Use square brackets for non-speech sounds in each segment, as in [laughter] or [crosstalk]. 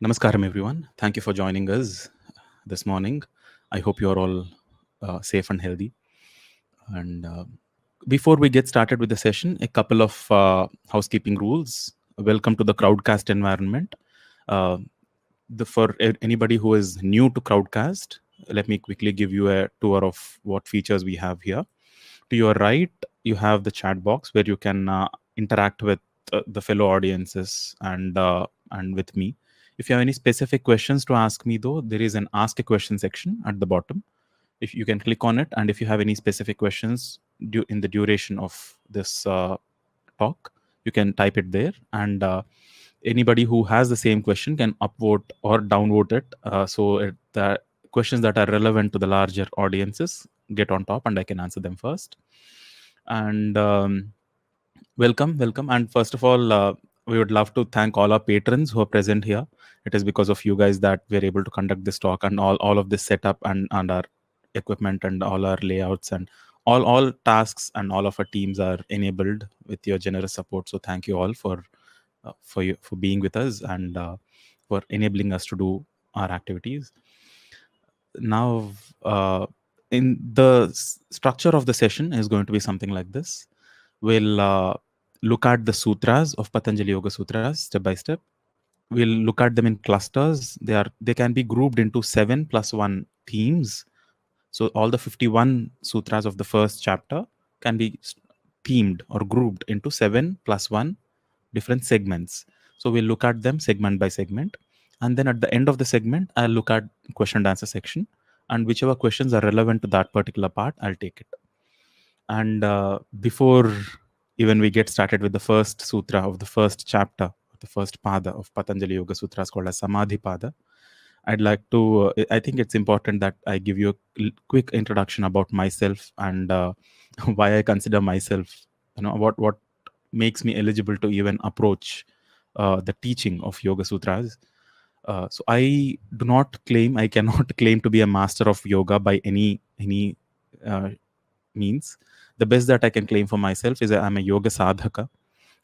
Namaskaram, everyone. Thank you for joining us this morning. I hope you are all uh, safe and healthy. And uh, before we get started with the session, a couple of uh, housekeeping rules. Welcome to the Crowdcast environment. Uh, the, for anybody who is new to Crowdcast, let me quickly give you a tour of what features we have here. To your right, you have the chat box where you can uh, interact with uh, the fellow audiences and and with me if you have any specific questions to ask me, though, there is an ask a question section at the bottom. If you can click on it, and if you have any specific questions in the duration of this uh, talk, you can type it there. And uh, anybody who has the same question can upvote or downvote it. Uh, so it, the questions that are relevant to the larger audiences get on top, and I can answer them first. And um, welcome, welcome. And first of all, uh, we would love to thank all our patrons who are present here. It is because of you guys that we're able to conduct this talk and all, all of this setup and, and our equipment and all our layouts and all all tasks and all of our teams are enabled with your generous support. So thank you all for uh, for you for being with us and uh, for enabling us to do our activities. Now uh, in the structure of the session is going to be something like this. We'll uh, look at the sutras of patanjali yoga sutras step by step. We'll look at them in clusters. They are they can be grouped into 7 plus 1 themes. So all the 51 sutras of the first chapter can be themed or grouped into 7 plus 1 different segments. So we'll look at them segment by segment. And then at the end of the segment i'll look at question and answer section. And whichever questions are relevant to that particular part i'll take it. And uh, before even we get started with the first sutra of the first chapter the first pada of Patanjali Yoga Sutras called as Samadhi Pada. I'd like to, uh, I think it's important that I give you a quick introduction about myself and uh, [laughs] why I consider myself, you know, what, what makes me eligible to even approach uh, the teaching of Yoga Sutras. Uh, so I do not claim, I cannot [laughs] claim to be a master of yoga by any any uh, means. The best that I can claim for myself is I'm a yoga sadhaka,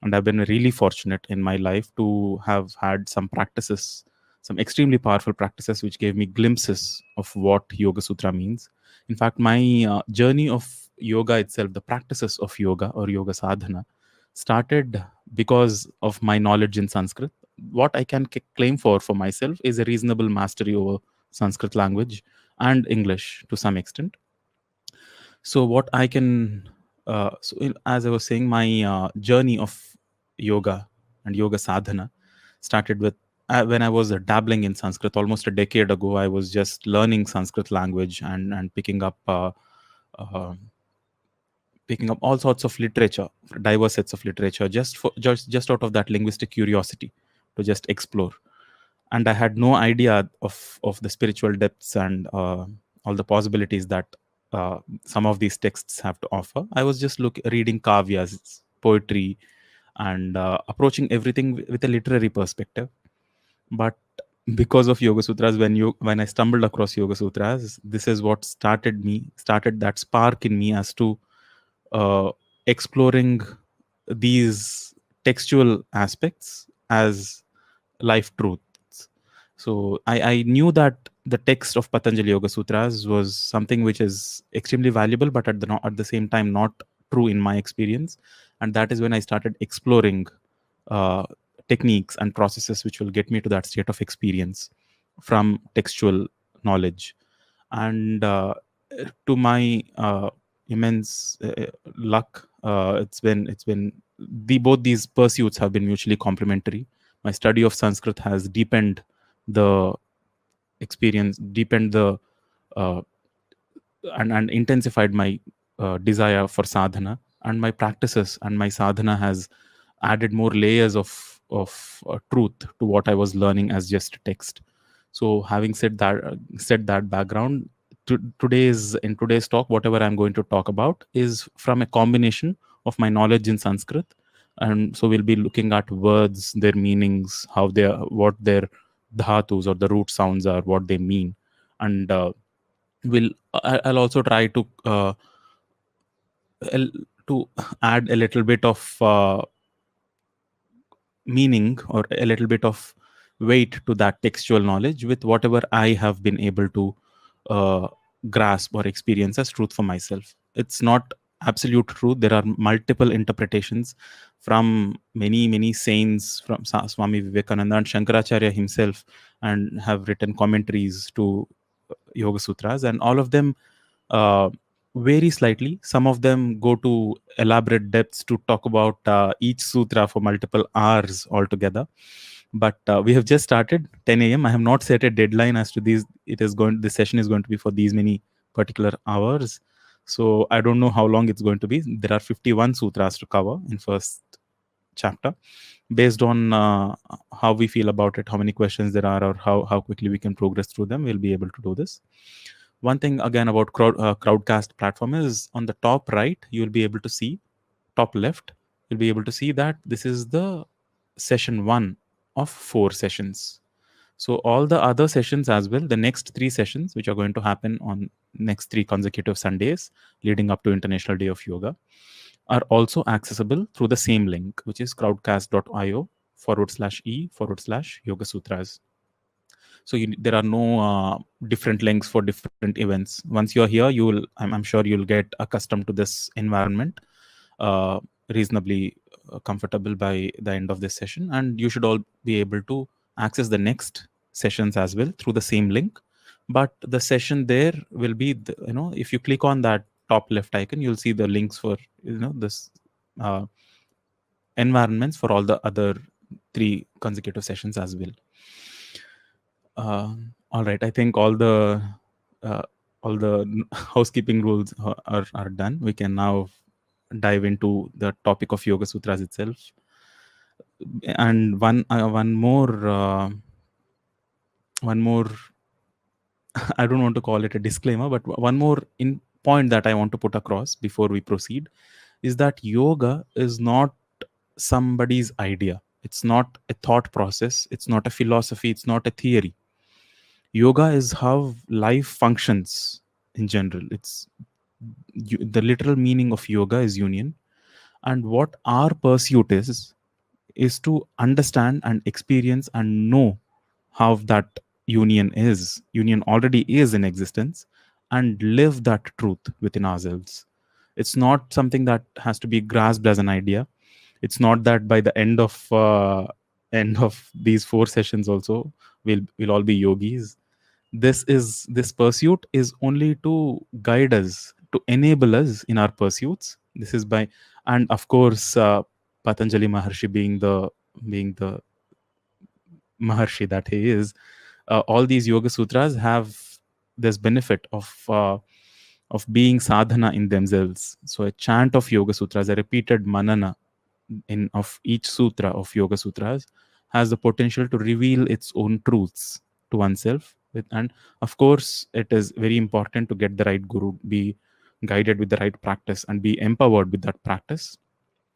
and i've been really fortunate in my life to have had some practices some extremely powerful practices which gave me glimpses of what yoga sutra means. In fact my uh, journey of yoga itself the practices of yoga or yoga sadhana started because of my knowledge in sanskrit. What i can claim for for myself is a reasonable mastery over sanskrit language and english to some extent so what i can uh, so as i was saying my uh, journey of yoga and yoga sadhana started with uh, when I was uh, dabbling in Sanskrit almost a decade ago. I was just learning Sanskrit language and and picking up uh, uh, picking up all sorts of literature, diverse sets of literature, just for just just out of that linguistic curiosity to just explore. And I had no idea of of the spiritual depths and all the possibilities that uh, some of these texts have to offer. I was just look reading kavyas, poetry, and uh, approaching everything with a literary perspective but because of yoga sutras when you when i stumbled across yoga sutras this is what started me started that spark in me as to uh, exploring these textual aspects as life truths so I, I knew that the text of patanjali yoga sutras was something which is extremely valuable but at the at the same time not true in my experience. And that is when i started exploring uh, techniques and processes which will get me to that state of experience from textual knowledge. And uh, to my uh, immense uh, luck uh, it's been it's been the both these pursuits have been mutually complementary. My study of sanskrit has deepened the experience deepened the uh, and, and intensified my uh, desire for sadhana and my practices. And my sadhana has added more layers of of uh, truth to what i was learning as just text. So having said that said that background to, today's in today's talk whatever i'm going to talk about is from a combination of my knowledge in sanskrit. And so we'll be looking at words their meanings how they are, what their dhatus or the root sounds are what they mean and uh, will i'll also try to uh, to add a little bit of uh, meaning or a little bit of weight to that textual knowledge with whatever I have been able to uh, grasp or experience as truth for myself. It's not absolute truth. There are multiple interpretations from many, many saints, from Swami Vivekananda and Shankaracharya himself, and have written commentaries to uh, Yoga Sutras, and all of them uh, vary slightly. Some of them go to elaborate depths to talk about uh, each sutra for multiple hours altogether but uh, we have just started 10 a.m i have not set a deadline as to these it is going this session is going to be for these many particular hours so i don't know how long it's going to be. There are 51 sutras to cover in first chapter. Based on uh, how we feel about it how many questions there are or how, how quickly we can progress through them we'll be able to do this. One thing again about crowd, uh, crowdcast platform is on the top right you'll be able to see top left you'll be able to see that this is the session one of four sessions. So all the other sessions as well, the next three sessions, which are going to happen on next three consecutive Sundays leading up to International Day of Yoga, are also accessible through the same link, which is crowdcast.io forward slash e forward slash yoga sutras. So you, there are no uh, different links for different events. Once you're here, you will, I'm, I'm sure you'll get accustomed to this environment uh, reasonably uh, comfortable by the end of this session and you should all be able to access the next sessions as well through the same link. But the session there will be the, you know if you click on that top left icon you'll see the links for you know this uh, environments for all the other three consecutive sessions as well. Uh, all right. I think all the uh, all the [laughs] housekeeping rules are, are done. We can now dive into the topic of Yoga Sutras itself. And one uh, one more uh, one more [laughs] I don't want to call it a disclaimer, but one more in point that I want to put across before we proceed is that yoga is not somebody's idea. It's not a thought process. It's not a philosophy. It's not a theory. Yoga is how life functions in general. It's you, the literal meaning of yoga is union and what our pursuit is is to understand and experience and know how that union is. Union already is in existence and live that truth within ourselves. It's not something that has to be grasped as an idea. It's not that by the end of uh, end of these four sessions also we'll we'll all be yogis. This is this pursuit is only to guide us to enable us in our pursuits. This is by, and of course, uh, Patanjali Maharshi being the being the Maharshi that he is, uh, all these Yoga Sutras have this benefit of uh, of being sadhana in themselves. So a chant of Yoga Sutras, a repeated manana in of each sutra of Yoga Sutras, has the potential to reveal its own truths to oneself. And of course, it is very important to get the right guru, be guided with the right practice and be empowered with that practice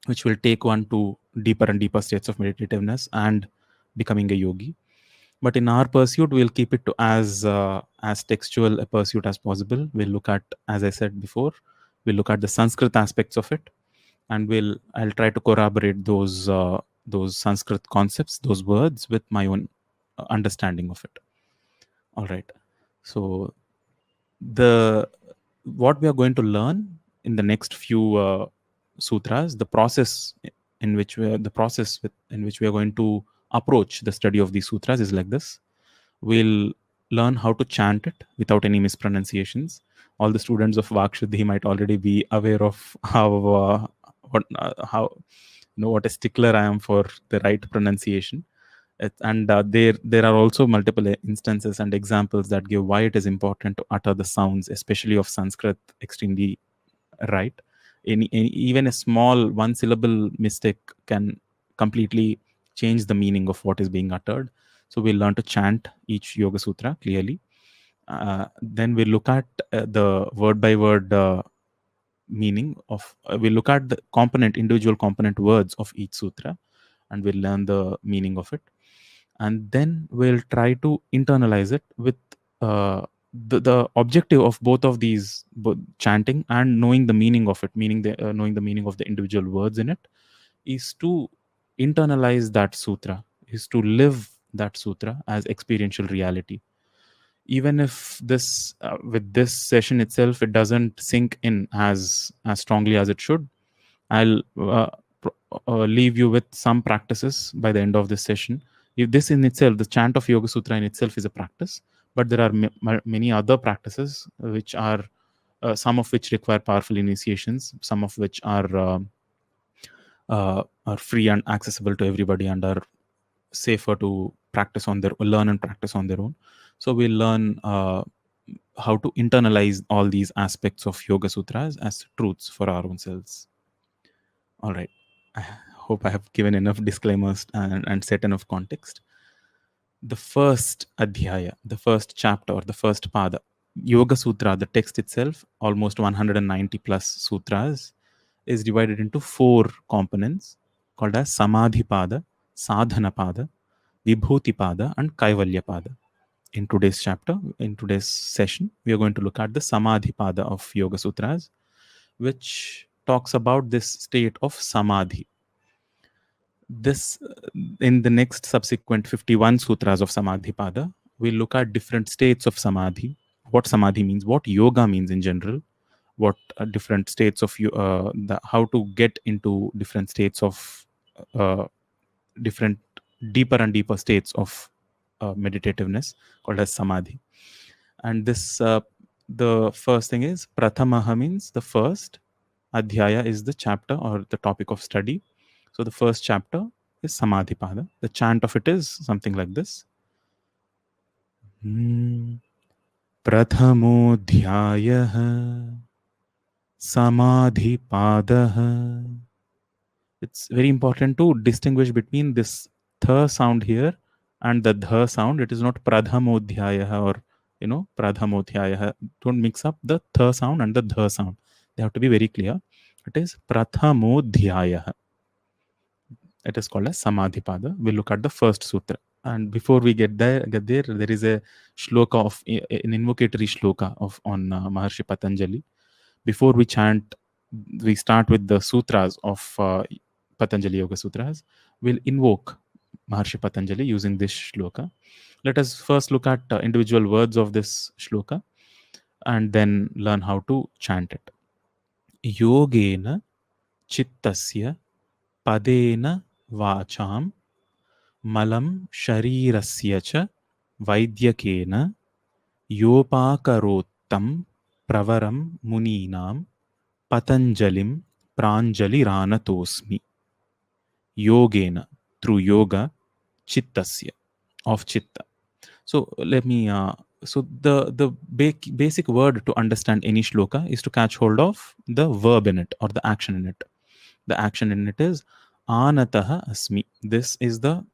which will take one to deeper and deeper states of meditativeness and becoming a yogi. But in our pursuit we'll keep it to as uh, as textual a pursuit as possible. We'll look at as i said before we'll look at the sanskrit aspects of it and we'll i'll try to corroborate those uh, those sanskrit concepts those words with my own uh, understanding of it. All right. So the what we are going to learn in the next few uh, sutras, the process in which we are, the process with, in which we are going to approach the study of these sutras is like this. We'll learn how to chant it without any mispronunciations. All the students of Vakshuddhi might already be aware of how uh, what uh, how you know what a stickler I am for the right pronunciation and uh, there there are also multiple instances and examples that give why it is important to utter the sounds especially of sanskrit extremely right any, any, even a small one syllable mistake can completely change the meaning of what is being uttered. So we'll learn to chant each yoga sutra clearly. Uh, then we look at uh, the word by word uh, meaning of uh, we look at the component individual component words of each sutra and we'll learn the meaning of it. And then we'll try to internalize it with uh, the, the objective of both of these both chanting and knowing the meaning of it meaning the uh, knowing the meaning of the individual words in it is to internalize that sutra is to live that sutra as experiential reality. Even if this uh, with this session itself it doesn't sink in as as strongly as it should i'll uh, uh, leave you with some practices by the end of this session. If this in itself the chant of yoga sutra in itself is a practice but there are many other practices which are uh, some of which require powerful initiations some of which are uh, uh, are free and accessible to everybody and are safer to practice on their learn and practice on their own so we'll learn uh, how to internalize all these aspects of Yoga Sutras as truths for our own selves. All right. I hope I have given enough disclaimers and, and set enough context. The first adhyaya, the first chapter or the first pada, Yoga Sutra, the text itself, almost 190 plus sutras, is divided into four components called as Samadhi Pada, Sadhana Pada, Vibhuti Pada, and Kaivalya Pada in today's chapter, in today's session, we are going to look at the Samadhi Pada of Yoga Sutras, which talks about this state of Samadhi. This, in the next subsequent 51 sutras of samadhipada we look at different states of Samadhi, what Samadhi means, what yoga means in general, what uh, different states of uh, the, how to get into different states of uh, different deeper and deeper states of uh, meditativeness called as samadhi. And this uh, the first thing is prathamaha means the first adhyaya is the chapter or the topic of study so the first chapter is samadhi pada the chant of it is something like this प्रथमोऽध्यायः समाधिपादः it's very important to distinguish between this th sound here and the dha sound it is not pradhamodhyaya or you know pradhamodhyaya don't mix up the th sound and the dha sound they have to be very clear it is prathamodhyaya it is called as samadhipada we'll look at the first sutra and before we get there get there there is a shloka of an invocatory shloka of on uh, maharshi patanjali before we chant we start with the sutras of uh, patanjali yoga sutras we'll invoke Maharshi Patanjali using this shloka. Let us first look at uh, individual words of this shloka and then learn how to chant it. Yogena chittasya padena vacham malam sharirasya cha vaidyakena yopakarottam pravaram muninam patanjalim pranjaliranatosmi yogena through yoga chittasya of chitta so let me uh, so the the ba- basic word to understand any shloka is to catch hold of the verb in it or the action in it. The action in it is anataha asmi. This is the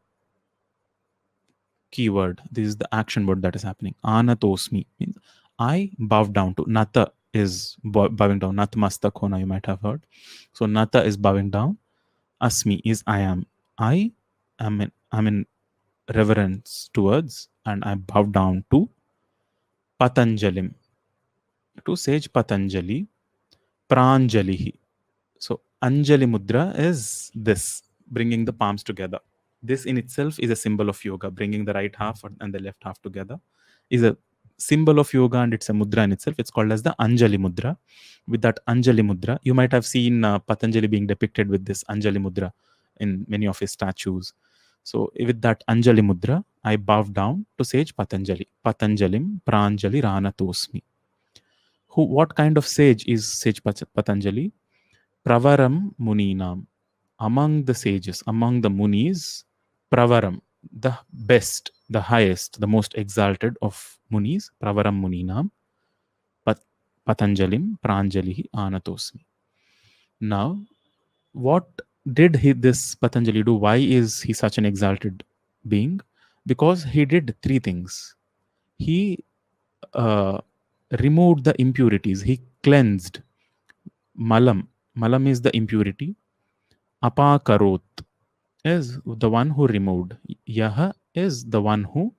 keyword. This is the action word that is happening. Anatosmi means i bow down to. Nata is bowing down. Natmasta kona you might have heard. So nata is bowing down. Asmi is i am. I am in, I'm in reverence towards and I bow down to Patanjalim, to sage Patanjali, Pranjalihi. So Anjali Mudra is this, bringing the palms together. This in itself is a symbol of yoga, bringing the right half and the left half together is a symbol of yoga and it's a mudra in itself. It's called as the Anjali Mudra. With that Anjali Mudra, you might have seen uh, Patanjali being depicted with this Anjali Mudra in many of his statues. So with that Anjali Mudra, I bow down to sage Patanjali. Patanjalim Pranjali Ranatosmi. Who, what kind of sage is sage Patanjali? Pravaram Muninam. Among the sages, among the Munis, Pravaram, the best, the highest, the most exalted of Munis, Pravaram Muninam, Pat, Patanjalim Pranjali Anatosmi. Now, what did he this Patanjali do? Why is he such an exalted being? Because he did three things. He uh, removed the impurities. He cleansed malam. Malam is the impurity. Apakarot is the one who removed. Yaha is the one who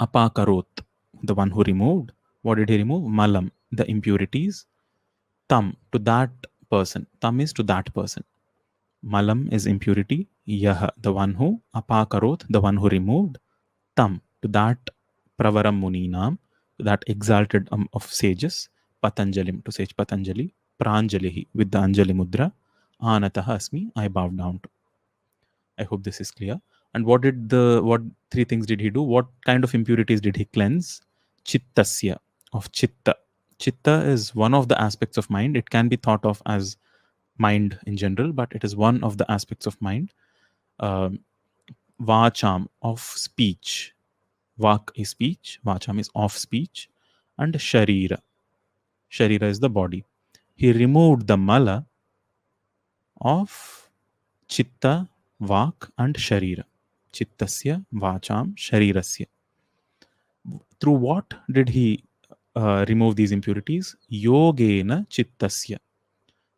apakarot, the one who removed. What did he remove? Malam, the impurities. Tam, to that person. Tam is to that person. Malam is impurity. yaha the one who. Apakarot, the one who removed. Tam, to that Pravaram Muninam, that exalted um, of sages. Patanjalim, to sage Patanjali. Pranjalihi, with the Anjali Mudra. Anataha Asmi, I bow down to. I hope this is clear. And what did the, what three things did he do? What kind of impurities did he cleanse? Chittasya, of Chitta. Chitta is one of the aspects of mind. It can be thought of as mind in general, but it is one of the aspects of mind. Um, vacham, of speech. Vak is speech, vacham is of speech, and sharira. Sharira is the body. He removed the mala of chitta, vak, and sharira. Chittasya, vacham, sharirasya. Through what did he uh, remove these impurities? Yogena chittasya.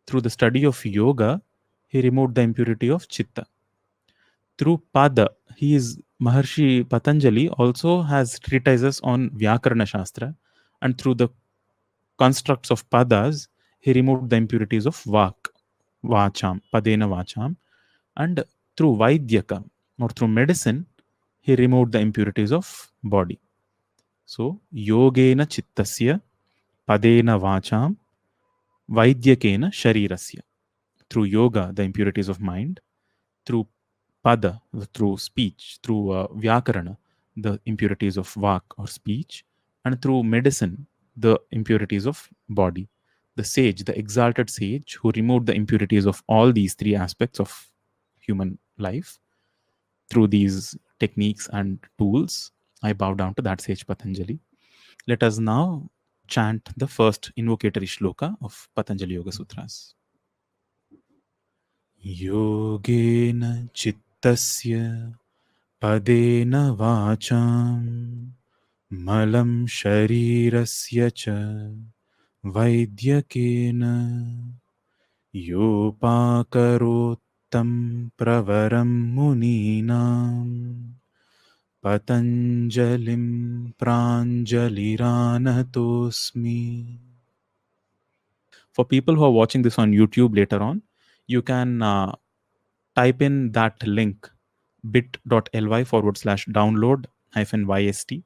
Through the study of yoga, he removed the impurity of chitta. Through pada, he is Maharshi Patanjali also has treatises on Vyakarana Shastra, and through the constructs of padas, he removed the impurities of vak, vacham, padena vacham, and through Vaidyaka or through medicine, he removed the impurities of body. So, yogena chittasya, padena vacham, vaidyakena sharirasya. Through yoga, the impurities of mind, through pada, through speech, through uh, vyakarana, the impurities of vak or speech, and through medicine, the impurities of body The sage, the exalted sage, who removed the impurities of all these three aspects of human life through these techniques and tools, I bow down to that sage Patanjali. Let us now chant the first invocatory shloka of Patanjali Yoga Sutras. Yogena चित्तस्य पदेन वाचां मलं शरीरस्य च वैद्यकेन योपाकरोत्तं प्रवरं मुनीनां पतञ्जलिं प्राञ्जलिरानतोऽस्मि For people who are watching this on YouTube later on, you can uh, type in that link bit.ly forward slash download hyphen yst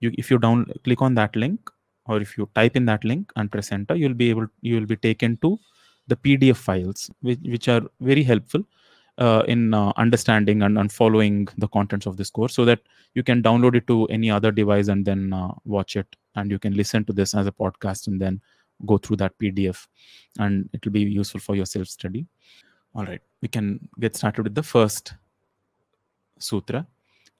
you if you down click on that link or if you type in that link and press enter you'll be able you will be taken to the pdf files which, which are very helpful uh, in uh, understanding and, and following the contents of this course so that you can download it to any other device and then uh, watch it and you can listen to this as a podcast and then go through that pdf and it will be useful for your self study all right we can get started with the first sutra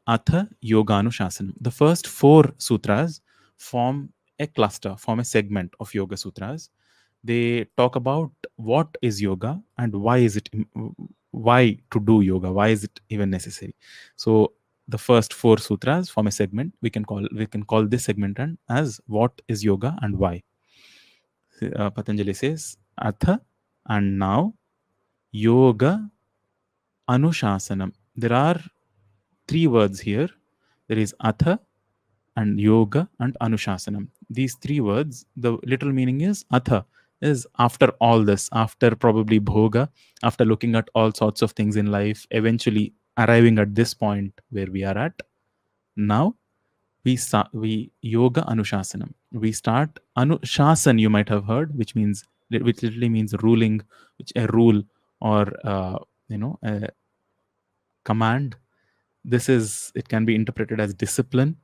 atha yoganushasana. The first four sutras form a cluster form a segment of yoga sutras. They talk about what is yoga and why is it why to do yoga why is it even necessary. So the first four sutras form a segment. We can call we can call this segment as what is yoga and why. Uh, patanjali says atha and now yoga anushasanam. There are three words here. There is atha and yoga and anushasanam. These three words the literal meaning is atha is after all this after probably bhoga after looking at all sorts of things in life eventually arriving at this point where we are at. Now we we yoga anushasanam. We start anushasan you might have heard which means which literally means ruling which a rule or uh, you know a command. This is it can be interpreted as discipline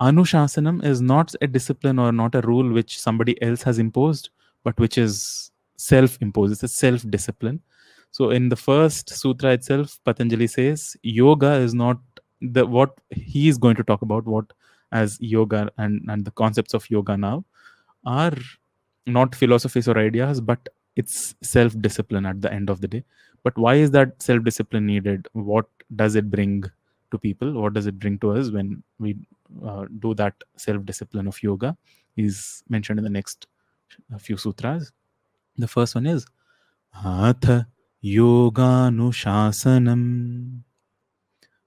anushasanam is not a discipline or not a rule which somebody else has imposed but which is self imposed it's a self discipline so in the first sutra itself patanjali says yoga is not the what he is going to talk about what as yoga and and the concepts of yoga now are not philosophies or ideas but it's self discipline at the end of the day. But why is that self discipline needed? What does it bring to people? What does it bring to us when we uh, do that self discipline of yoga is mentioned in the next few sutras. The first one is atha yoganushasanam.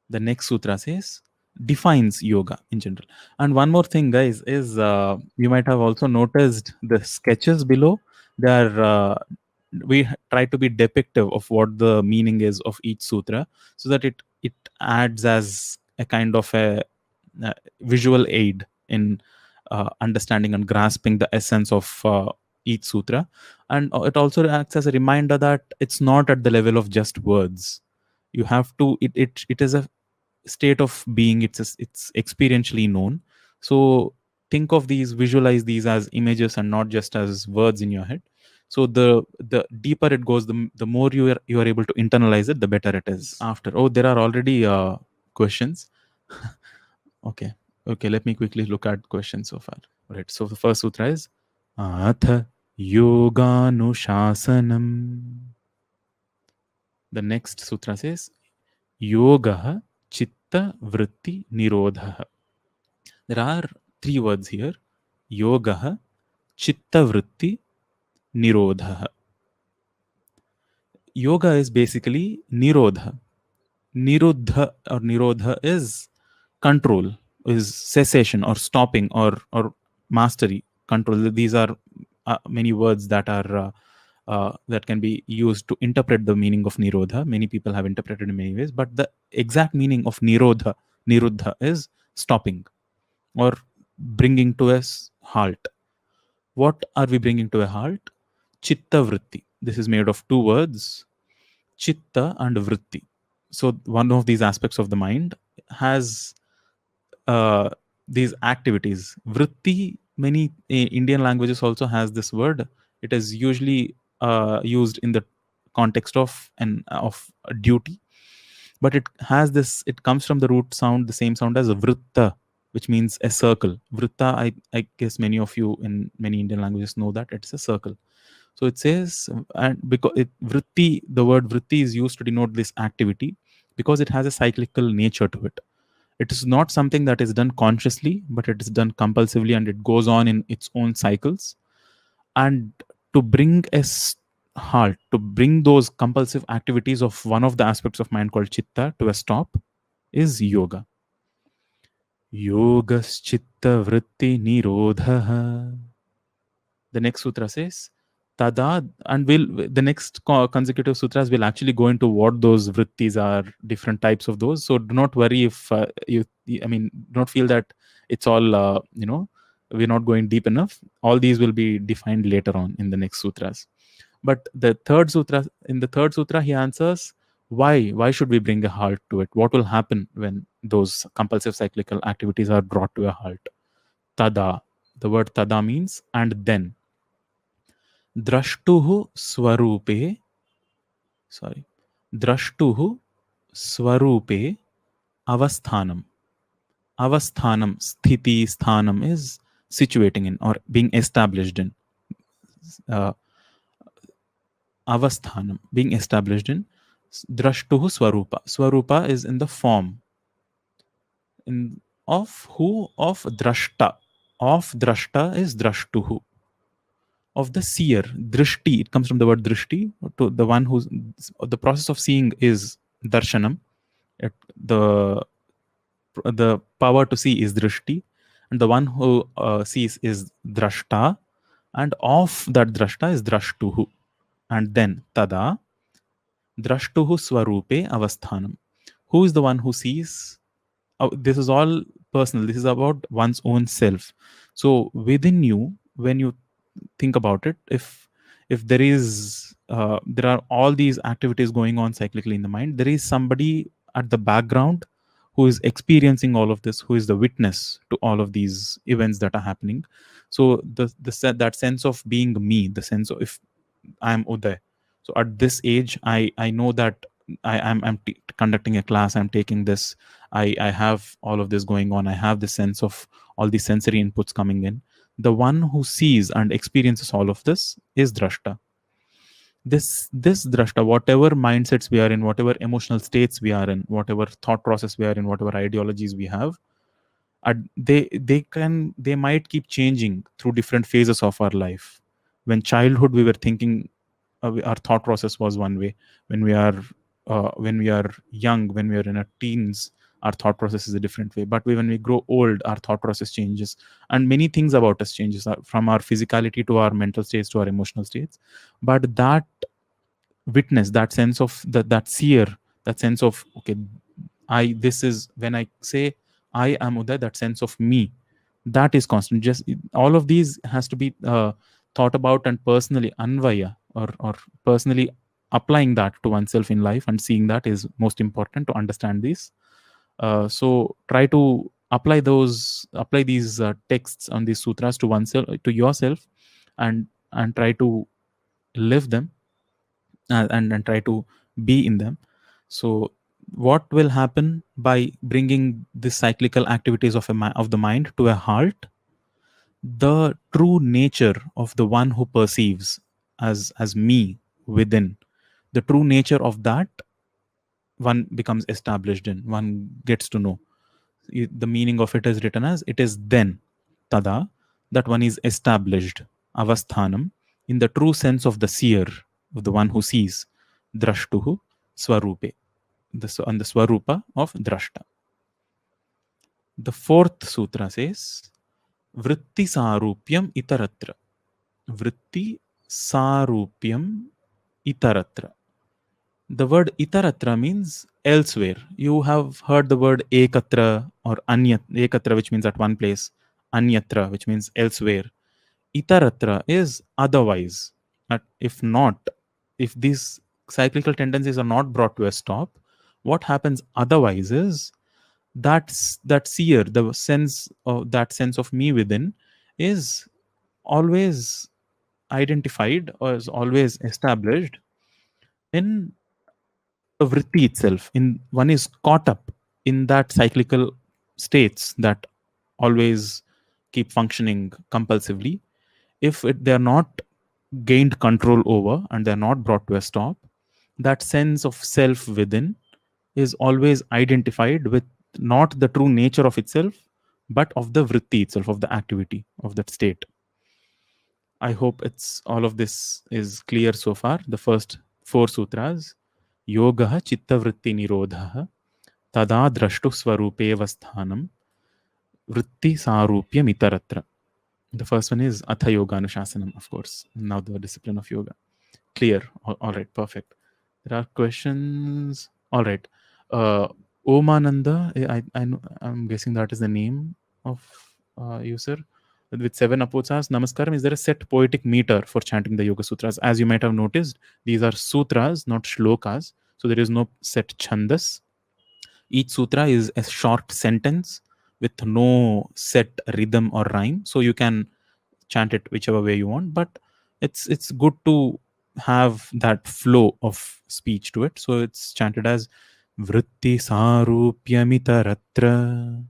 The next sutra says defines yoga in general. And one more thing guys is uh, you might have also noticed the sketches below. They are uh, we try to be depictive of what the meaning is of each sutra so that it it adds as a kind of a visual aid in uh, understanding and grasping the essence of uh, each sutra. And uh, it also acts as a reminder that it's not at the level of just words. You have to it it, it is a state of being. It's a, it's experientially known. So think of these visualize these as images and not just as words in your head. So the the deeper it goes the, the more you are you are able to internalize it the better it is. After oh there are already uh, questions [laughs] okay. Okay let me quickly look at questions so far. Right so the first sutra is atha yoganushasanam. The next sutra says yoga chitta vritti nirodha there are three words here yoga chitta vritti nirodha yoga is basically nirodha. Niruddha or nirodha is control is cessation or stopping or or mastery control. These are uh, many words that are uh, uh, that can be used to interpret the meaning of nirodha. Many people have interpreted in many ways but the exact meaning of nirodha niruddha is stopping or bringing to a halt. What are we bringing to a halt? Chitta vritti. This is made of two words chitta and vritti. So one of these aspects of the mind has uh, these activities. Vritti many uh, indian languages also has this word. It is usually uh, used in the context of an of duty. But it has this it comes from the root sound the same sound as vritta which means a circle. Vritta I, I guess many of you in many indian languages know that it's a circle. So it says and because it vritti the word vritti is used to denote this activity because it has a cyclical nature to it it is not something that is done consciously but it is done compulsively and it goes on in its own cycles. And to bring a halt to bring those compulsive activities of one of the aspects of mind called chitta to a stop is yoga. Yogas chitta vritti nirodha the next sutra says tada and we'll the next consecutive sutras will actually go into what those vrittis are different types of those. So do not worry if uh, you i mean don't feel that it's all uh, you know we're not going deep enough. All these will be defined later on in the next sutras. But the third sutra in the third sutra he answers why why should we bring a halt to it? What will happen when those compulsive cyclical activities are brought to a halt? Tada the word tada means and then drashtu स्वरूपे sorry drashtu स्वरूपे अवस्थानम। अवस्थानम, स्थिति स्थान is situating in और being established in अवस्थानम being established in drashtu स्वरूप। स्वरूप is in the form in of who of द्रष्टा। Of द्रष्टा is द्रष्टु। Of the seer drishti it comes from the word drishti to the one who's the process of seeing is darshanam. The the power to see is drishti and the one who uh, sees is drashta and of that drashta is drashtuhu. And then tada drashtuhu swarupe avasthanam. Who is the one who sees? Oh, this is all personal. This is about one's own self. So within you when you think about it if if there is uh, there are all these activities going on cyclically in the mind there is somebody at the background who is experiencing all of this who is the witness to all of these events that are happening. So the the that sense of being me the sense of if i'm uday so at this age i i know that i am i'm, I'm conducting a class i'm taking this i i have all of this going on i have the sense of all the sensory inputs coming in the one who sees and experiences all of this is drashta. This this drashta whatever mindsets we are in whatever emotional states we are in whatever thought process we are in whatever ideologies we have they they can they might keep changing through different phases of our life. When childhood we were thinking uh, our thought process was one way. When we are uh, when we are young when we are in our teens our thought process is a different way. But when we grow old our thought process changes. And many things about us changes uh, from our physicality to our mental states to our emotional states. But that witness that sense of that that seer that sense of okay i this is when i say i am uday that sense of me that is constant. Just all of these has to be uh, thought about and personally anvaya or or personally applying that to oneself in life. And seeing that is most important to understand this uh, so try to apply those apply these uh, texts on these sutras to oneself to yourself and and try to live them uh, and and try to be in them. So what will happen by bringing the cyclical activities of a of the mind to a halt? The true nature of the one who perceives as as me within the true nature of that one becomes established in one gets to know. The meaning of it is written as it is then tada that one is established avasthanam in the true sense of the seer of the one who sees drashtuhu swarupe the, on the swarupa of drashta. The fourth sutra says vritti sarupyam itaratra. Vritti sarupyam itaratra the word itaratra means elsewhere. You have heard the word ekatra or anyat ekatra which means at one place anyatra which means elsewhere. Itaratra is otherwise. If not if these cyclical tendencies are not brought to a stop what happens otherwise is that's that seer the sense of that sense of me within is always identified or is always established in the vritti itself in one is caught up in that cyclical states that always keep functioning compulsively if it, they are not gained control over and they're not brought to a stop that sense of self within is always identified with not the true nature of itself, but of the vritti itself, of the activity of that state. I hope it's all of this is clear so far. The first four sutras Tada Drashtu Swarupe Vasthanam Vritti Sarupyam Itaratra. The first one is Atha Yoga Anushasanam, of course. Now the discipline of yoga. Clear. all, all right, perfect. There are questions. All right uh, Omananda, eh, I, I I'm guessing that is the uh, with seven apotsas. Namaskaram. Is there a set poetic meter for chanting the Yoga Sutras? As you might have noticed, these are sutras, not shlokas. So there is no set chandas. Each sutra is a short sentence with no set rhythm or rhyme. So you can chant it whichever way you want. But it's it's good to have that flow of speech to it. So it's chanted as vritti sarupyamitharatra.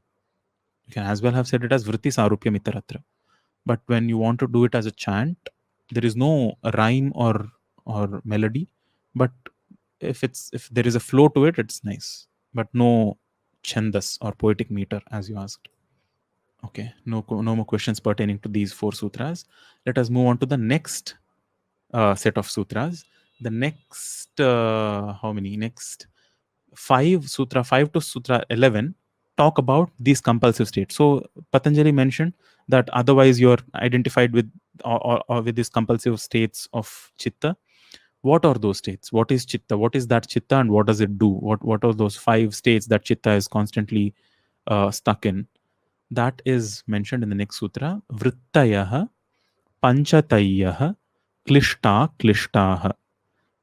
You can as well have said it as vritti sarupyamitharatra. But when you want to do it as a chant, there is no rhyme or or melody. But if it's if there is a flow to it, it's nice. But no chandas or poetic meter, as you asked. Okay, no no more questions pertaining to these four sutras. Let us move on to the next uh, set of sutras. The next uh, how many? Next 5 sutra 5 to sutra 11 talk about these compulsive states so patanjali mentioned that otherwise you're identified with or, or, or, with these compulsive states of chitta what are those states what is chitta what is that chitta and what does it do what what are those five states that chitta is constantly uh, stuck in that is mentioned in the next sutra vrittayah panchatayah klishta klishtaha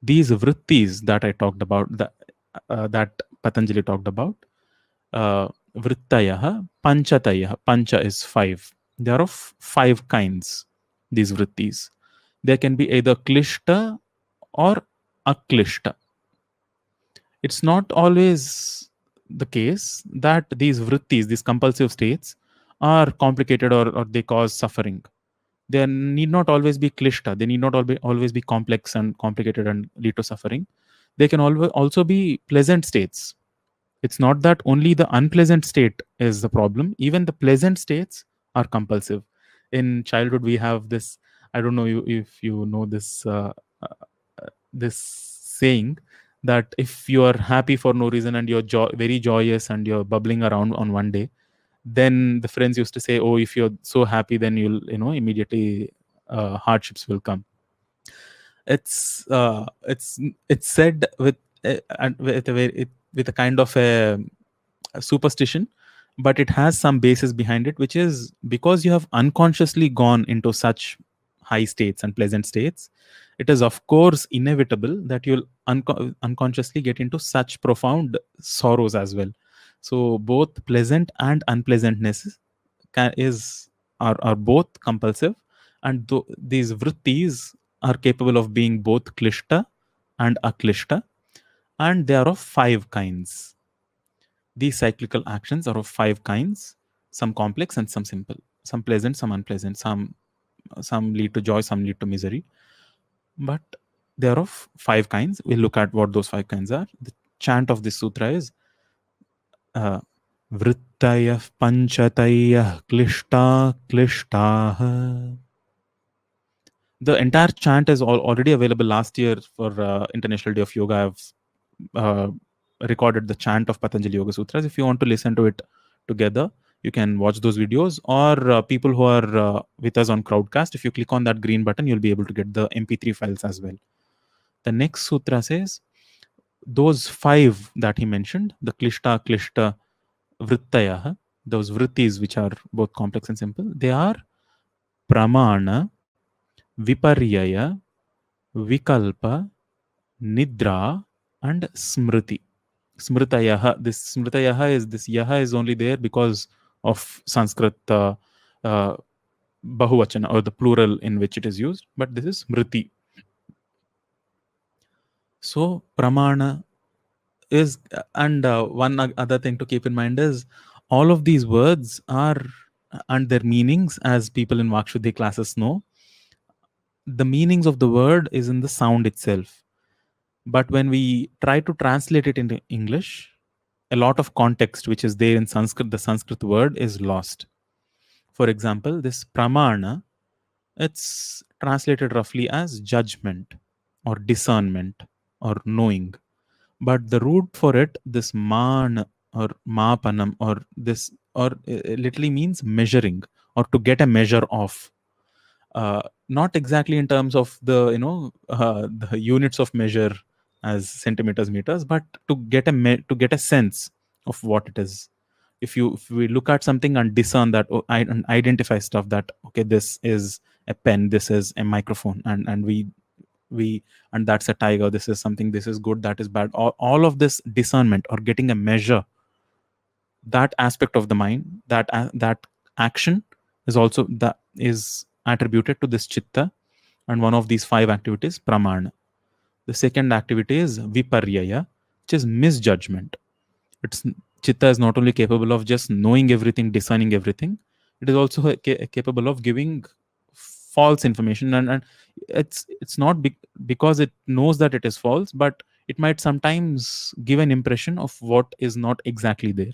these vrittis that i talked about the uh, that Patanjali talked about. Uh, Vrittayaha, Panchatayaha. Pancha is five. There are of five kinds, these vrittis. There can be either klishta or aklishta. It's not always the case that these vrittis, these compulsive states, are complicated or, or they cause suffering. They need not always be klishta. They need not always be complex and complicated and lead to suffering they can also be pleasant states it's not that only the unpleasant state is the problem even the pleasant states are compulsive in childhood we have this i don't know if you know this uh, uh, this saying that if you are happy for no reason and you're jo- very joyous and you're bubbling around on one day then the friends used to say oh if you're so happy then you'll you know immediately uh, hardships will come. It's uh, it's it's said with uh, with a with a kind of a, a superstition but it has some basis behind it which is because you have unconsciously gone into such high states and pleasant states. It is of course inevitable that you'll unco- unconsciously get into such profound sorrows as well. So both pleasant and unpleasantness can, is are, are both compulsive and th- these vrittis are capable of being both klishta and aklishta and they are of five kinds. These cyclical actions are of five kinds some complex and some simple some pleasant some unpleasant some some lead to joy some lead to misery but they are of five kinds we'll look at what those five kinds are the chant of this sutra is uh, वृत्तयः पञ्चतयः क्लिष्टा क्लिष्टाः the entire chant is all, already available last year for uh, international day of yoga i've uh, recorded the chant of patanjali yoga sutras if you want to listen to it together you can watch those videos. Or uh, people who are uh, with us on crowdcast if you click on that green button you'll be able to get the mp3 files as well. The next sutra says those five that he mentioned the klishta klishta vrittaya those vrittis which are both complex and simple they are pramana viparyaya vikalpa nidra and smriti. Smritayaha this smritayaha is this yaha is only there because of sanskrit uh, uh, bahuvachana or the plural in which it is used but this is smriti. so pramana is and uh, one other thing to keep in mind is all of these words are and their meanings as people in vakshuddhi classes know the meanings of the word is in the sound itself but when we try to translate it into english a lot of context which is there in sanskrit the sanskrit word is lost. For example this pramana it's translated roughly as judgment or discernment or knowing. But the root for it this man or mapanam or this or literally means measuring or to get a measure of. Uh, not exactly in terms of the you know uh, the units of measure as centimeters meters but to get a to get a sense of what it is. If you if we look at something and discern that oh, and identify stuff that okay this is a pen this is a microphone and and we we and that's a tiger this is something this is good that is bad. All, all of this discernment or getting a measure that aspect of the mind that uh, that action is also that is attributed to this chitta. And one of these five activities pramana the second activity is viparyaya which is misjudgment. It's chitta is not only capable of just knowing everything discerning everything it is also ca- capable of giving false information and, and it's it's not be- because it knows that it is false but it might sometimes give an impression of what is not exactly there.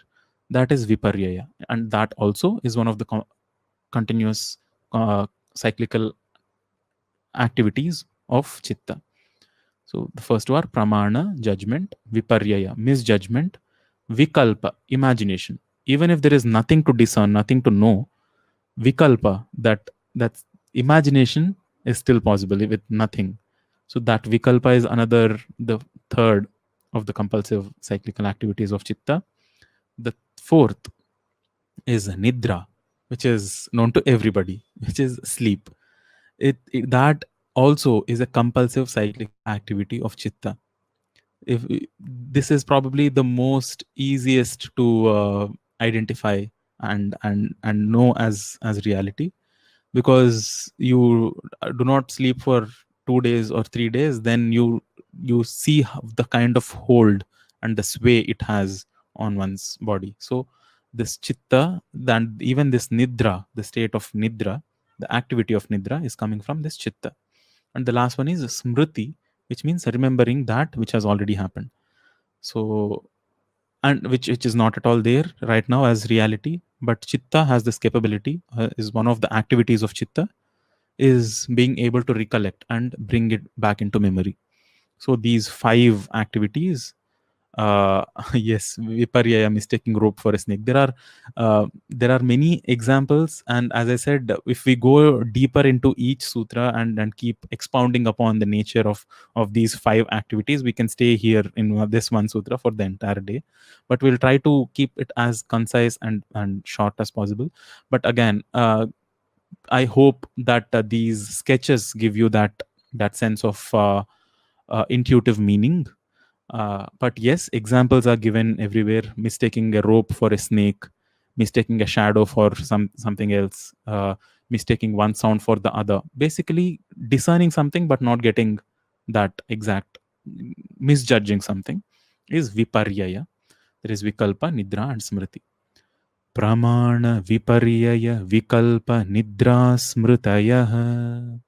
That is viparyaya. And that also is one of the co- continuous uh, cyclical activities of chitta so the first two are pramana judgment viparyaya misjudgment vikalpa imagination. Even if there is nothing to discern nothing to know vikalpa that that's imagination is still possible with nothing. So that vikalpa is another the third of the compulsive cyclical activities of chitta. The fourth is nidra which is known to everybody which is sleep. It, it that also is a compulsive cyclic activity of chitta. If this is probably the most easiest to uh, identify and and and know as as reality. Because you do not sleep for two days or three days then you you see the kind of hold and the sway it has on one's body. So this chitta then even this nidra the state of nidra the activity of nidra is coming from this chitta and the last one is smriti which means remembering that which has already happened. So and which which is not at all there right now as reality but chitta has this capability uh, is one of the activities of chitta is being able to recollect and bring it back into memory. So these five activities uh, [laughs] yes viparya mistaking rope for a snake. There are uh, there are many examples and as i said if we go deeper into each sutra and and keep expounding upon the nature of of these five activities we can stay here in this one sutra for the entire day. But we'll try to keep it as concise and and short as possible. But again uh, i hope that uh, these sketches give you that that sense of uh, uh, intuitive meaning uh, but yes, examples are given everywhere. Mistaking a rope for a snake, mistaking a shadow for some something else, uh, mistaking one sound for the other. Basically, discerning something but not getting that exact, misjudging something is viparyaya. There is vikalpa, nidra, and smriti. Pramana viparyaya vikalpa nidra smritaya.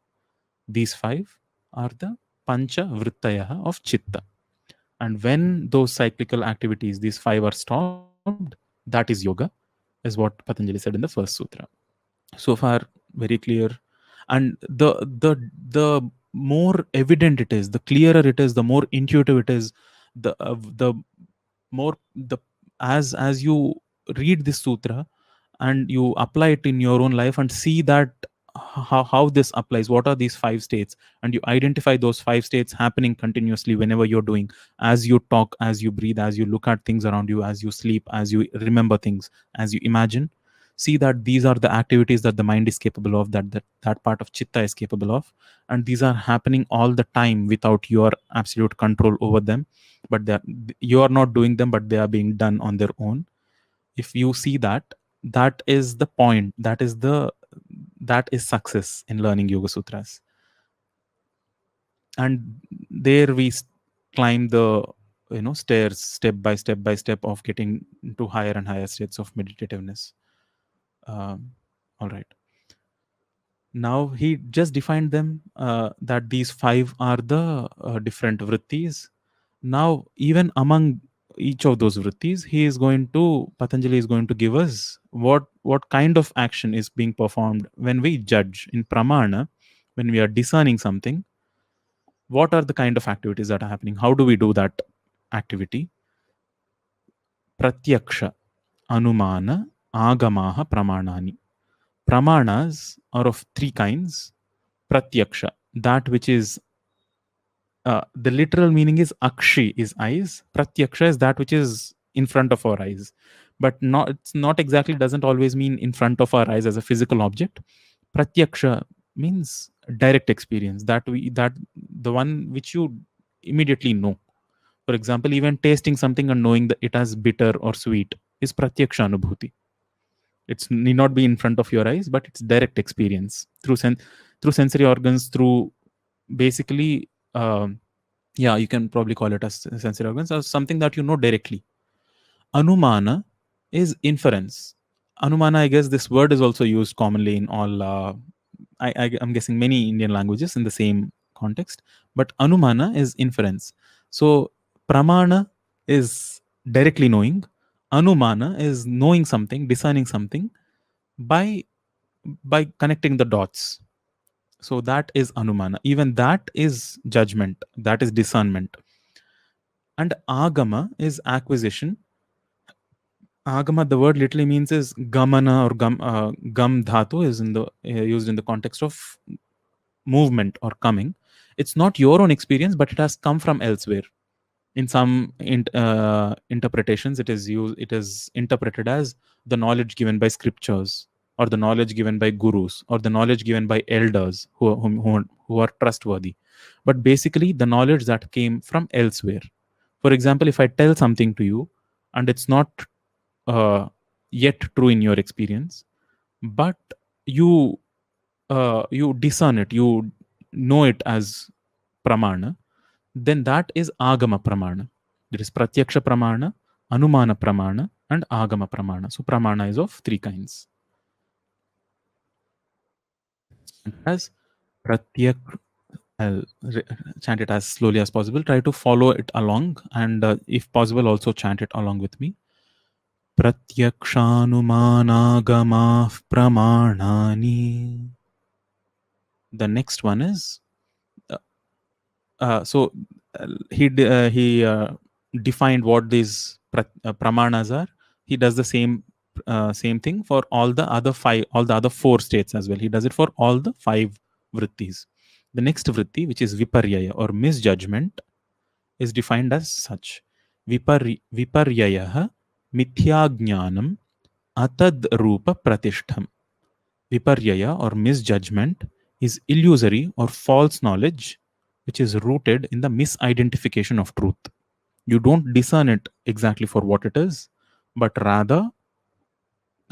These five are the pancha vrittaya of chitta. And when those cyclical activities, these five are stopped, that is yoga, is what Patanjali said in the first sutra. So far, very clear. And the the the more evident it is, the clearer it is, the more intuitive it is, the uh, the more the as as you read this sutra and you apply it in your own life and see that how, how this applies what are these five states and you identify those five states happening continuously whenever you're doing as you talk as you breathe as you look at things around you as you sleep as you remember things as you imagine. See that these are the activities that the mind is capable of that that, that part of chitta is capable of. And these are happening all the time without your absolute control over them. But you are not doing them but they are being done on their own. If you see that that is the point that is the that is success in learning yoga sutras. And there we climb the you know stairs step by step by step of getting to higher and higher states of meditativeness. Um, all right. Now he just defined them uh, that these five are the uh, different vrittis. Now even among each of those vrittis he is going to patanjali is going to give us what what kind of action is being performed when we judge in pramana when we are discerning something what are the kind of activities that are happening? How do we do that activity? Pratyaksha anumana agamaha pramanani. Pramanas are of three kinds. Pratyaksha that which is uh, the literal meaning is akshi is eyes. Pratyaksha is that which is in front of our eyes. But not it's not exactly doesn't always mean in front of our eyes as a physical object. Pratyaksha means direct experience that we that the one which you immediately know. For example even tasting something and knowing that it has bitter or sweet is pratyaksha anubhuti. It's need not be in front of your eyes but it's direct experience through sen- through sensory organs through basically um, yeah, you can probably call it as sensory organs as something that you know directly. Anumana is inference. Anumana, I guess this word is also used commonly in all, uh, I, I, am guessing many Indian languages in the same context. But Anumana is inference. So Pramana is directly knowing. Anumana is knowing something, discerning something by by connecting the dots so that is anumana. Even that is judgment. That is discernment. And agama is acquisition. Agama the word literally means is gamana or gam uh, gam dhatu is in the uh, used in the context of movement or coming. It's not your own experience but it has come from elsewhere. In some in, uh, interpretations it is used it is interpreted as the knowledge given by scriptures or the knowledge given by gurus or the knowledge given by elders who, who, who are trustworthy. But basically the knowledge that came from elsewhere. For example if i tell something to you and it's not uh, yet true in your experience but you uh, you discern it you know it as pramana then that is agama pramana. There is pratyaksha pramana anumana pramana and agama pramana. So pramana is of three kinds as pratyak I'll chant it as slowly as possible. Try to follow it along, and uh, if possible, also chant it along with me. Pratyakshanumanagama pramanani. The next one is uh, uh, so he uh, he uh, defined what these uh, pramanas are. He does the same uh, same thing for all the other five, all the other four states as well. He does it for all the five vrittis. The next vritti, which is viparyaya or misjudgment, is defined as such. Vipar- viparyaya mithyajnanam atad rupa pratishtham. Viparyaya or misjudgment is illusory or false knowledge which is rooted in the misidentification of truth. You don't discern it exactly for what it is, but rather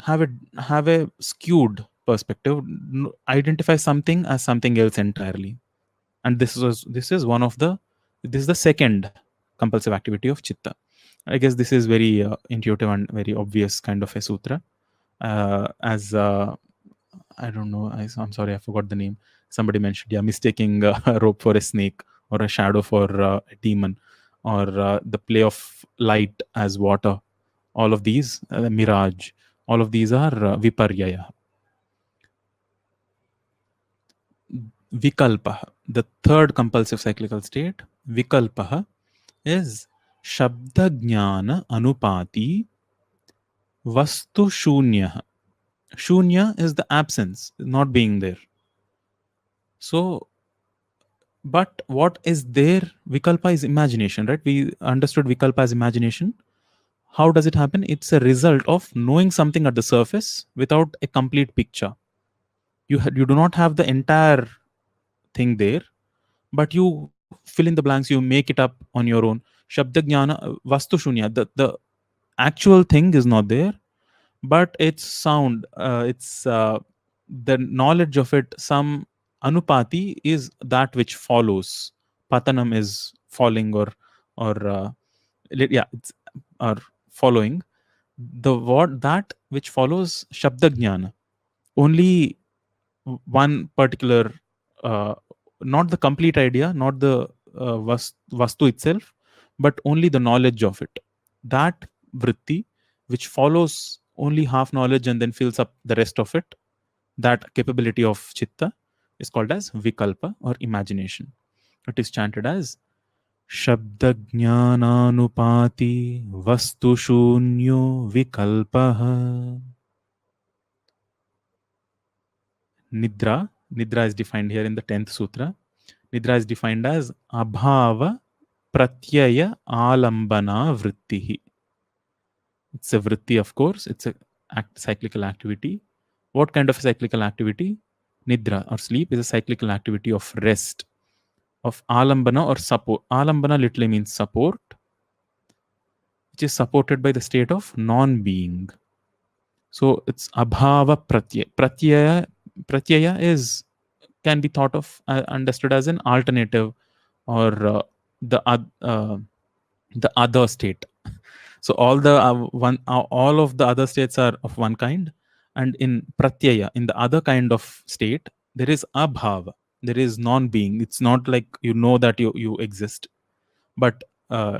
have a have a skewed perspective, identify something as something else entirely. And this was this is one of the this is the second compulsive activity of chitta. I guess this is very uh, intuitive and very obvious kind of a sutra. Uh, as uh, I don't know, I, am sorry, I forgot the name. Somebody mentioned, yeah, mistaking [laughs] a rope for a snake or a shadow for uh, a demon, or uh, the play of light as water. All of these, uh, mirage, all of these are uh, viparyaya. Vikalpa, the third compulsive cyclical state, vikalpa, is shabda jnana anupati vastu shunya. Shunya is the absence, not being there. So, but what is there? Vikalpa is imagination, right? We understood Vikalpa as imagination how does it happen? It's a result of knowing something at the surface without a complete picture. You you do not have the entire thing there but you fill in the blanks you make it up on your own. Shabda jnana vastu shunya the, the actual thing is not there but it's sound uh, it's uh, the knowledge of it some anupati is that which follows. Patanam is falling or or uh, yeah it's or following the what that which follows shabda jnana. Only one particular uh, not the complete idea not the uh, vastu itself but only the knowledge of it. That vritti which follows only half knowledge and then fills up the rest of it that capability of chitta is called as vikalpa or imagination. It is chanted as शब्द ज्ञानानुपाति वस्तु शून्यो विकल्प। निद्रा निद्रा is defined here in the tenth sutra निद्रा is defined as अभाव, प्रत्यय, आलंबना, वृत्ति it's a वृत्ति of course it's cyclical activity what kind of cyclical activity निद्रा और sleep is a cyclical activity of rest of alambana or support. Alambana literally means support, which is supported by the state of non-being. So it's abhava pratyaya. Pratyaya, pratyaya is can be thought of uh, understood as an alternative or uh, the uh, the other state. So all the uh, one uh, all of the other states are of one kind, and in pratyaya, in the other kind of state, there is abhava there is non-being. It's not like you know that you you exist. But uh,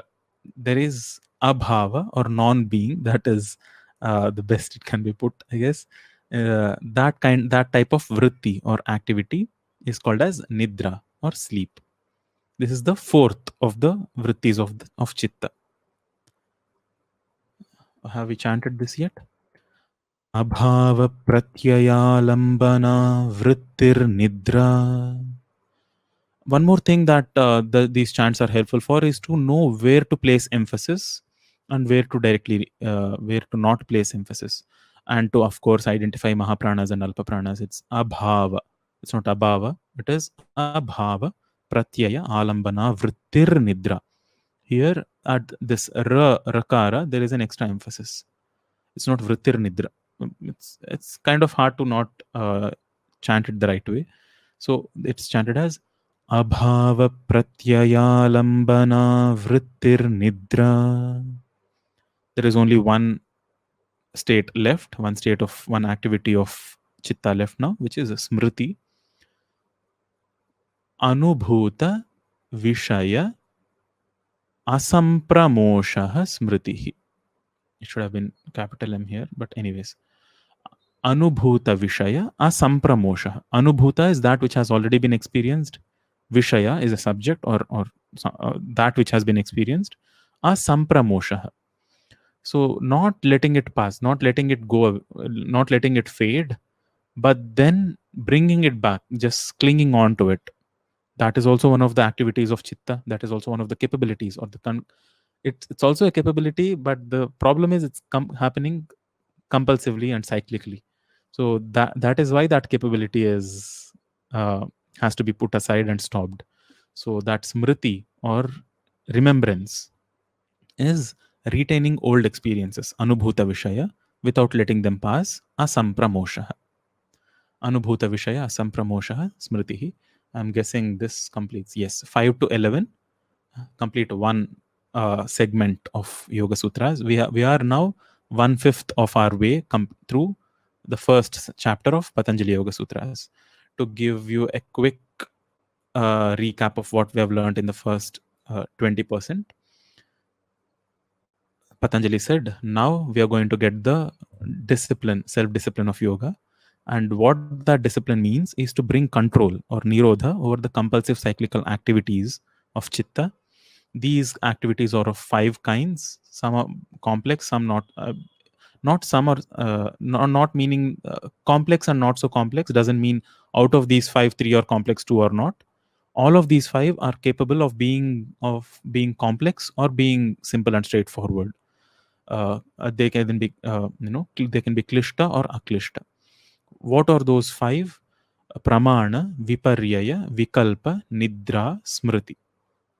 there is abhava or non-being that is uh, the best it can be put i guess. Uh, that kind that type of vritti or activity is called as nidra or sleep. This is the fourth of the vrittis of the, of chitta. Have we chanted this yet Abhava pratyaya alambana vrittir-nidra. One more thing that uh, these chants are helpful for is to know where to place emphasis and where to directly, uh, where to not place emphasis. And to, of course, identify Mahapranas and Alpapranas. It's Abhava. It's not Abhava. It is Abhava Pratyaya Alambana Vrittir-nidra. Here at this Ra Rakara, there is an extra emphasis. It's not Vrittir-nidra it's it's kind of hard to not uh, chant it the right way. So it's chanted as abhava pratyayalambana vrittir nidra there is only one state left one state of one activity of chitta left now which is smriti. Anubhuta vishaya asampramosha smritihi. It should have been capital m here but anyways Anubhuta Vishaya Asampramosha. Anubhuta is that which has already been experienced. Vishaya is a subject or, or uh, that which has been experienced, a sampramosha. So not letting it pass, not letting it go, not letting it fade, but then bringing it back, just clinging on to it. That is also one of the activities of chitta. That is also one of the capabilities or the con- it's it's also a capability, but the problem is it's com- happening compulsively and cyclically. So that that is why that capability is uh, has to be put aside and stopped. So that smriti or remembrance is retaining old experiences, anubhuta vishaya, without letting them pass, asampramosha. Anubhuta vishaya, asampramosha, smriti. I'm guessing this completes, yes, 5 to 11 complete one uh, segment of Yoga Sutras. We, are we are now one fifth of our way come through the first chapter of Patanjali Yoga Sutras. To give you a quick uh, recap of what we have learned in the first uh, 20%, Patanjali said, now we are going to get the discipline, self discipline of yoga. And what that discipline means is to bring control or nirodha over the compulsive cyclical activities of chitta. These activities are of five kinds. Some are complex, some not. Uh, not some are uh, not, not meaning uh, complex and not so complex doesn't mean out of these five three are complex two or not. All of these five are capable of being of being complex or being simple and straightforward. Uh, uh they can then be uh, you know they can be klishta or aklishta. What are those five? Pramana viparyaya vikalpa nidra smriti.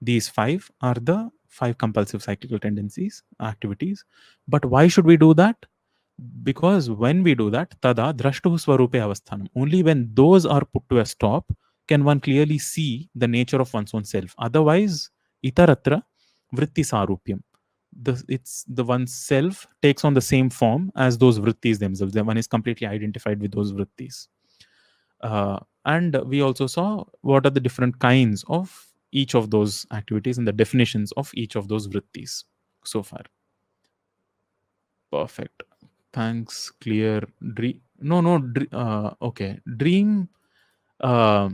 These five are the five compulsive cyclical tendencies activities. But why should we do that because when we do that tada drashtu swarupe avasthanam. Only when those are put to a stop can one clearly see the nature of one's own self. Otherwise itaratra vritti sarupyam. The it's the one self takes on the same form as those vrittis themselves. The one is completely identified with those vrittis. Uh, and we also saw what are the different kinds of each of those activities and the definitions of each of those vrittis so far. Perfect thanks clear dream no no uh, okay dream uh,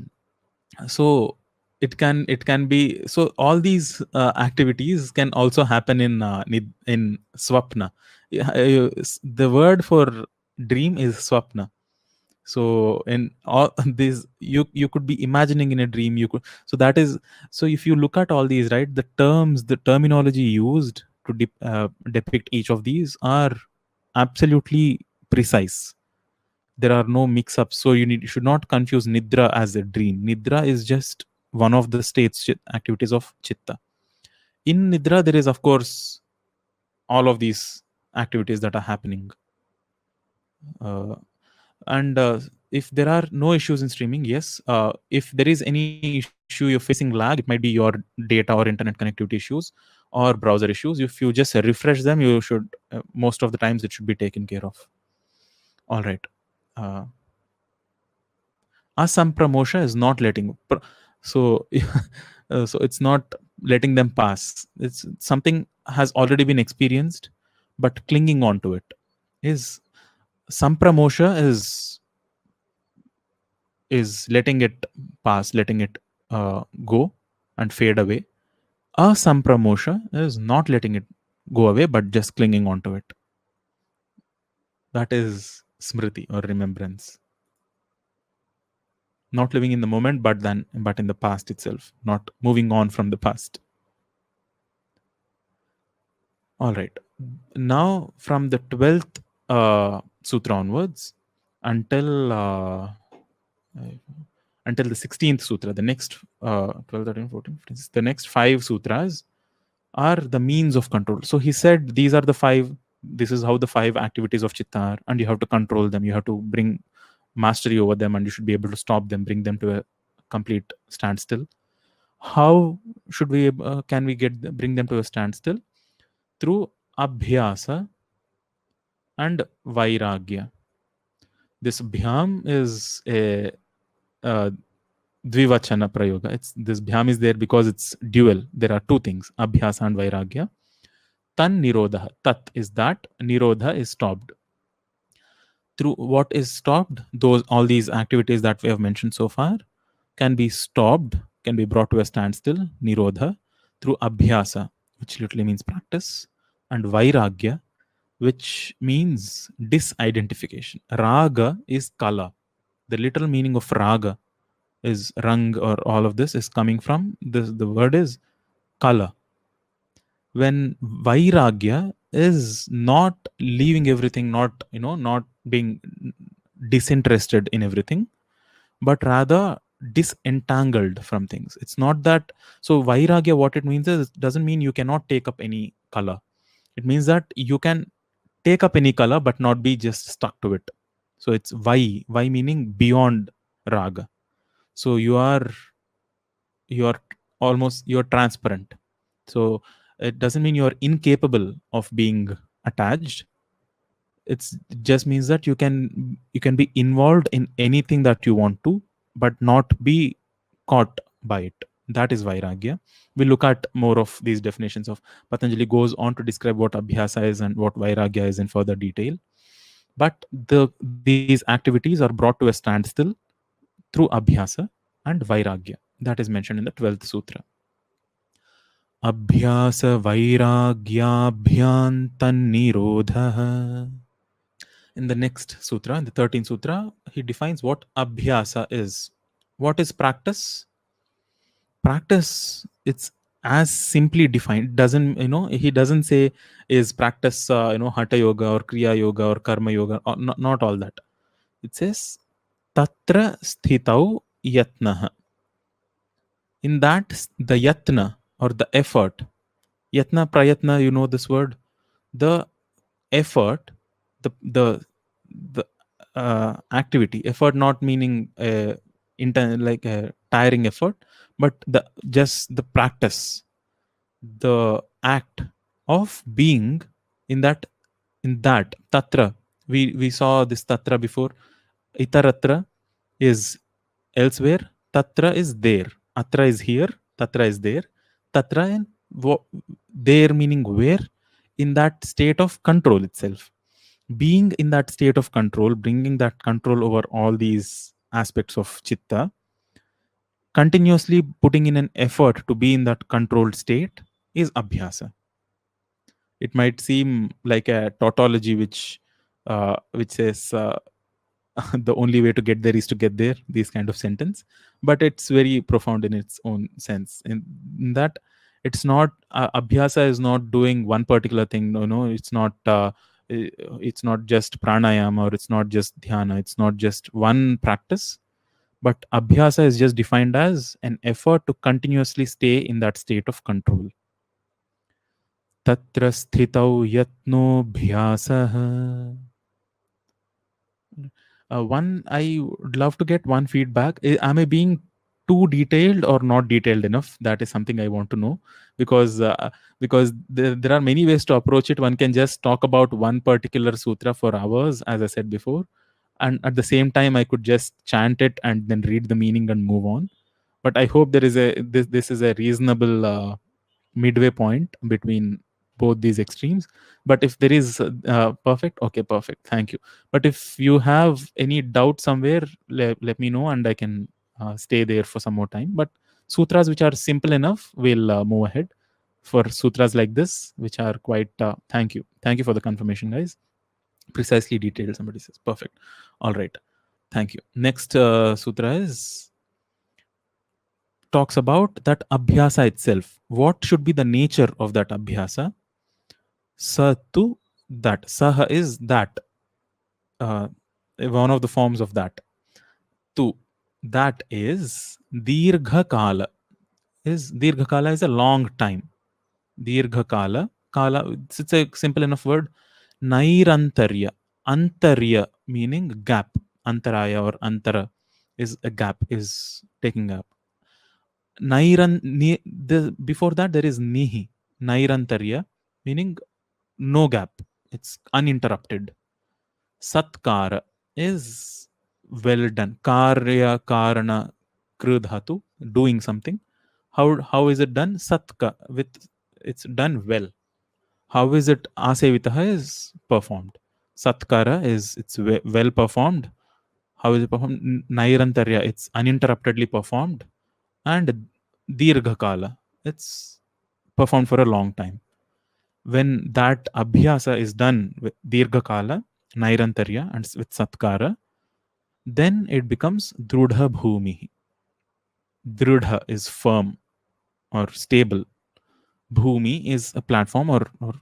so it can it can be so all these uh, activities can also happen in uh, in swapna. The word for dream is swapna. So in all [laughs] these you you could be imagining in a dream you could so that is so if you look at all these right the terms the terminology used to de- uh, depict each of these are absolutely precise. There are no mix-ups so you need you should not confuse nidra as a dream. Nidra is just one of the states activities of chitta. In nidra there is of course all of these activities that are happening. Uh, and uh, if there are no issues in streaming yes uh, if there is any issue you're facing lag it might be your data or internet connectivity issues or browser issues if you just refresh them you should uh, most of the times it should be taken care of. All right. Uh, asampramosha is not letting so [laughs] uh, so it's not letting them pass. It's something has already been experienced but clinging on to it is sampramosha is is letting it pass letting it uh, go and fade away Asampramosha is not letting it go away, but just clinging onto it. That is smriti or remembrance. Not living in the moment, but then but in the past itself, not moving on from the past. All right. Now, from the 12th uh, sutra onwards until uh, until the 16th sutra, the next uh, 12, 13, 14, 15, the next five sutras are the means of control. So he said these are the five, this is how the five activities of chitta are, and you have to control them. You have to bring mastery over them, and you should be able to stop them, bring them to a complete standstill. How should we, uh, can we get bring them to a standstill? Through abhyasa and vairagya. This bhyam is a uh, dvivachana prayoga. It's this bhyam is there because it's dual. There are two things, abhyasa and vairagya. Tan nirodha. Tat is that. Nirodha is stopped. Through what is stopped, those all these activities that we have mentioned so far can be stopped, can be brought to a standstill, nirodha, through abhyasa, which literally means practice, and vairagya, which means disidentification. Raga is kala. The literal meaning of raga is rang or all of this is coming from this the word is kala. When vairagya is not leaving everything, not you know, not being disinterested in everything, but rather disentangled from things. It's not that so vairagya, what it means is it doesn't mean you cannot take up any color. It means that you can take up any color but not be just stuck to it. So it's vai, vai meaning beyond raga. So you are you are almost you're transparent. So it doesn't mean you're incapable of being attached it's it just means that you can you can be involved in anything that you want to but not be caught by it that is vairagya we'll look at more of these definitions of patanjali goes on to describe what abhyasa is and what vairagya is in further detail but the these activities are brought to a standstill through abhyasa and vairagya. That is mentioned in the 12th sutra. Abhyasa vairagyabhyan tannirodha. In the next sutra, in the 13th sutra, he defines what abhyasa is. What is practice? Practice, it's as simply defined. Doesn't you know? He doesn't say is practice uh, you know hatha yoga or kriya yoga or karma yoga. Or not, not all that. It says tatra sthitau yatnah. In that, the yatna or the effort, yatna prayatna, you know this word, the effort the the the uh, activity effort not meaning uh, inter- like a tiring effort but the just the practice the act of being in that in that tatra. We we saw this tatra before. Itaratra is elsewhere. Tatra is there. Atra is here. Tatra is there. Tatra and there meaning where? In that state of control itself. Being in that state of control, bringing that control over all these aspects of chitta, continuously putting in an effort to be in that controlled state is abhyasa. It might seem like a tautology which uh, which says uh, [laughs] the only way to get there is to get there. This kind of sentence, but it's very profound in its own sense. In, in that, it's not uh, abhyasa is not doing one particular thing. No, no, it's not uh, it's not just pranayama or it's not just dhyana it's not just one practice but abhyasa is just defined as an effort to continuously stay in that state of control. Sthitau yatno bhyasah. Uh, one i would love to get one feedback. Am i being too detailed or not detailed enough? That is something i want to know. Because uh, because there, there are many ways to approach it. One can just talk about one particular sutra for hours as i said before and at the same time i could just chant it and then read the meaning and move on but i hope there is a this this is a reasonable uh, midway point between both these extremes but if there is uh, perfect okay perfect thank you but if you have any doubt somewhere le- let me know and i can uh, stay there for some more time. But sutras which are simple enough will uh, move ahead. For sutras like this, which are quite, uh, thank you. Thank you for the confirmation, guys. Precisely detailed, somebody says. Perfect. All right. Thank you. Next uh, sutra is talks about that abhyasa itself. What should be the nature of that abhyasa? Satu that. Saha is that. Uh, one of the forms of that. Tu that is dirghakala is dirghakala is a long time dirghakala kala it's a simple enough word nairantarya antarya meaning gap. antaraya or antara is a gap is taking up. nairan ni, the, before that there is nihi nairantarya meaning no gap it's uninterrupted. satkara is well done. karya karana krudhatu doing something. How how is it done? satka with it's done well how is it asevitaha is performed satkara is it's well performed how is it performed nairantarya it's uninterruptedly performed and dirghakala it's performed for a long time. When that abhyasa is done with dirghakala, nairantarya, and with satkara, then it becomes drudha bhumi. Drudha is firm or stable. Bhumi is a platform or, or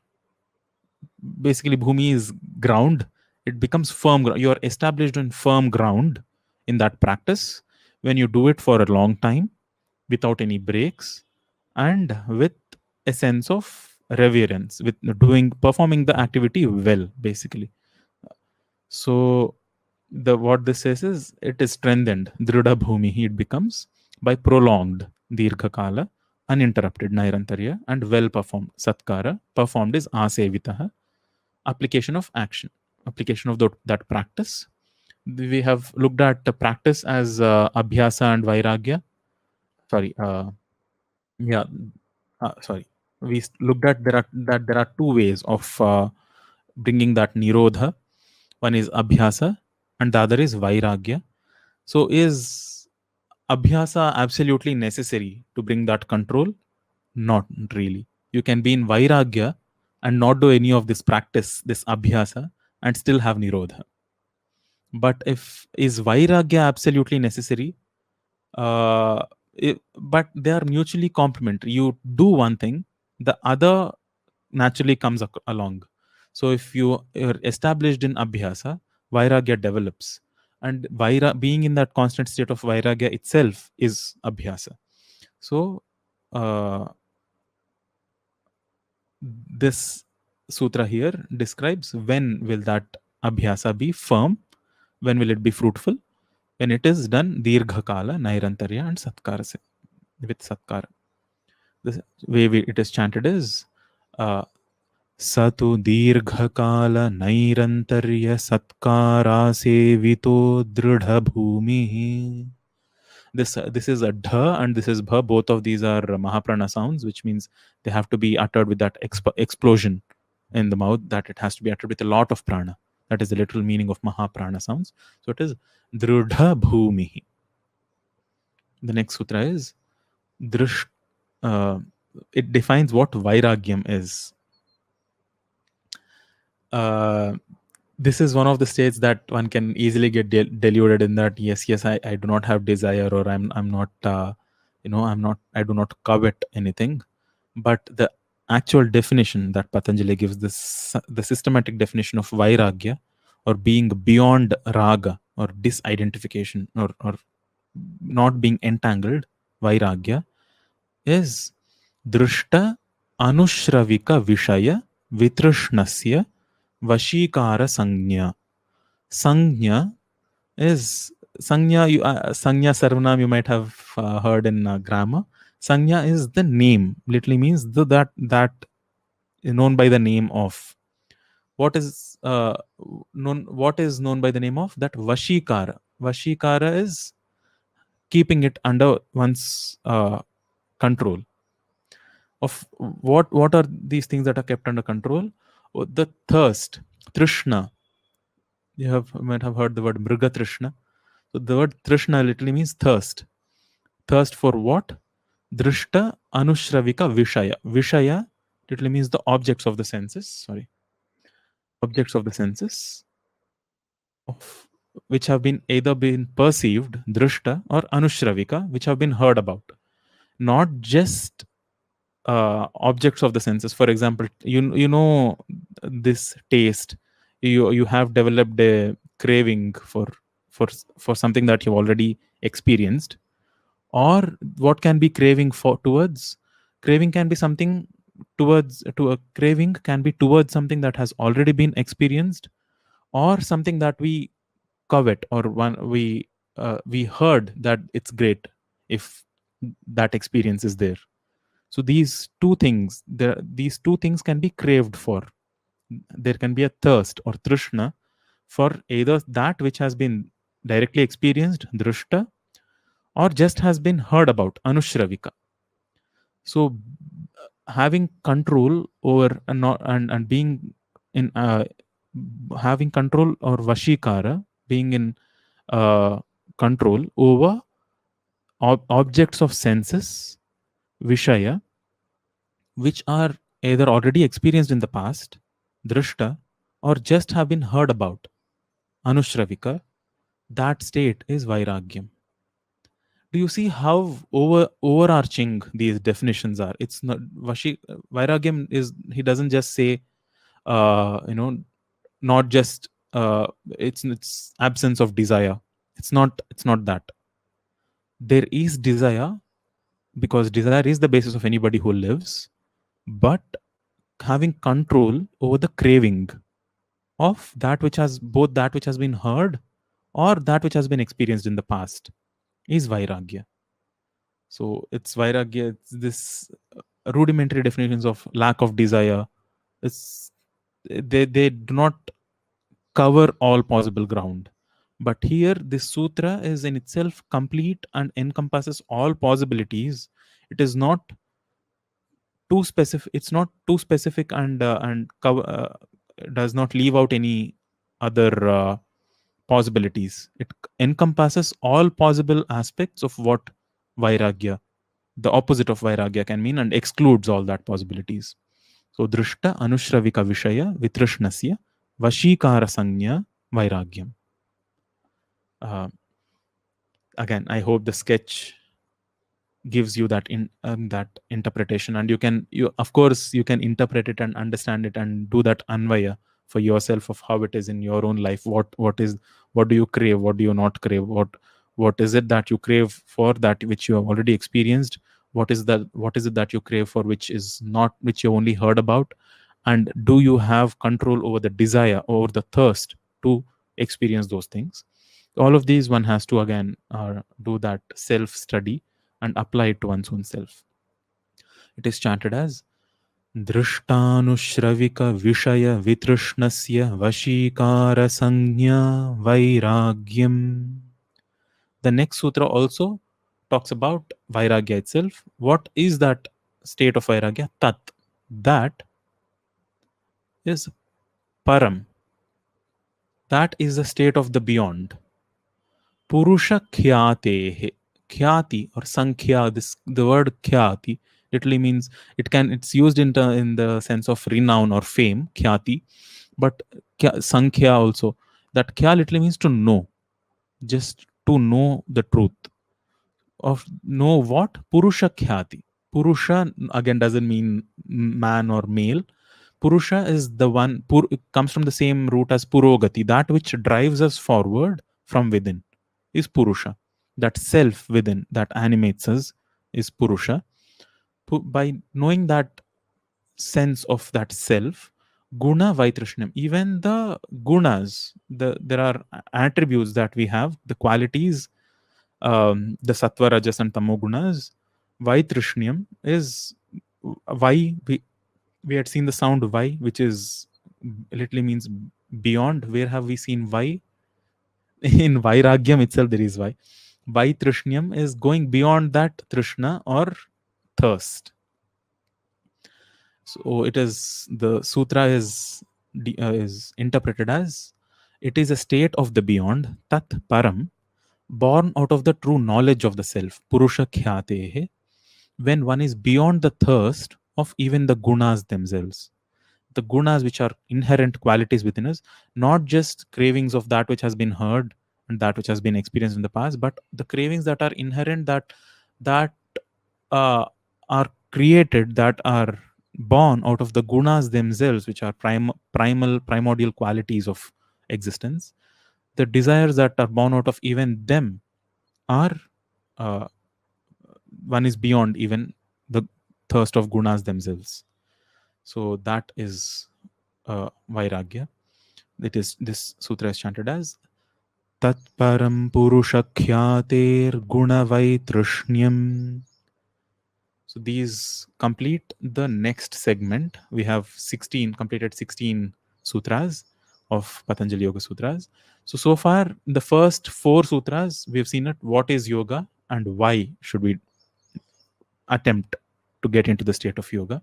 basically bhumi is ground. It becomes firm. You are established on firm ground in that practice when you do it for a long time without any breaks and with a sense of reverence with doing performing the activity well basically so the what this says is it is strengthened drida bhumi it becomes by prolonged dirghakala uninterrupted nairantarya and well performed satkara performed is asevitaha application of action application of that practice. We have looked at the practice as uh, abhyasa and vairagya. Sorry uh, yeah uh, sorry. We looked at there are that there are two ways of uh, bringing that nirodha. One is abhyasa and the other is vairagya. So is abhyasa absolutely necessary to bring that control? Not really. You can be in vairagya and not do any of this practice this abhyasa and still have nirodha. But if is vairagya absolutely necessary? Uh, it, but they are mutually complementary. You do one thing the other naturally comes along. So if you are established in abhyasa vairagya develops and vaira being in that constant state of vairagya itself is abhyasa. So uh, this sutra here describes when will that abhyasa be firm when will it be fruitful? When it is done dirghakala nairantarya and satkara with satkara. The way we, it is chanted is uh, nairantarya satkara sevito dridha this uh, this is a dha and this is bha both of these are mahaprana sounds which means they have to be uttered with that exp- explosion in the mouth that it has to be uttered with a lot of prana that is the literal meaning of Mahaprana sounds. So it is Drudha Bhumi. The next sutra is Drish. Uh, it defines what Vairagyam is. Uh, this is one of the states that one can easily get de- deluded in that yes yes I, I do not have desire or i'm i'm not uh, you know i'm not i do not covet anything. But the actual definition that Patanjali gives this the systematic definition of vairagya or being beyond raga or disidentification or, or not being entangled vairagya is drishta anushravika vishaya vitrishnasya vashikara sangnya sangnya is sangnya you, uh, sangnya sarvanam you might have uh, heard in uh, grammar Sanya is the name. Literally means the, that that known by the name of. What is uh, known? What is known by the name of that Vashikara? Vashikara is keeping it under one's uh, control. Of what? What are these things that are kept under control? Oh, the thirst, Trishna. You have you might have heard the word Mriga Trishna. So the word Trishna literally means thirst. Thirst for what? drishta anushravika vishaya vishaya literally means the objects of the senses sorry objects of the senses of which have been either been perceived drishta or anushravika which have been heard about not just uh, objects of the senses. For example you you know this taste. You you have developed a craving for for for something that you've already experienced. Or what can be craving for towards? Craving can be something towards to a craving can be towards something that has already been experienced or something that we covet or one we uh, we heard that it's great if that experience is there so these two things there these two things can be craved for. There can be a thirst or trishna for either that which has been directly experienced drishta or just has been heard about anushravika so having control over and not and, and being in uh, having control or vashikara being in uh, control over ob- objects of senses vishaya which are either already experienced in the past, drishta, or just have been heard about, anushravika, that state is vairagyam. Do you see how over overarching these definitions are? It's not Vashi Vairagyam is he doesn't just say uh, you know not just uh, it's it's absence of desire. It's not it's not that. There is desire because desire is the basis of anybody who lives, but having control over the craving of that which has both that which has been heard or that which has been experienced in the past is vairagya. So it's vairagya, it's this rudimentary definitions of lack of desire. It's they they do not cover all possible ground. But here this sutra is in itself complete and encompasses all possibilities. It is not too specific. It's not too specific and uh, and uh, does not leave out any other uh, possibilities. It encompasses all possible aspects of what vairagya, the opposite of vairagya, can mean and excludes all that possibilities. So, drishta anushravika vishaya vitrishnasya vashikara sanya vairagyam. Uh, again, I hope the sketch gives you that in um, that interpretation. And you can you of course you can interpret it and understand it and do that anvaya for yourself of how it is in your own life. What what is what do you crave? What do you not crave? What what is it that you crave for that which you have already experienced? What is that what is it that you crave for which is not which you only heard about? And do you have control over the desire over the thirst to experience those things all of these one has to again uh, do that self study and apply it to one's own self it is chanted as दृष्टानुश्रविकविषयवितृष्णस्य वशीकारसंज्ञा वैराग्यम् The next sutra also talks about vairagya itself. What is that state of vairagya? Tat. That is param. That is the state of the beyond. Purusha khyate. Khyati or sankhya, this the word khyati literally means it can it's used in, the, in the sense of renown or fame khyati but sankhya also that kya literally means to know just to know the truth of know what purusha khyati purusha again doesn't mean man or male purusha is the one pur, comes from the same root as purogati that which drives us forward from within is purusha. That self within that animates us is purusha. By knowing that sense of that self guna vaitrishnam even the gunas the there are attributes that we have the qualities um, the sattva rajas and tamo gunas vaitrishnam is why we we had seen the sound why which is literally means beyond. Where have we seen why in vairagyam itself there is why vaitrishnam is going beyond that trishna or thirst. So it is the sutra is uh, is interpreted as it is a state of the beyond tat param born out of the true knowledge of the self purusha khyate when one is beyond the thirst of even the gunas themselves the gunas which are inherent qualities within us not just cravings of that which has been heard and that which has been experienced in the past but the cravings that are inherent that that uh, are created that are born out of the gunas themselves which are prim- primal primordial qualities of existence. The desires that are born out of even them are uh, one is beyond even the thirst of gunas themselves so that is uh, vairagya it is this sutra is chanted as tatparam purushakyater gunavaitrushnyam so these complete the next segment. We have 16 completed 16 sutras of Patanjali Yoga Sutras. So so far the first four sutras we have seen it what is yoga and why should we attempt to get into the state of yoga.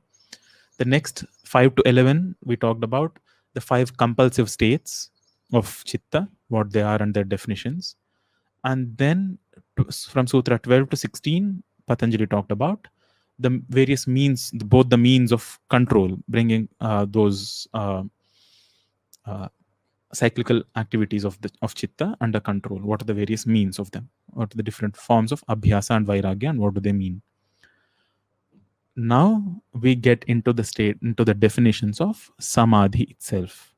The next 5 to 11 we talked about the five compulsive states of chitta what they are and their definitions and then from sutra 12 to 16 patanjali talked about the various means, both the means of control, bringing uh, those uh, uh, cyclical activities of the of chitta under control. What are the various means of them? What are the different forms of abhyasa and vairagya, and what do they mean? Now we get into the state, into the definitions of samadhi itself.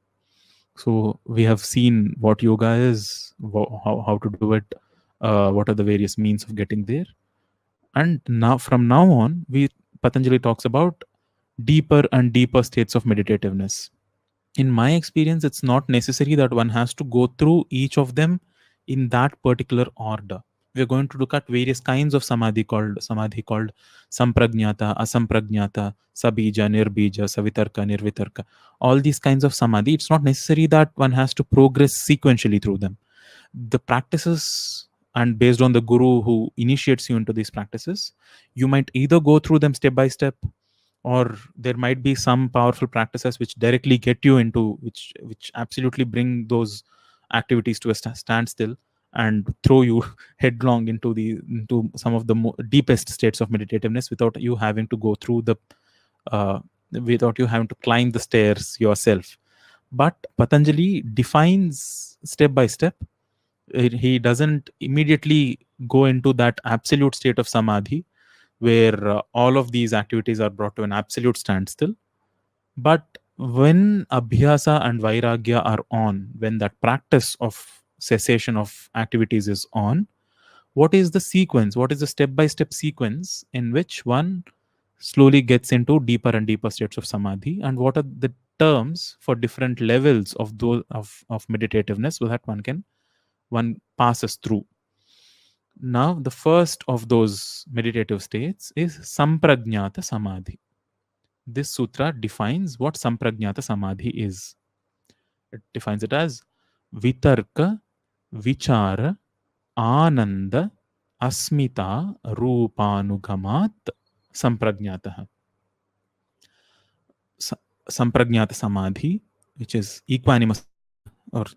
So we have seen what yoga is, how, how to do it, uh, what are the various means of getting there. And now from now on we patanjali talks about deeper and deeper states of meditativeness. In my experience it's not necessary that one has to go through each of them in that particular order we're going to look at various kinds of samadhi called samadhi called samprajnata asamprajnata sabija nirbija savitarka nirvitarka. All these kinds of samadhi it's not necessary that one has to progress sequentially through them. The practices and based on the guru who initiates you into these practices you might either go through them step by step or there might be some powerful practices which directly get you into which which absolutely bring those activities to a st- standstill and throw you [laughs] headlong into the into some of the mo- deepest states of meditativeness without you having to go through the uh, without you having to climb the stairs yourself. But patanjali defines step by step. He doesn't immediately go into that absolute state of samadhi where uh, all of these activities are brought to an absolute standstill. But when abhyasa and vairagya are on when that practice of cessation of activities is on what is the sequence what is the step by step sequence in which one slowly gets into deeper and deeper states of samadhi and what are the terms for different levels of those of, of meditativeness so that one can one passes through. Now, the first of those meditative states is Samprajnata Samadhi. This sutra defines what Samprajnata Samadhi is. It defines it as Vitarka, विचार, आनंद, अस्मिता, रूपानुगमात संप्रज्ञात। संप्रज्ञात समाधि विच is equanimous और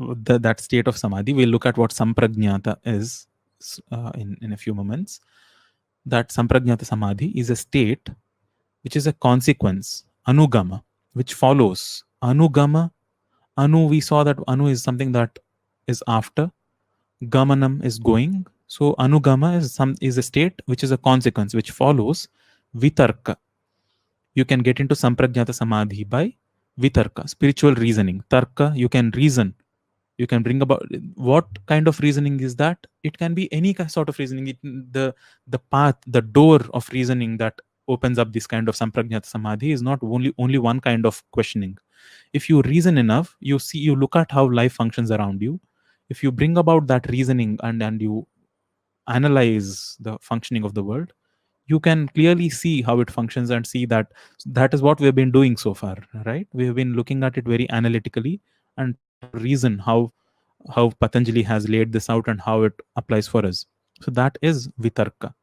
that state of samadhi will look at what संप्रज्ञात is in in a few moments that संप्रज्ञात samadhi is a state which is a consequence anugam which follows anugam anu, we saw that anu is something that is after, gamanam is going. So anugama is some is a state which is a consequence, which follows vitarka. You can get into samprajnata samadhi by vitarka, spiritual reasoning. Tarka, you can reason you can bring about what kind of reasoning is that it can be any sort of reasoning it, the the path the door of reasoning that opens up this kind of samprajnata samadhi is not only only one kind of questioning if you reason enough you see you look at how life functions around you if you bring about that reasoning and and you analyze the functioning of the world you can clearly see how it functions and see that that is what we've been doing so far right we have been looking at it very analytically and reason how how Patanjali has laid this out and how it applies for us. So that is vitarka.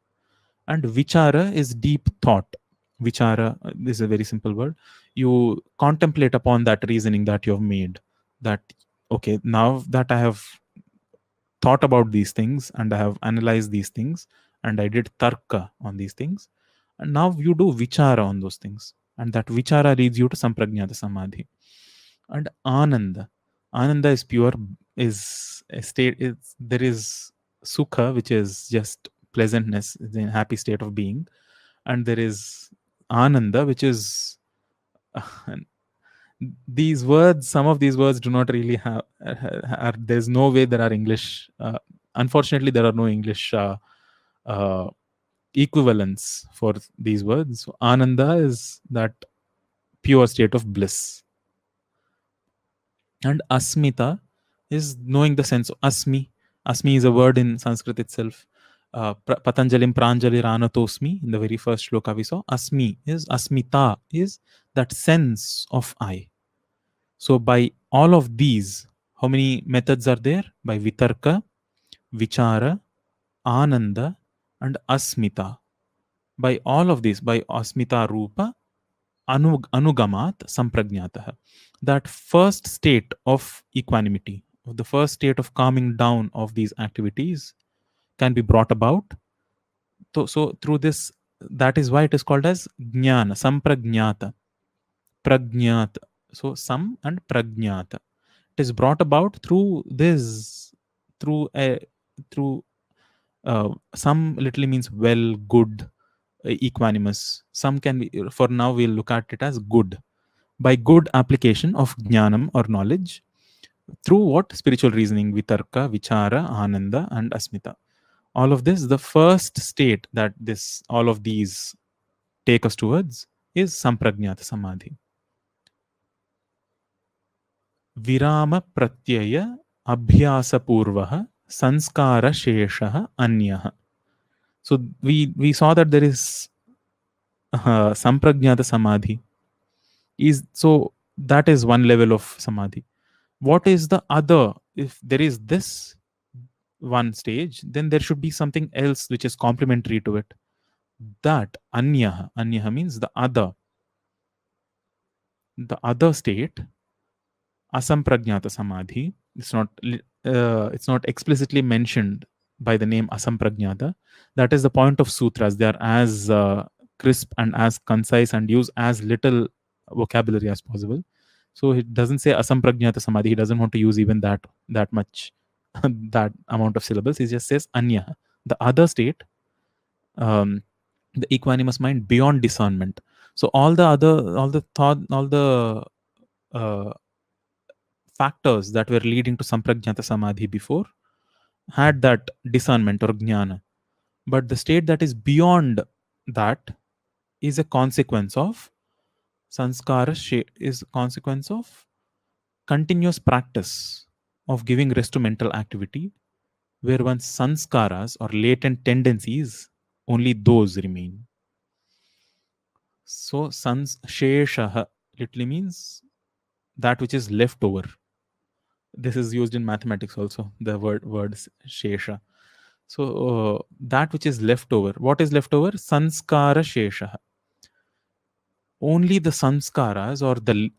And vichara is deep thought. Vichara uh, this is a very simple word. You contemplate upon that reasoning that you have made. That, okay, now that I have thought about these things and I have analyzed these things and I did tarka on these things, and now you do vichara on those things. And that vichara leads you to samprajnata samadhi. And ananda ananda is pure is a state is there is sukha which is just pleasantness the happy state of being and there is ananda which is these words some of these words do not really have are, there's no way there are english uh, unfortunately there are no english uh, uh, equivalents for these words so ananda is that pure state of bliss and asmita is knowing the sense of asmi. Asmi is a word in Sanskrit itself. Uh, Patanjalim Pranjalir Anatosmi in the very first shloka we saw. Asmi is asmita is that sense of I. So by all of these, how many methods are there? By vitarka, vichara, ananda, and asmita. By all of these, by asmita rupa, anu, anugamat samprajnatah that first state of equanimity, of the first state of calming down of these activities can be brought about. So, so through this that is why it is called as jnana, samprajnata, prajnata. So sam and prajnata. It is brought about through this, through a through uh, sam literally means well, good, equanimous. Sam can be for now we'll look at it as good. By good application of jnanam or knowledge through what spiritual reasoning, vitarka, vichara, ananda, and asmita all of this the first state that this all of these take us towards is samprajnata samadhi. Virama pratyaya abhyasa purvah sanskara sheshah anyah. So we we saw that there is uh, samprajnata samadhi. Is so that is one level of samadhi. What is the other? If there is this one stage, then there should be something else which is complementary to it. That anya, anya means the other. The other state, asampragnata samadhi. It's not uh, it's not explicitly mentioned by the name asampragnata. That is the point of sutras. They are as uh, crisp and as concise and use as little vocabulary as possible. So it doesn't say asampragnata samadhi. He doesn't want to use even that that much [laughs] that amount of syllables. He just says anya, the other state, um, the equanimous mind beyond discernment. So all the other, all the thought, all the uh, factors that were leading to samprajnata samadhi before had that discernment or jnana. But the state that is beyond that is a consequence of sanskara is consequence of continuous practice of giving rest to mental activity, where one's sanskaras or latent tendencies, only those remain. So, sans sheshaha literally means that which is left over. This is used in mathematics also, the word word shesha. So, uh, that which is left over. What is left over? Sanskara sheshaha only the sanskaras or the,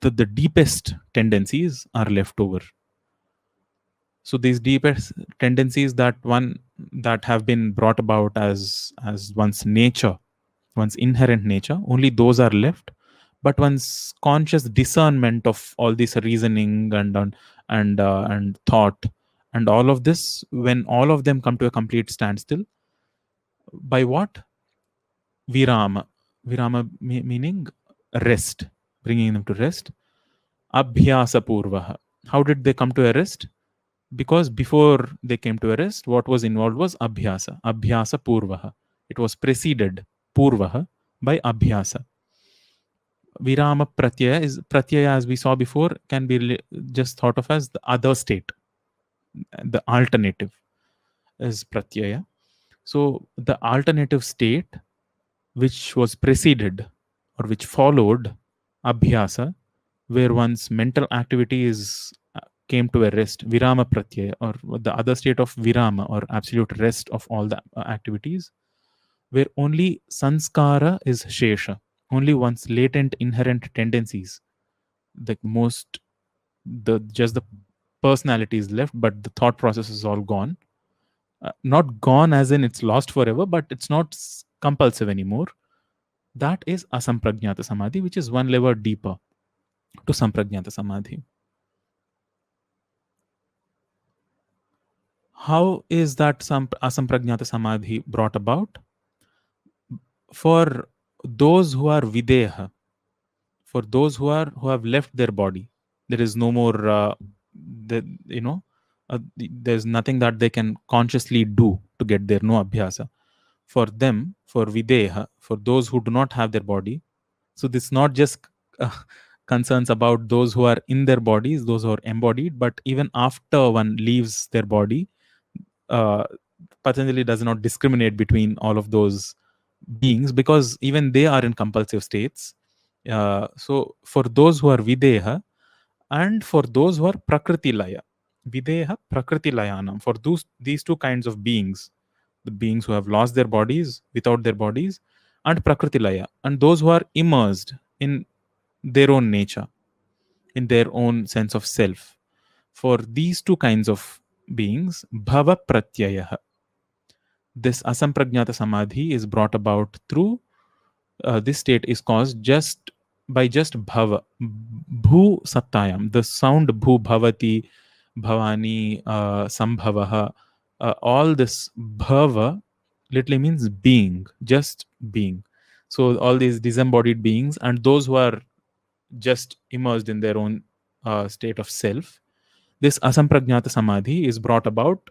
the, the deepest tendencies are left over so these deeper tendencies that one that have been brought about as as one's nature one's inherent nature only those are left. But one's conscious discernment of all this reasoning and and uh, and thought and all of this when all of them come to a complete standstill by what? Virama. Virama meaning rest bringing them to rest. Abhyasa purvaha. How did they come to a rest because before they came to a rest, what was involved was abhyasa, abhyasa purvaha. It was preceded purvaha by abhyasa. Virama pratyaya is pratyaya, as we saw before, can be just thought of as the other state, the alternative is pratyaya. So the alternative state, which was preceded or which followed abhyasa, where one's mental activity is came to a rest, virama pratyaya, or the other state of virama or absolute rest of all the uh, activities, where only sanskara is shesha, only one's latent inherent tendencies, the most, the just the personality is left, but the thought process is all gone. Uh, not gone as in it's lost forever, but it's not compulsive anymore. That is asampragnata samadhi, which is one level deeper to sampragnata samadhi. How is that some asampragnata samadhi brought about? For those who are videha for those who are who have left their body there is no more uh, the, you know uh, there's nothing that they can consciously do to get there no abhyasa. For them for videha for those who do not have their body so this not just uh, concerns about those who are in their bodies those who are embodied but even after one leaves their body uh, Patanjali does not discriminate between all of those beings because even they are in compulsive states. Uh, so for those who are videha and for those who are prakriti laya, videha prakriti layanam, for those these two kinds of beings, the beings who have lost their bodies without their bodies, and prakriti laya, and those who are immersed in their own nature, in their own sense of self. For these two kinds of beings bhava pratyaya this asampragnata samadhi is brought about through uh, this state is caused just by just bhava bhu sattayam the sound bhu bhavati bhavani uh, sambhavaha uh, all this bhava literally means being just being. So all these disembodied beings and those who are just immersed in their own uh, state of self this asampragnata samadhi is brought about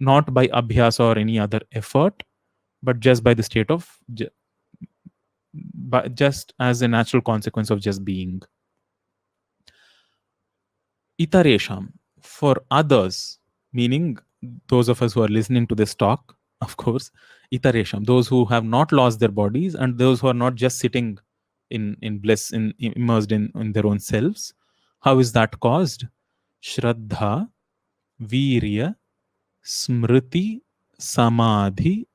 not by abhyasa or any other effort but just by the state of but just as a natural consequence of just being. Itaresham for others meaning those of us who are listening to this talk [laughs] of course itaresham those who have not lost their bodies and those who are not just sitting in in bliss in immersed in, in their own selves how is that caused shraddha virya smriti samadhi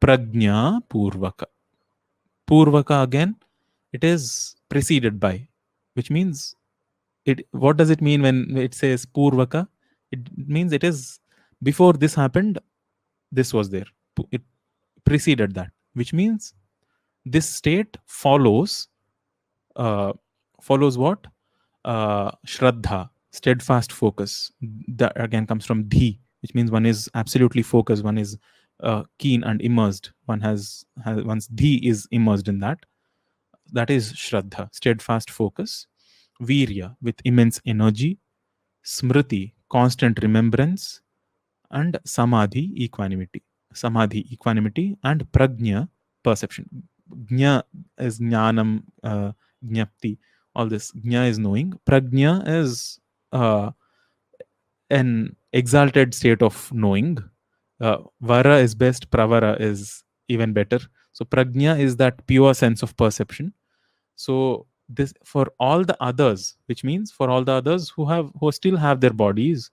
prajna purvaka. Purvaka again it is preceded by which means it what does it mean when it says purvaka? It means it is before this happened this was there. It preceded that which means this state follows uh, follows what? Uh, shraddha steadfast focus that again comes from dhi which means one is absolutely focused one is uh, keen and immersed. One has, has one's dhi is immersed in that that is shraddha steadfast focus virya with immense energy smriti constant remembrance and samadhi equanimity samadhi equanimity and prajna perception. Jna is jnanam uh, jnapti all this. Jna is knowing. Prajna is uh, an exalted state of knowing. Uh, vara is best pravara is even better. So prajna is that pure sense of perception. So this for all the others which means for all the others who have who still have their bodies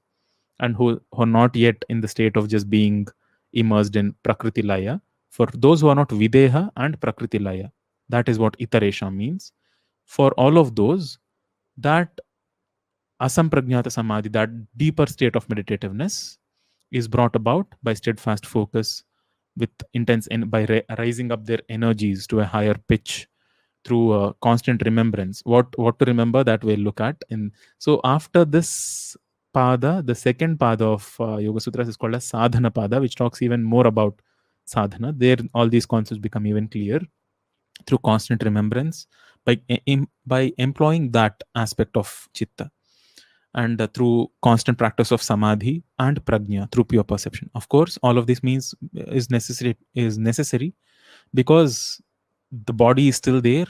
and who, who are not yet in the state of just being immersed in prakriti laya for those who are not videha and prakriti laya that is what itaresha means. For all of those that asampragnata samadhi that deeper state of meditativeness is brought about by steadfast focus with intense and by rising up their energies to a higher pitch through uh, constant remembrance what what to remember that we'll look at in so after this pada, the second pada of uh, Yoga Sutras is called as Sadhana Pada, which talks even more about sadhana. There, all these concepts become even clear through constant remembrance by by employing that aspect of chitta and uh, through constant practice of samadhi and prajna through pure perception. Of course all of this means uh, is necessary is necessary because the body is still there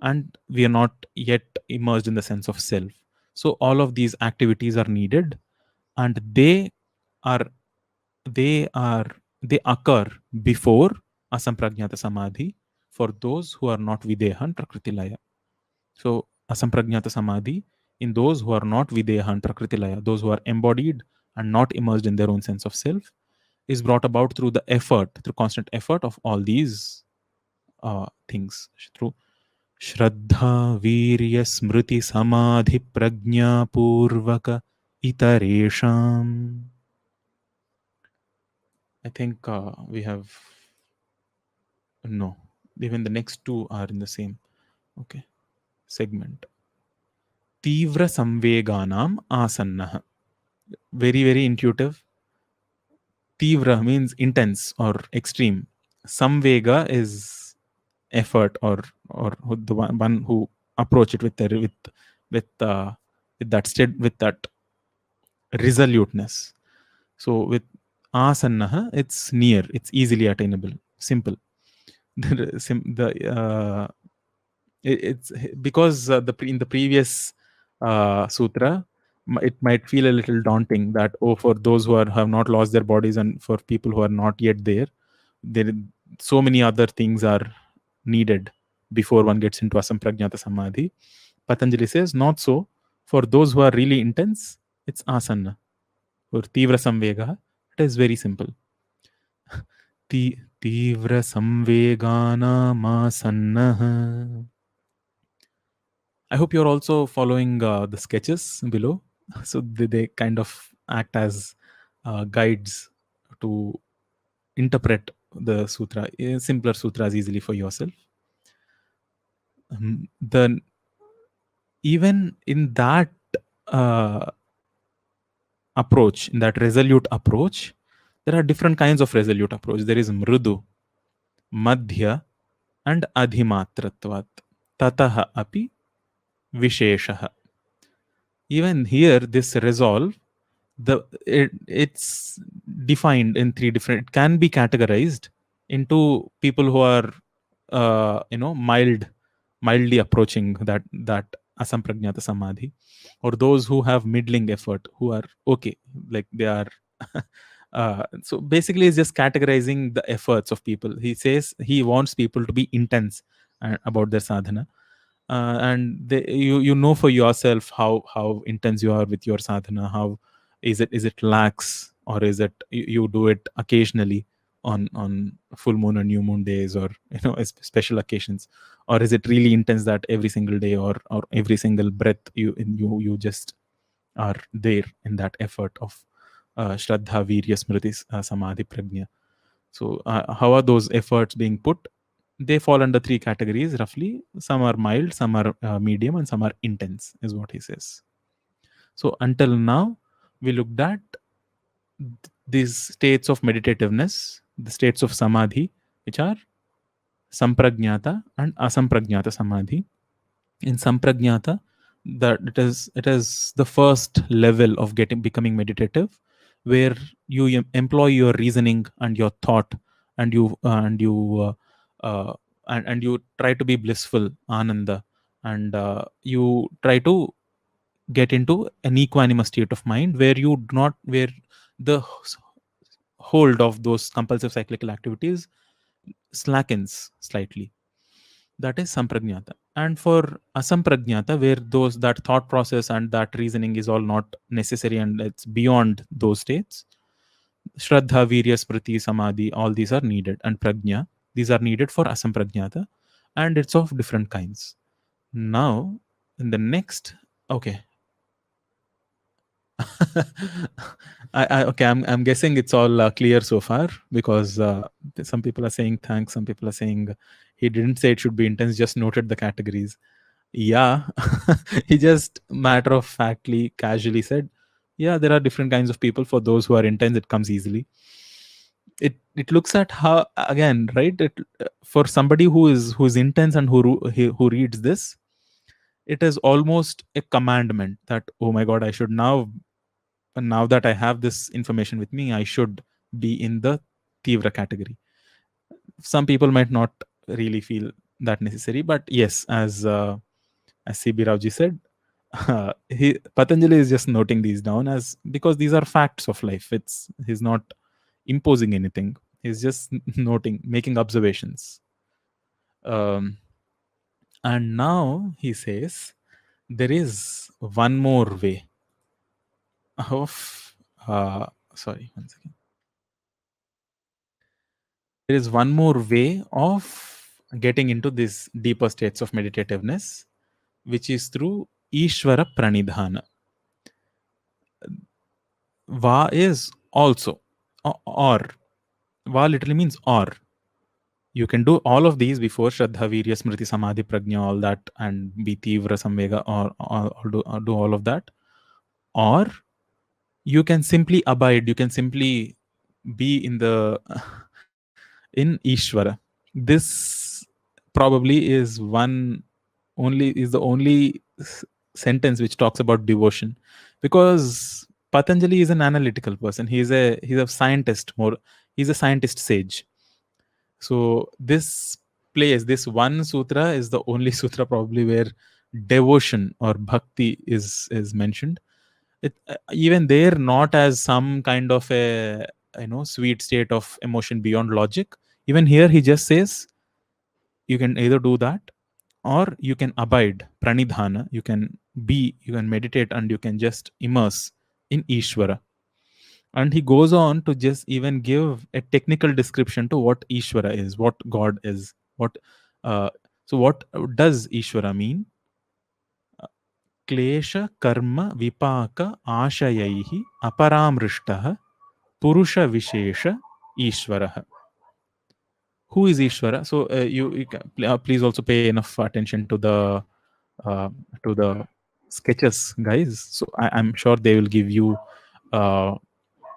and we are not yet immersed in the sense of self. So all of these activities are needed and they are they are they occur before asampragnata samadhi for those who are not videhan prakritilaya so asampragnata samadhi in those who are not videha and prakritilaya, those who are embodied and not immersed in their own sense of self, is brought about through the effort, through constant effort of all these uh, things, through Shraddha, Virya, Smriti, Samadhi, Prajna, Purvaka, Itaresham. I think uh, we have. No, even the next two are in the same. Okay, segment samveganam asannah very very intuitive. tivra means intense or extreme. samvega is effort or or the one who approach it with with with uh, with that state with that resoluteness. So with asannaha it's near it's easily attainable. Simple. [laughs] The, uh, it, it's because uh, the in the previous uh, sutra it might feel a little daunting that oh for those who are have not lost their bodies and for people who are not yet there there so many other things are needed before one gets into asampragnata samadhi. Patanjali says, not so. For those who are really intense, it's asanna. For tivra samvega, it is very simple. [laughs] masanna. I hope you're also following uh, the sketches below. [laughs] So they, they kind of act as uh, guides to interpret the sutra, simpler sutras easily for yourself. Um, even in that uh, approach, in that resolute approach, there are different kinds of resolute approach. There is mrudu, madhya, and adhimatratvat. Tataha api visheshaha. Even here, this resolve, the it, it's defined in three different. It can be categorized into people who are, uh, you know, mild, mildly approaching that that asampragnata samadhi, or those who have middling effort, who are okay, like they are. [laughs] uh, so basically, it's just categorizing the efforts of people. He says he wants people to be intense uh, about their sadhana uh, and they, you you know for yourself how how intense you are with your sadhana how is it is it lax or is it you, you do it occasionally on on full moon or new moon days or you know special occasions? Or is it really intense that every single day or or every single breath you you you just are there in that effort of uh, shraddha virya smriti uh, samadhi prajna? So uh, how are those efforts being put they fall under three categories roughly. Some are mild some are uh, medium and some are intense is what he says. So until now we looked at these states of meditativeness the states of samadhi which are sampragnata and asampragnata samadhi. In sampragnata that it is it is the first level of getting becoming meditative where you employ your reasoning and your thought and you uh, and you uh, uh, and, and you try to be blissful ananda and uh, you try to get into an equanimous state of mind where you do not where the hold of those compulsive cyclical activities slackens slightly. That is sampragnata and for asampragnata where those that thought process and that reasoning is all not necessary and it's beyond those states shraddha virya smriti samadhi all these are needed. And prajna these are needed for asampragnata and it's of different kinds. Now, in the next, okay. [laughs] I, I, okay, I'm, I'm guessing it's all uh, clear so far because uh, some people are saying thanks, some people are saying he didn't say it should be intense, just noted the categories. Yeah, [laughs] he just matter of factly, casually said, yeah, there are different kinds of people. For those who are intense, it comes easily it looks at how again right? It, for somebody who is who is intense and who who reads this it is almost a commandment that oh my god i should now now that i have this information with me i should be in the tivra category. Some people might not really feel that necessary but yes as uh, as cb Rauji said uh, [laughs] he patanjali is just noting these down as because these are facts of life. It's he's not imposing anything he's just [laughs] noting making observations. Um, and now he says there is one more way of uh, sorry one second. There is one more way of getting into these deeper states of meditativeness which is through ishvara pranidhana. Va is also or va literally means or. You can do all of these before shraddha virya smriti samadhi prajna all that and be tivra samvega or, or, or, do, or do all of that. Or you can simply abide. You can simply be in the [laughs] in ishvara. This probably is one only is the only sentence which talks about devotion. Because Patanjali is an analytical person. He's a he's a scientist more. He's a scientist sage. So this place, this one sutra is the only [laughs] sutra probably where devotion or bhakti is is mentioned. It, uh, even there, not as some kind of a you know sweet state of emotion beyond logic. Even here, he just says you can either do that or you can abide pranidhana. You can be, you can meditate, and you can just immerse in Ishvara And he goes on to just even give a technical description to what Ishvara is, what God is. What uh, so what does Ishvara mean? क्लेश कर्म विपाक आशयैः अपरामृष्टः पुरुषविशेष Ishvara. Who is Ishvara? So uh, you, you can, uh, please also pay enough attention to the uh, to the sketches, guys. So I, am sure they will give you.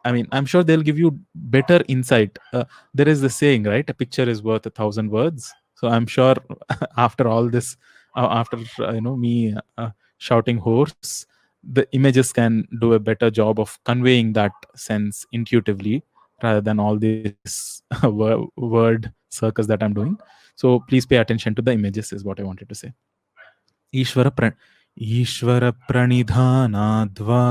uh, I mean, I'm sure they'll give you better insight. Uh, there is the saying, right? A picture is worth a thousand words. So I'm sure [laughs] after all this, uh, after you know me shouting hoarse, the images can do a better job of conveying that sense intuitively rather than all this [laughs] word circus that i'm doing so please pay attention to the images is what i wanted to say ishvara pra- ishvara pranidhanadva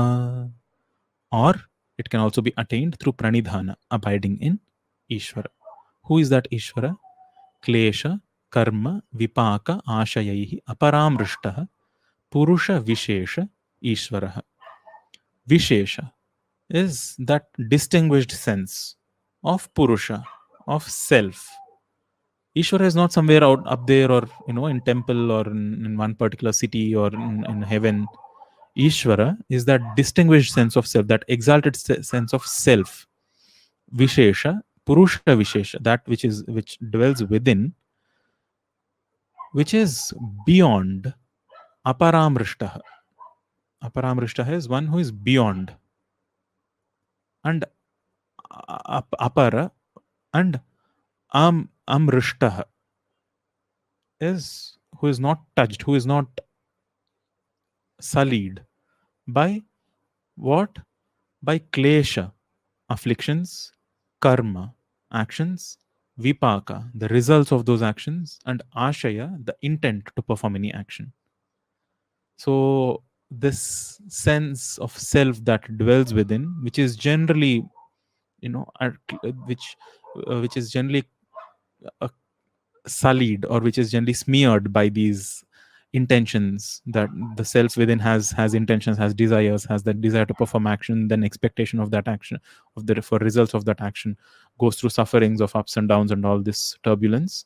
or it can also be attained through pranidhana abiding in ishvara who is that ishvara klesha karma vipaka ashayaihi aparamrishtah purusha vishesha Ishvara. Vishesha is that distinguished sense of Purusha, of self. Ishvara is not somewhere out up there or you know in temple or in, in one particular city or in, in, heaven. Ishvara is that distinguished sense of self, that exalted sense of self. Vishesha, Purusha Vishesha, that which is which dwells within, which is beyond aparamrishtaha aparamrishta is one who is beyond and apara and am amrishtah is who is not touched who is not sullied by what? By klesha afflictions karma actions vipaka the results of those actions and ashaya the intent to perform any action. So this sense of self that dwells within which is generally you know which uh, which is generally uh, sullied or which is generally smeared by these intentions that the self within has has intentions has desires has that desire to perform action then expectation of that action of the for results of that action goes through sufferings of ups and downs and all this turbulence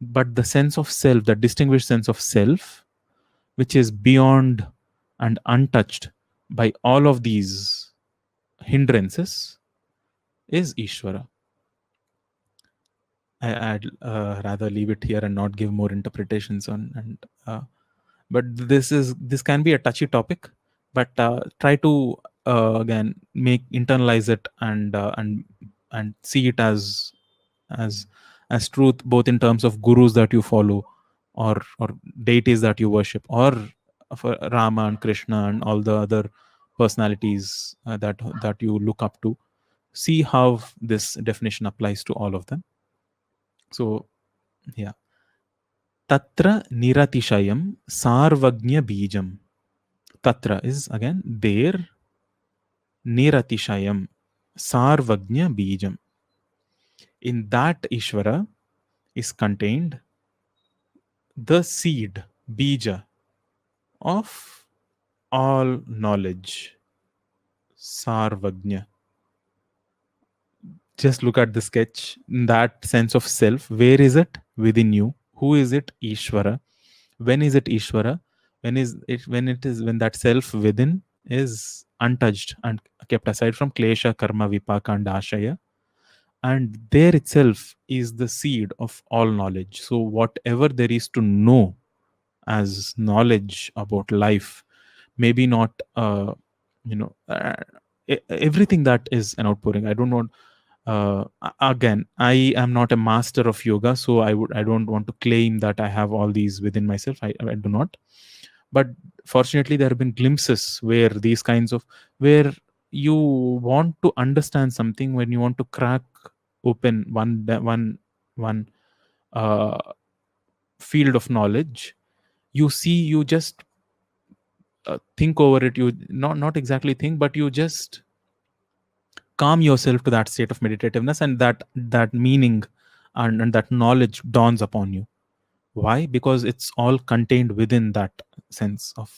but the sense of self that distinguished sense of self which is beyond and untouched by all of these hindrances is Ishvara. I, would uh, rather leave it here and not give more interpretations on. And uh, but this is this can be a touchy topic, but uh, try to uh, again make internalize it and uh, and and see it as as as truth, both in terms of gurus that you follow, or or deities that you worship, or for Rama and Krishna and all the other personalities uh, that that you look up to. See how this definition applies to all of them. So, yeah. Tatra niratishayam sarvagnya bijam. Tatra is again there. Niratishayam sarvagnya bijam. In that Ishvara is contained the seed, bija, of all knowledge. Sarvagnya. Just look at the sketch. That sense of self, where is it within you? Who is it? Ishvara. When is it Ishvara? When is it when it is when that self within is untouched and kept aside from klesha, karma, vipaka, and ashaya. And there itself is the seed of all knowledge. So whatever there is to know as knowledge about life maybe not uh, you know uh, everything that is an outpouring i don't want uh, again i am not a master of yoga so i would i don't want to claim that i have all these within myself. I, I do not. But fortunately there have been glimpses where these kinds of where you want to understand something when you want to crack open one one one uh, field of knowledge. You see you just uh, think over it. You not not exactly think but you just calm yourself to that state of meditativeness and that that meaning and, and that knowledge dawns upon you. Why? Because it's all contained within that sense of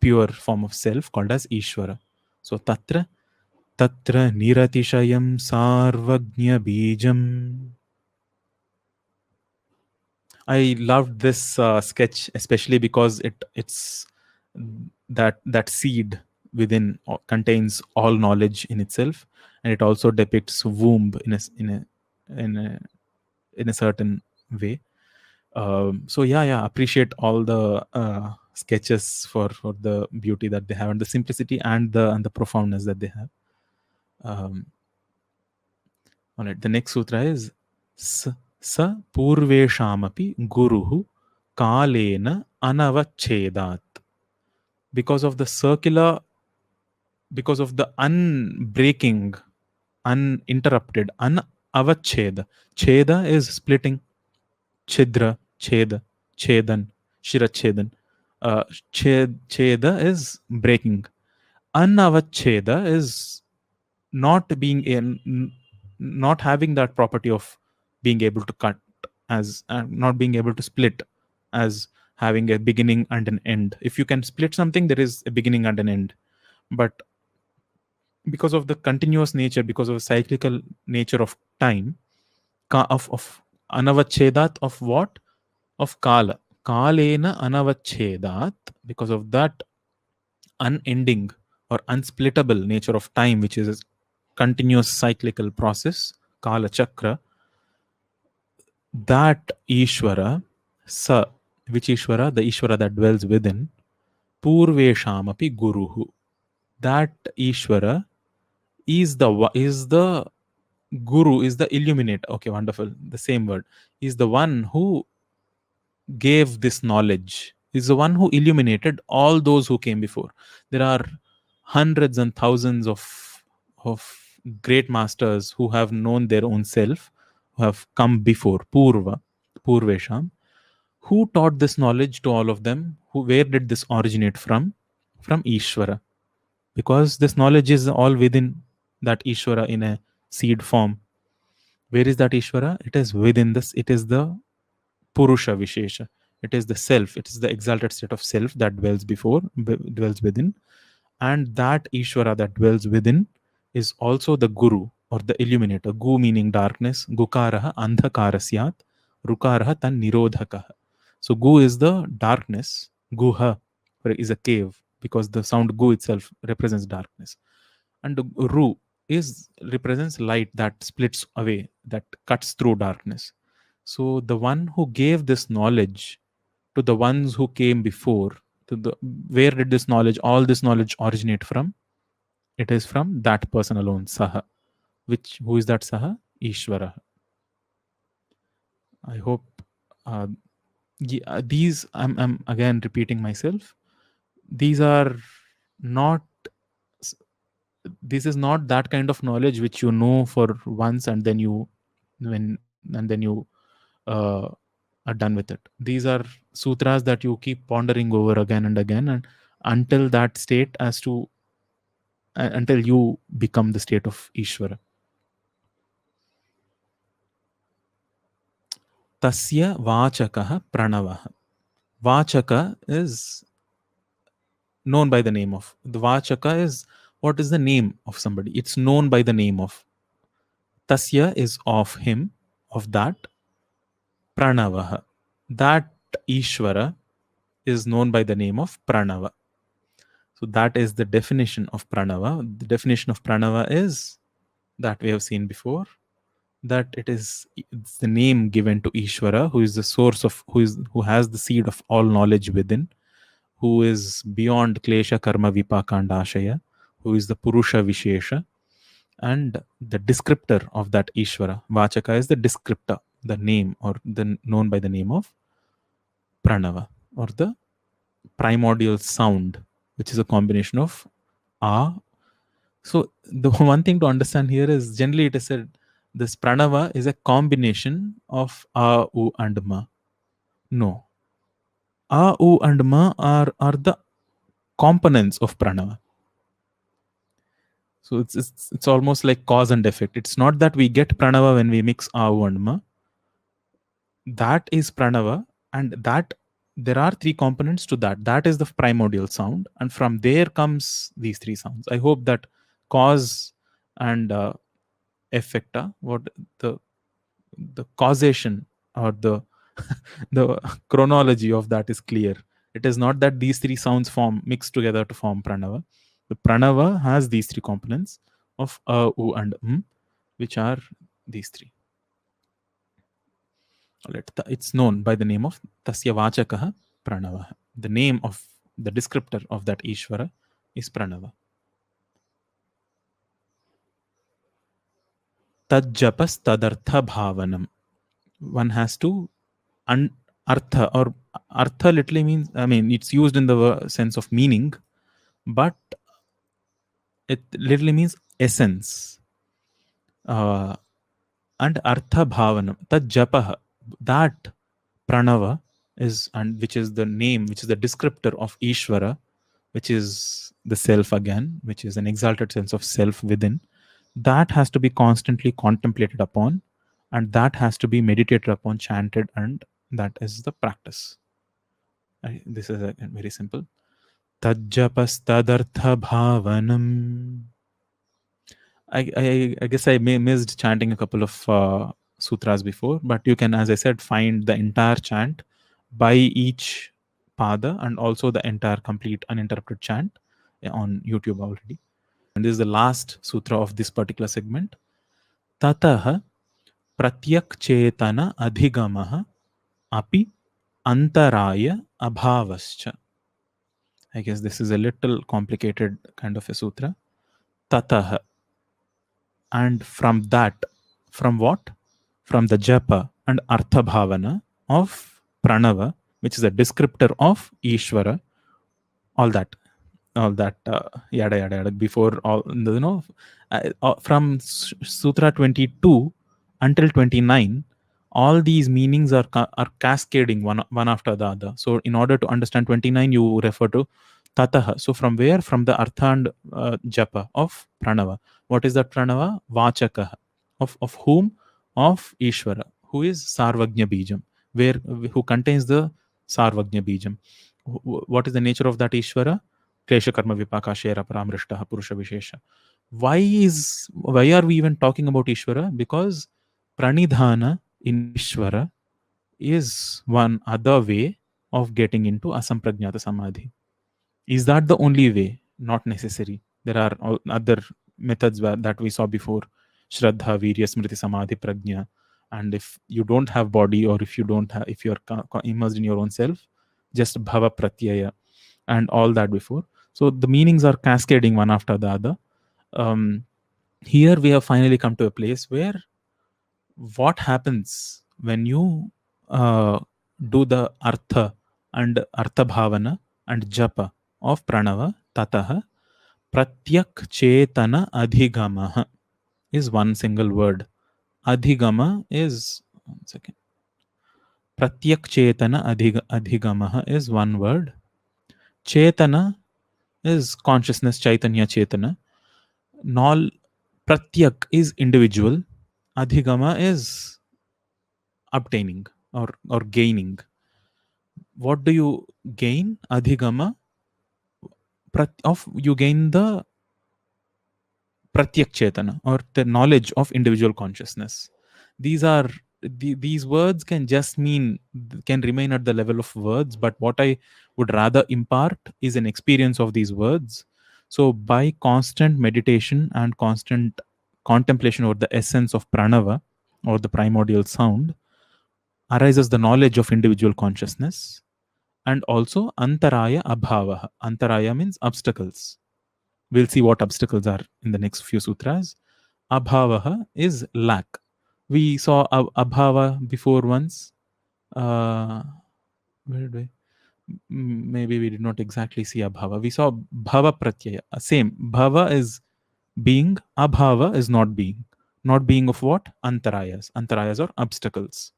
pure form of self called as ishvara. So tatra tatra niratishayam sarvagnya bijam. I loved this uh, sketch especially because it it's that that seed within uh, contains all knowledge in itself and it also depicts womb in a in a in a in a certain way. Um, so yeah yeah appreciate all the uh, sketches for for the beauty that they have and the simplicity and the and the profoundness that they have. Um, all right the next sutra is sa purveshamapi guruhu kalena anavachedat because of the circular because of the unbreaking uninterrupted unavacheda. Cheda is splitting. Chidra cheda chedan shirachedan. Uh, cheda is breaking. Anavacheda is not being in not having that property of being able to cut as uh, not being able to split as having a beginning and an end. If you can split something there is a beginning and an end. But because of the continuous nature because of the cyclical nature of time of of anavachedat of what? Of kala. Kalena anavachedat because of that unending or unsplittable nature of time which is a continuous cyclical process kala chakra. That ishvara sa which ishvara? The ishvara that dwells within. Purveshamapi guruhu. That ishvara is the is the guru is the illuminator okay wonderful. The same word. Is the one who gave this knowledge. Is the one who illuminated all those who came before. There are hundreds and thousands of of great masters who have known their own self who have come before. Purva purvesham. Who taught this knowledge to all of them? Who where did this originate from? From ishvara. Because this knowledge is all within that ishvara in a seed form. Where is that ishvara it is within this it is the purusha vishesha. It is the self it is the exalted state of self that dwells before dwells within. And that ishvara that dwells within is also the guru or the illuminator. Gu meaning darkness gukaraha andhakarasyat rukaraha tan nirodhakah so gu is the darkness guha is a cave because the sound gu itself represents darkness. And ru is represents light that splits away that cuts through darkness. So the one who gave this knowledge to the ones who came before to the where did this knowledge all this knowledge originate from? It is from that person alone saha. Which who is that saha? Ishvara i hope uh, these I'm, I'm again repeating myself. These are not this is not that kind of knowledge which you know for once and then you when and then you uh, are done with it. These are sutras that you keep pondering over again and again and until that state as to uh, until you become the state of ishvara. Tasya vachakah pranavah. Vachaka is known by the name of the vachaka is what is the name of somebody? It's known by the name of. Tasya is of him of that pranava that ishvara is known by the name of pranava. So that is the definition of pranava. The definition of pranava is that we have seen before that it is it's the name given to ishvara who is the source of who is who has the seed of all knowledge within who is beyond klesha karma vipaka and ashaya who is the Purusha Vishesha, and the descriptor of that Ishvara. Vachaka is the descriptor, the name or the known by the name of Pranava or the primordial sound, which is a combination of A. So the [laughs] one thing to understand here is generally it is said this Pranava is a combination of A, U, and Ma. No. A, U, and Ma are, are the components of Pranava so it's, it's it's almost like cause and effect. It's not that we get pranava when we mix avu and ma. That is pranava, and that there are three components to that. That is the primordial sound, and from there comes these three sounds. I hope that cause and uh, effect, uh, what the the causation or the [laughs] the chronology of that is clear. It is not that these three sounds form mixed together to form pranava the pranava has these three components of a, u, and m, which are these three. It's known by the name of Tasya Vachakaha Pranava. The name of the descriptor of that Ishvara is Pranava. Tadjapas tadartha bhavanam. One has to un- artha or artha literally means i mean it's used in the sense of meaning but it literally means essence. Uh, and artha bhavanam that japa that pranava is and which is the name which is the descriptor of ishvara which is the self again which is an exalted sense of self within that has to be constantly contemplated upon and that has to be meditated upon chanted and that is the practice. This is very simple tajjapastadartha bhavanam I, I, I guess I may missed chanting a couple of uh, sutras before, but you can, as I said, find the entire chant by each pada and also the entire complete uninterrupted chant on YouTube already. And this is the last sutra of this particular segment. Tataha pratyak chetana adhigamaha api antaraya abhavascha. I guess this is a little complicated kind of a sutra. Tataha. And from that, from what? From the japa and artha bhavana of pranava, which is a descriptor of Ishvara, all that, all that, uh, yada yada yada. Before all, you know, uh, uh from Sutra 22 until 29, all these meanings are are cascading one one after the other. So in order to understand 29 you refer to tataha. So from where? From the artha and uh, japa of pranava. What is that pranava? Vachaka of of whom? Of ishvara who is sarvagnya bijam. Where who contains the sarvagnya bijam. What is the nature of that ishvara? Klesha karma vipaka shera paramrishta purusha vishesha. Why is why are we even talking about ishvara? Because pranidhana in Ishvara is one other way of getting into asampragnata samadhi. Is that the only way? Not necessary. There are other methods that we saw before Shraddha, Virya, Smriti, Samadhi, Prajna. And if you don't have body or if you don't have, if you're immersed in your own self, just Bhava Pratyaya and all that before. So the meanings are cascading one after the other. Um, here we have finally come to a place where what happens when you uh, do the artha and artha bhavana and japa of pranava tatah pratyak chetana adhigama is one single word. Adhigama is one second. Pratyak chetana adhig, adhigama is one word. Chetana is consciousness chaitanya chetana. Nol pratyak is individual adhigama is obtaining or or gaining. What do you gain? Adhigama of you gain the pratyak chetana or the knowledge of individual consciousness. These are the, these words can just mean can remain at the level of words but what i would rather impart is an experience of these words. So by constant meditation and constant contemplation over the essence of pranava or the primordial sound arises the knowledge of individual consciousness and also antaraya abhava. Antaraya means obstacles. We'll see what obstacles are in the next few sutras. Abhava is lack. We saw abhava before once. Uh, where did we? Maybe we did not exactly see abhava. We saw bhava pratyaya. Same. Bhava is being abhava is not being not being of what antarayas antarayas or obstacles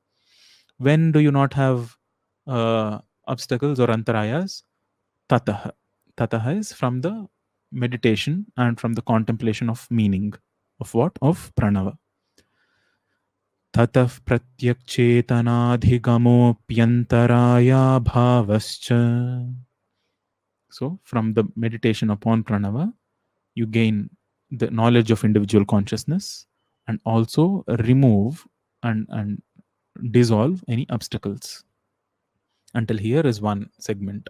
when do you not have uh, obstacles or antarayas tatah tatah is from the meditation and from the contemplation of meaning of what of pranava ततः प्रत्यक्षेतनाधिगमोऽप्यन्तराया bhavascha. So, from the meditation upon pranava, you gain the knowledge of individual consciousness and also remove and, and dissolve any obstacles. Until here is one segment.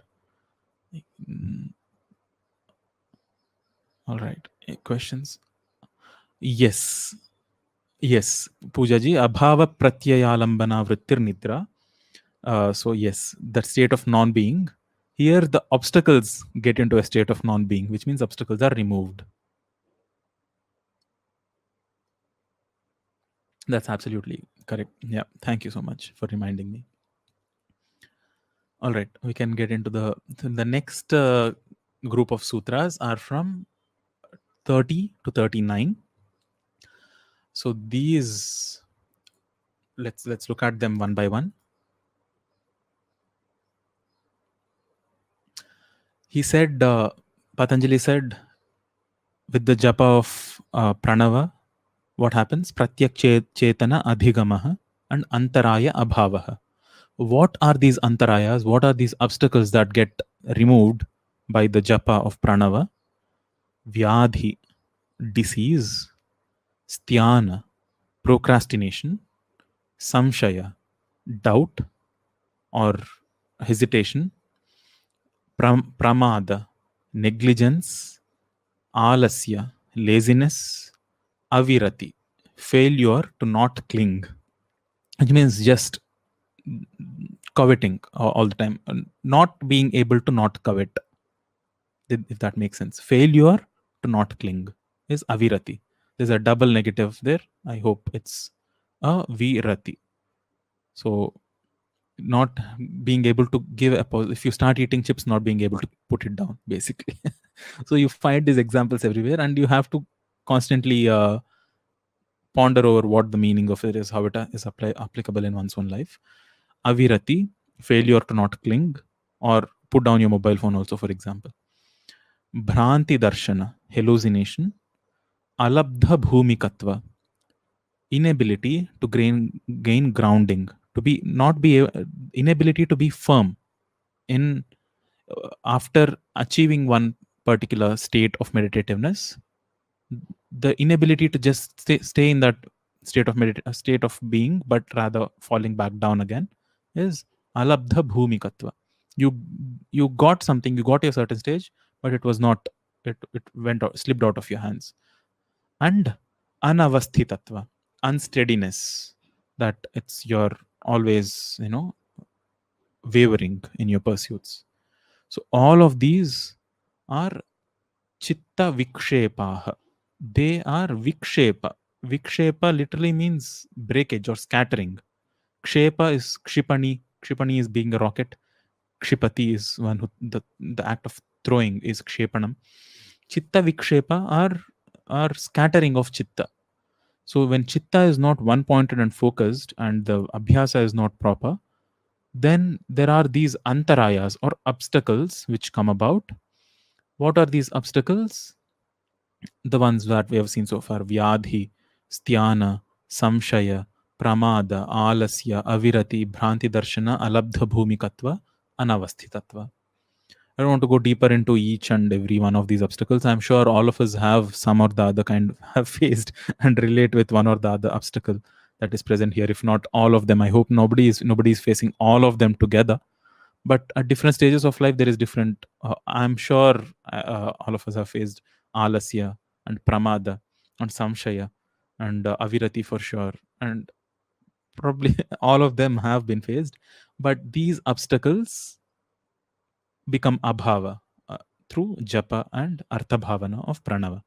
All right, questions? Yes. Yes, Poojaji. Abhava pratyayalambana vrittir nidra. Uh, so, yes, that state of non being. Here, the obstacles get into a state of non being, which means obstacles are removed. That's absolutely correct. Yeah. Thank you so much for reminding me. All right. We can get into the the next uh, group of sutras are from 30 to 39 so these let's let's look at them one by one he said uh, patanjali said with the japa of uh, pranava what happens? Pratyak chetana adhigamaha and antaraya abhavaha what are these antarayas? What are these obstacles that get removed by the japa of pranava? Vyadhi disease. Styana, procrastination, samshaya, doubt or hesitation, pram- pramada, negligence, alasya, laziness, avirati, failure to not cling, which means just coveting all the time, not being able to not covet, if that makes sense. Failure to not cling is avirati. There's a double negative there. I hope it's avirati so not being able to give a pause if you start eating chips not being able to put it down basically. [laughs] So you find these examples everywhere and you have to constantly uh, ponder over what the meaning of it is how it is apply, applicable in one's own life. Avirati failure to not cling or put down your mobile phone also for example. Bhranti darshana hallucination alabdha bhumikatva inability to gain gain grounding to be not be inability to be firm in uh, after achieving one particular state of meditativeness the inability to just stay, stay in that state of medit- uh, state of being but rather falling back down again is alabdha bhumikatva you you got something you got a certain stage but it was not it, it went out slipped out of your hands. And anavasthitatva unsteadiness that it's you're always you know wavering in your pursuits. So all of these are chitta vikshepaha they are vikshepa vikshepa literally means breakage or scattering kshepa is kshipani kshipani is being a rocket kshipati is one who the, the act of throwing is kshepanam chitta vikshepa are are scattering of chitta. So when chitta is not one pointed and focused and the abhyasa is not proper, then there are these antarayas or obstacles which come about. What are these obstacles? The ones that we have seen so far Vyadhi, Styana, Samshaya, Pramada, Alasya, Avirati, Bhranti Darshana, Alabdha Bhumikatva, Anavasthitatva. I don't want to go deeper into each and every one of these obstacles. I'm sure all of us have some or the other kind have faced [laughs] and relate with one or the other obstacle that is present here. If not all of them, I hope nobody is nobody is facing all of them together. But at different stages of life, there is different. Uh, I'm sure uh, all of us have faced alasya and pramada and samshaya and uh, avirati for sure, and probably [laughs] all of them have been faced. But these obstacles become abhava uh, through japa and artha bhavana of pranava.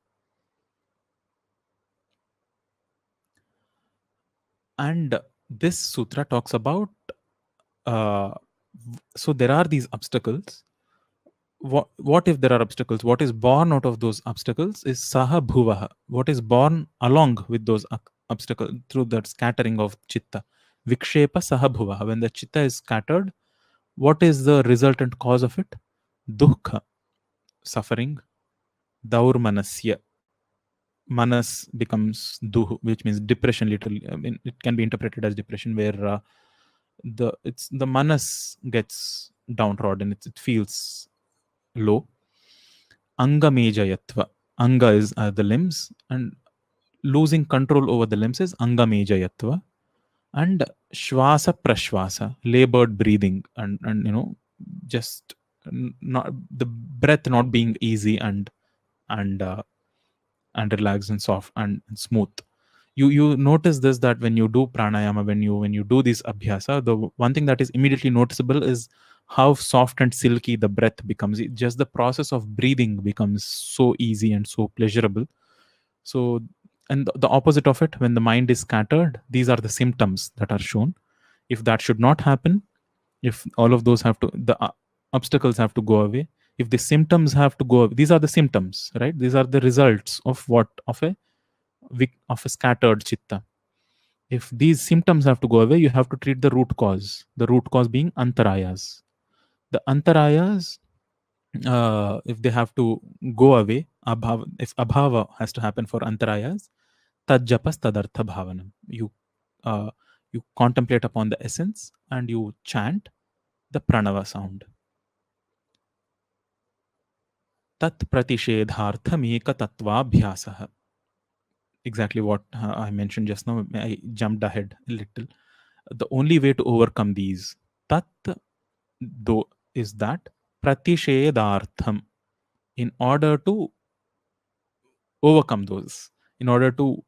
And this sutra talks about uh, so there are these obstacles. What, what if there are obstacles? What is born out of those obstacles is saha bhuvaha. What is born along with those obstacles through that scattering of chitta. Vikshepa saha bhuvaha. When the chitta is scattered, what is the resultant cause of it? Dukha, suffering. Daurmanasya. Manas becomes duh, which means depression. Literally, I mean, it can be interpreted as depression, where uh, the it's the manas gets downtrodden. It, it feels low. Anga mejayatva. Anga is uh, the limbs, and losing control over the limbs is anga mejayatva and shwasa prashwasa labored breathing and and you know just not the breath not being easy and and uh, and relaxed and soft and, and smooth you you notice this that when you do pranayama when you when you do this abhyasa the one thing that is immediately noticeable is how soft and silky the breath becomes. Just the process of breathing becomes so easy and so pleasurable. So and the opposite of it when the mind is scattered these are the symptoms that are shown. If that should not happen if all of those have to the uh, obstacles have to go away if the symptoms have to go these are the symptoms right? These are the results of what? Of a of a scattered chitta. If these symptoms have to go away you have to treat the root cause the root cause being antarayas the antarayas uh, if they have to go away abhava, if abhava has to happen for antarayas tadjapas tadartha bhavanam. You uh, you contemplate upon the essence and you chant the pranava sound. Tat pratishedharthamekatatvabhyasah exactly what uh, i mentioned just now i jumped ahead a little. The only way to overcome these tat though is that pratishedartham in order to overcome those. In order to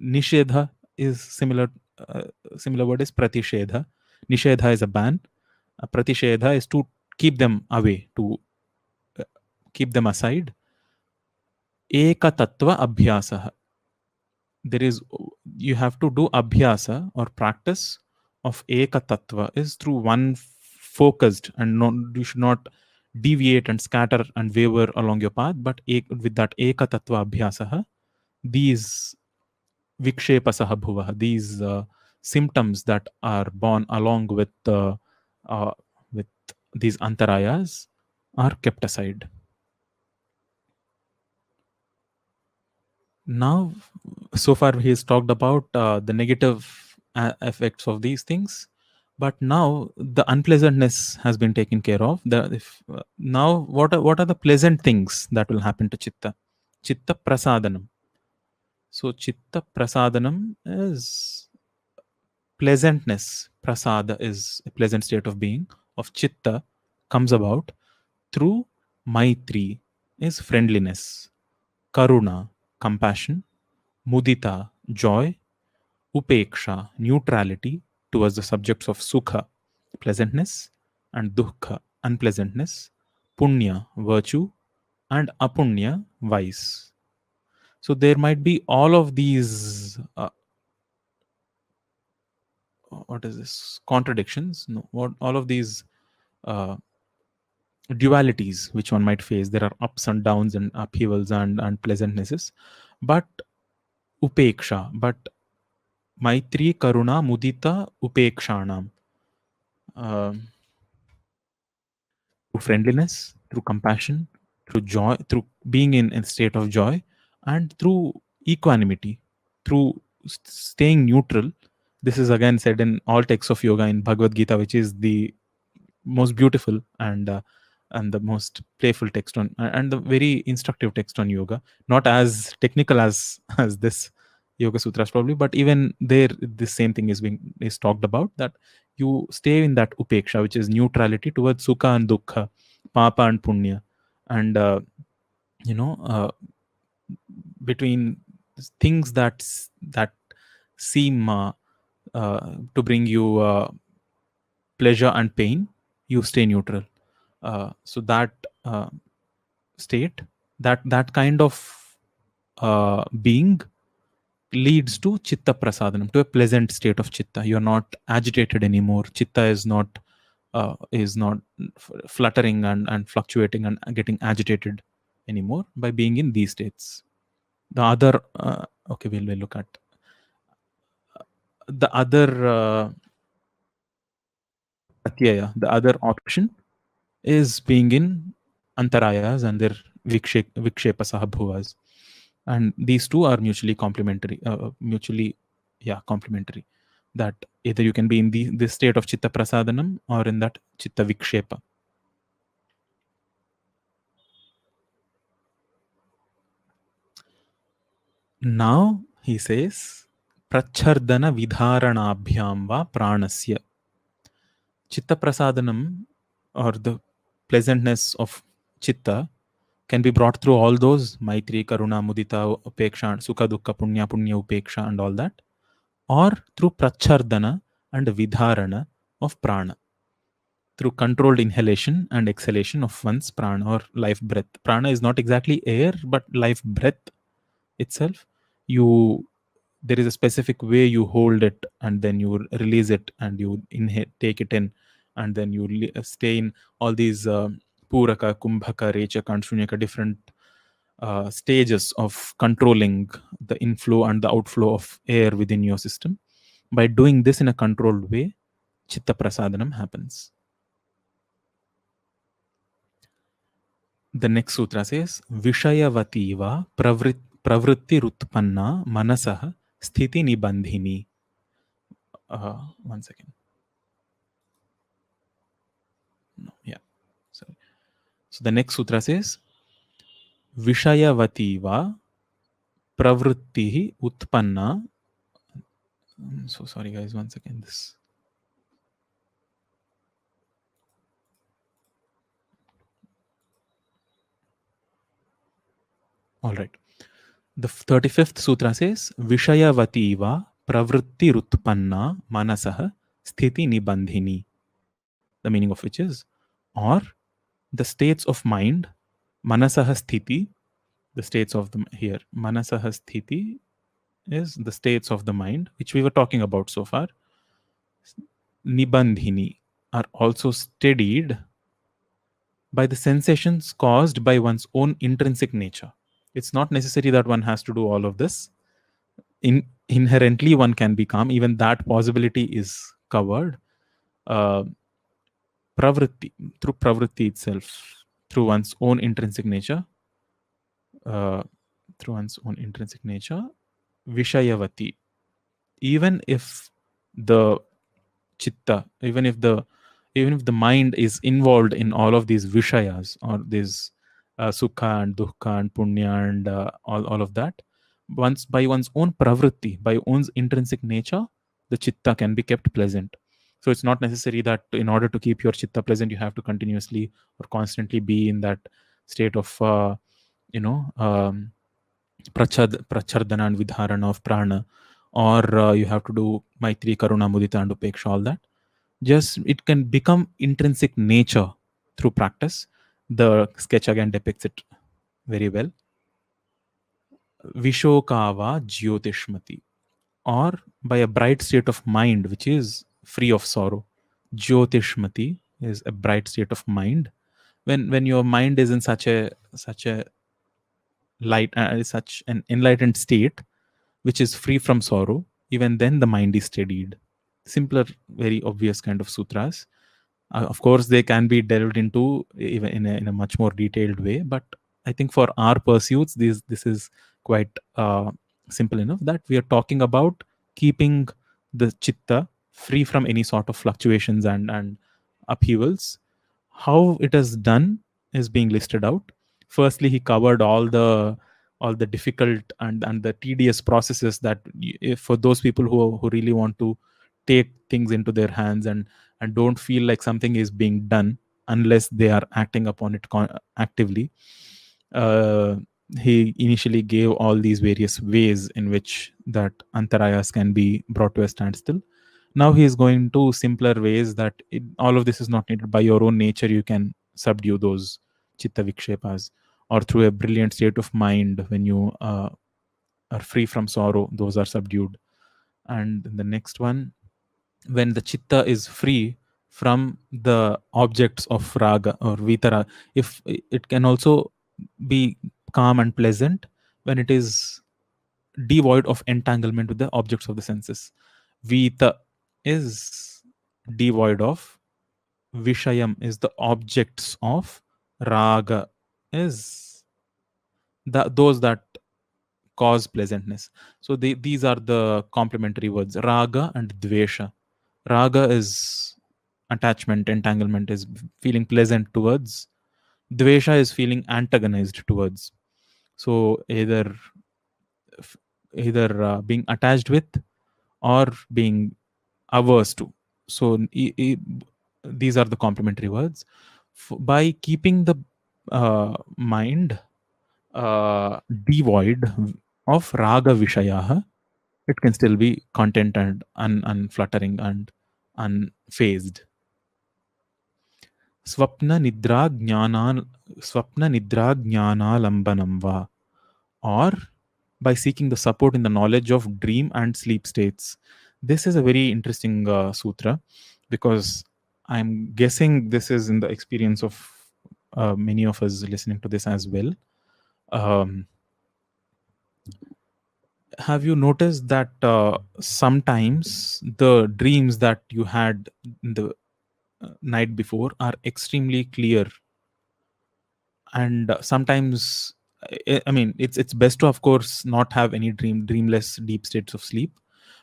nishedha is similar uh, similar word is pratishedha nishedha is a ban. Uh, pratishedha is to keep them away to uh, keep them aside. Ekatattva abhyasah. There is you have to do abhyasa or practice of ekatattva is through one focused and not, you should not deviate and scatter and waver along your path but with that ekatattva abhyasa these vikshepasah bhuva these uh, symptoms that are born along with uh, uh, with these antarayas are kept aside. Now so far he has talked about uh, the negative uh, effects of these things but now the unpleasantness has been taken care of. The if, uh, now what are, what are the pleasant things that will happen to chitta? Chitta prasadanam so chitta prasadanam is pleasantness. Prasada is a pleasant state of being. Of chitta comes about through maitri is friendliness. Karuna compassion, mudita, joy, upeksha, neutrality towards the subjects of sukha, pleasantness, and dukkha, unpleasantness, punya, virtue, and apunya, vice. So there might be all of these. Uh, what is this? Contradictions? No. What all of these uh, dualities which one might face there are ups and downs and upheavals and and pleasantnesses but upeksha but karuna mudita upekshanam uh, through friendliness through compassion through joy through being in a state of joy and through equanimity through staying neutral. This is again said in all texts of yoga in bhagavad gita which is the most beautiful and uh, and the most playful text on and the very instructive text on yoga. Not as technical as [laughs] as this yoga sutras probably but even there the same thing is being is talked about that you stay in that upeksha which is neutrality towards sukha and dukkha papa and punya. And uh, you know uh, between things that that seem uh, uh, to bring you uh, pleasure and pain you stay neutral. Uh, so that state that that kind of being leads to chitta prasadanam to a pleasant state of chitta. You're not agitated anymore. Chitta is not uh, is not fluttering and, and fluctuating and getting agitated anymore by being in these states. The other uh, okay we'll, we'll look at the other uh, the other option is being in antarayas and their vikshepa sahabhuvas and these two are mutually complementary uh, mutually yeah complementary. That either you can be in the this state of chitta prasadanam or in that chitta vikshepa now he says prachardana vidharanabhyam va pranasya. Chitta prasadanam or the pleasantness of chitta can be brought through all those Maitri, Karuna, Mudita, Upeksha, Sukha, Dukkha, Punya, Punya, Upeksha, and all that, or through Prachardana and Vidharana of Prana, through controlled inhalation and exhalation of one's prana or life breath. Prana is not exactly air, but life breath itself. You there is a specific way you hold it and then you release it and you inhale, take it in, and then you stay in all these. Uh, Puraka, Kumbhaka, Rechaka, Shunyaka, different uh, stages of controlling the inflow and the outflow of air within your system. By doing this in a controlled way, Chitta Prasadanam happens. The next sutra says, Vishayavativa pravritti rutpanna manasah sthiti nibandhini. Uh, one second. No, yeah. So the next sutra says Vishayavati va pravrittihi utpanna. I'm so sorry, guys. One second. This. All right. The 35th sutra says Vishayavati va pravritti rutpanna manasah sthiti nibandhini. The meaning of which is, or the states of mind, manasaha sthiti, the states of the here, manasaha sthiti is the states of the mind, which we were talking about so far. Nibandhini are also steadied by the sensations caused by one's own intrinsic nature. It's not necessary that one has to do all of this. In, inherently, one can be calm. Even that possibility is covered. Uh, pravritti, through pravritti itself, through one's own intrinsic nature, uh, through one's own intrinsic nature, vishayavati. Even if the chitta, even if the even if the mind is involved in all of these vishayas or these uh, sukha and dukkha and punya and uh, all, all of that, once by one's own pravritti, by one's intrinsic nature, the chitta can be kept pleasant so it's not necessary that in order to keep your chitta pleasant you have to continuously or constantly be in that state of uh, you know um, prachad, prachardana and vidharana of prana or uh, you have to do maitri karuna mudita and upeksha all that. Just it can become intrinsic nature through practice. The sketch again depicts it very well. Vishokava jyotishmati or by a bright state of mind which is free of sorrow. Jyotishmati is a bright state of mind. When when your mind is in such a such a light uh, such an enlightened state, which is free from sorrow, even then the mind is steadied. Simpler, very obvious kind of sutras. Uh, of course, they can be delved into even in a, in a much more detailed way, but I think for our pursuits, this this is quite uh, simple enough that we are talking about keeping the chitta free from any sort of fluctuations and and upheavals. How it is done is being listed out. Firstly he covered all the all the difficult and and the tedious processes that for those people who who really want to take things into their hands and and don't feel like something is being done unless they are acting upon it actively. Uh, he initially gave all these various ways in which that antarayas can be brought to a standstill now he is going to simpler ways that it, all of this is not needed. By your own nature you can subdue those chitta vikshepas or through a brilliant state of mind when you uh, are free from sorrow those are subdued. And the next one when the chitta is free from the objects of raga or vitara if it can also be calm and pleasant when it is devoid of entanglement with the objects of the senses. Vita is devoid of vishayam is the objects of raga is the, those that cause pleasantness. So they, these are the complementary words raga and dvesha. Raga is attachment entanglement is feeling pleasant towards. Dvesha is feeling antagonized towards. So either either uh, being attached with or being averse to. So e e these are the complementary words. F by keeping the uh, mind uh, devoid of raga vishayaha, it can still be content and un- unfluttering and unfazed. Swapna nidra jnana swapna nidra jnana lambanam or by seeking the support in the knowledge of dream and sleep states. This is a very interesting uh, sutra because I'm guessing this is in the experience of uh, many of us listening to this as well. Um, have you noticed that uh, sometimes the dreams that you had the uh, night before are extremely clear and sometimes i mean it's it's best to of course not have any dream dreamless deep states of sleep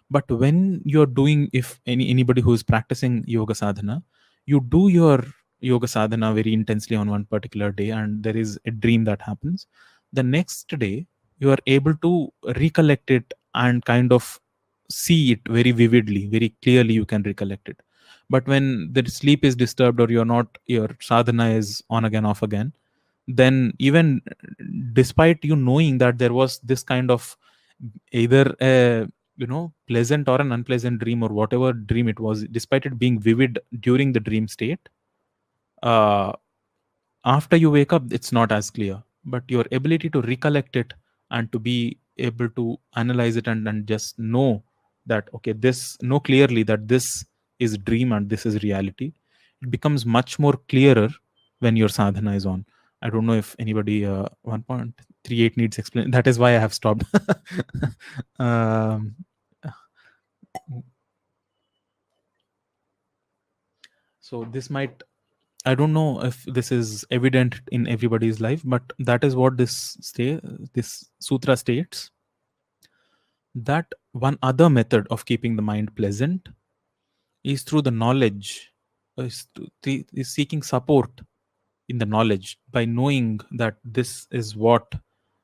but when you're doing if any anybody who is practicing yoga sadhana you do your yoga sadhana very intensely on one particular day and there is a dream that happens. The next day you are able to recollect it and kind of see it very vividly very clearly you can recollect it. But when the sleep is disturbed or you're not your sadhana is on again off again then even despite you knowing that there was this kind of either a you know pleasant or an unpleasant dream or whatever dream it was despite it being vivid during the dream state uh, after you wake up it's not as clear. But your ability to recollect it and to be able to analyze it and, and just know that okay this know clearly that this is dream and this is reality it becomes much more clearer when your sadhana is on I don't know if anybody uh, 1.38 needs explain. That is why I have stopped. [laughs] um, so this might I don't know if this is evident in everybody's life, but that is what this stay this sutra states. That one other method of keeping the mind pleasant is through the knowledge, is, to, is seeking support in the knowledge by knowing that this is what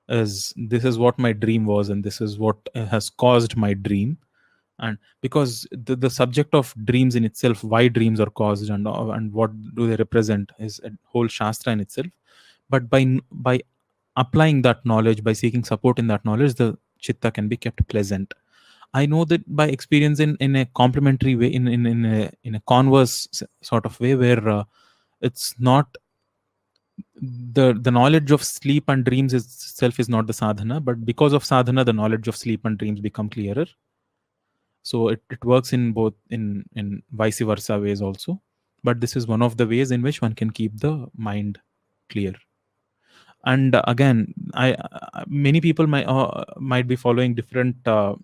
is this is what my dream was and this is what has caused my dream. And because the, the subject of dreams in itself why dreams are caused and and what do they represent is a whole shastra in itself. But by by applying that knowledge by seeking support in that knowledge the chitta can be kept pleasant. I know that by experience in in a complementary way in in, in a in a converse sort of way where uh, it's not the the knowledge of sleep and dreams itself is not the sadhana but because of sadhana the knowledge of sleep and dreams become clearer. So it, it works in both in in vice versa ways also. But this is one of the ways in which one can keep the mind clear. And uh, again i uh, many people might uh, might be following different uh,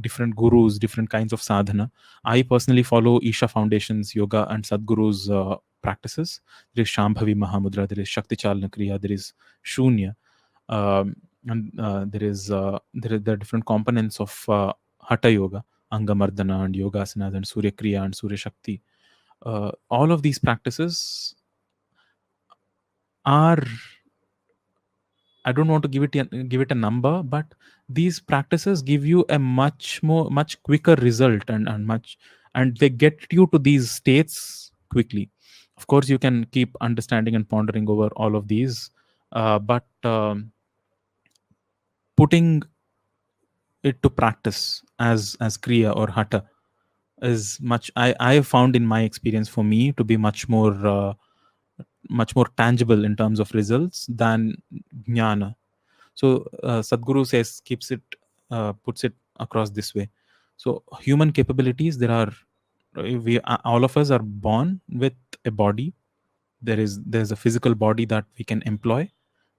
different gurus different kinds of sadhana. I personally follow isha foundation's yoga and sadhguru's uh, practices. There is Shambhavi Mahamudra, there is Shakti Chalana Kriya, there is Shunya, um, and uh, there is uh, there, there are different components of uh, Hatha Yoga, Angamardana and Yogasanas and Surya Kriya and Surya Shakti. Uh, all of these practices are I don't want to give it a, give it a number, but these practices give you a much more much quicker result and, and much and they get you to these states quickly of course you can keep understanding and pondering over all of these uh, but um, putting it to practice as as kriya or hatha is much i i have found in my experience for me to be much more uh, much more tangible in terms of results than jnana. So uh, sadhguru says keeps it uh, puts it across this way. So human capabilities there are we all of us are born with a body. There is there's a physical body that we can employ.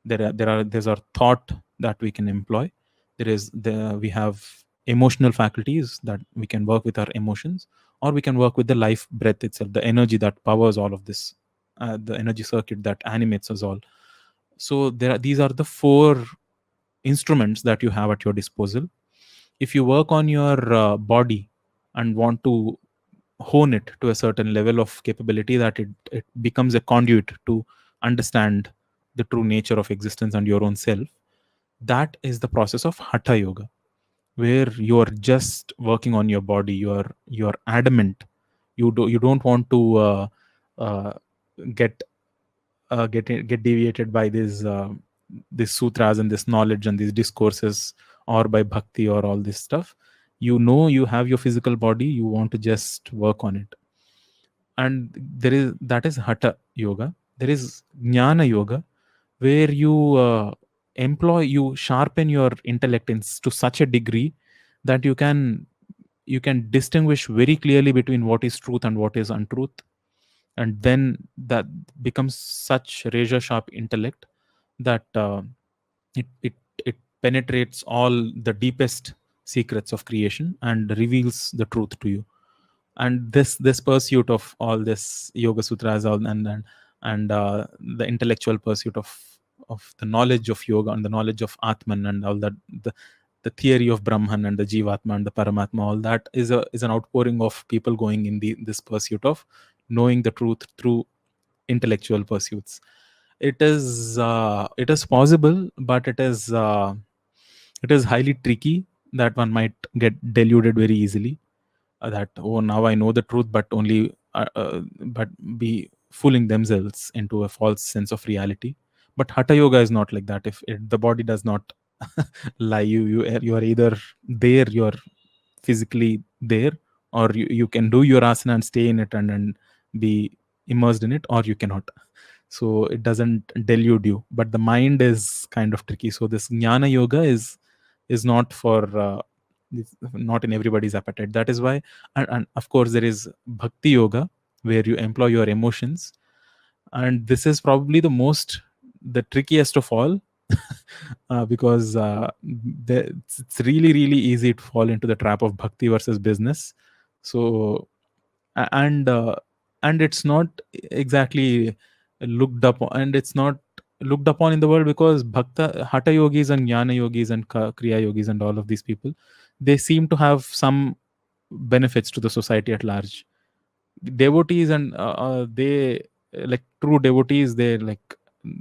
There are there are there's our thought that we can employ. There is the we have emotional faculties that we can work with our emotions or we can work with the life breath itself the energy that powers all of this uh, the energy circuit that animates us all. So there are these are the four instruments that you have at your disposal. If you work on your uh, body and want to hone it to a certain level of capability that it, it becomes a conduit to understand the true nature of existence and your own self. That is the process of hatha yoga where you are just working on your body. You are you are adamant. You do you don't want to uh, uh, get uh, get get deviated by these uh, these sutras and this knowledge and these discourses or by bhakti or all this stuff you know you have your physical body you want to just work on it. And there is that is hatha yoga. There is jnana yoga where you uh, employ you sharpen your intellect in, to such a degree that you can you can distinguish very clearly between what is truth and what is untruth. And then that becomes such razor sharp intellect that uh, it, it it penetrates all the deepest secrets of creation and reveals the truth to you. And this this pursuit of all this yoga sutras and and and uh, the intellectual pursuit of of the knowledge of yoga and the knowledge of atman and all that the the theory of brahman and the jivatma and the paramatma all that is a is an outpouring of people going in the this pursuit of knowing the truth through intellectual pursuits. It is uh, it is possible but it is uh, it is highly tricky that one might get deluded very easily. Uh, that oh now i know the truth but only uh, uh, but be fooling themselves into a false sense of reality. But hatha yoga is not like that. If it, the body does not [laughs] lie you you you are either there you're physically there or you, you can do your asana and stay in it and, and be immersed in it or you cannot. So it doesn't delude you. But the mind is kind of tricky. So this jnana yoga is is not for uh, not in everybody's appetite. That is why and, and of course there is bhakti yoga where you employ your emotions. And this is probably the most the trickiest of all [laughs] uh, because uh, the, it's really really easy to fall into the trap of bhakti versus business. So and uh, and it's not exactly looked up and it's not looked upon in the world because bhakta hatha yogis and jnana yogis and kriya yogis and all of these people they seem to have some benefits to the society at large. Devotees and uh, uh, they like true devotees they like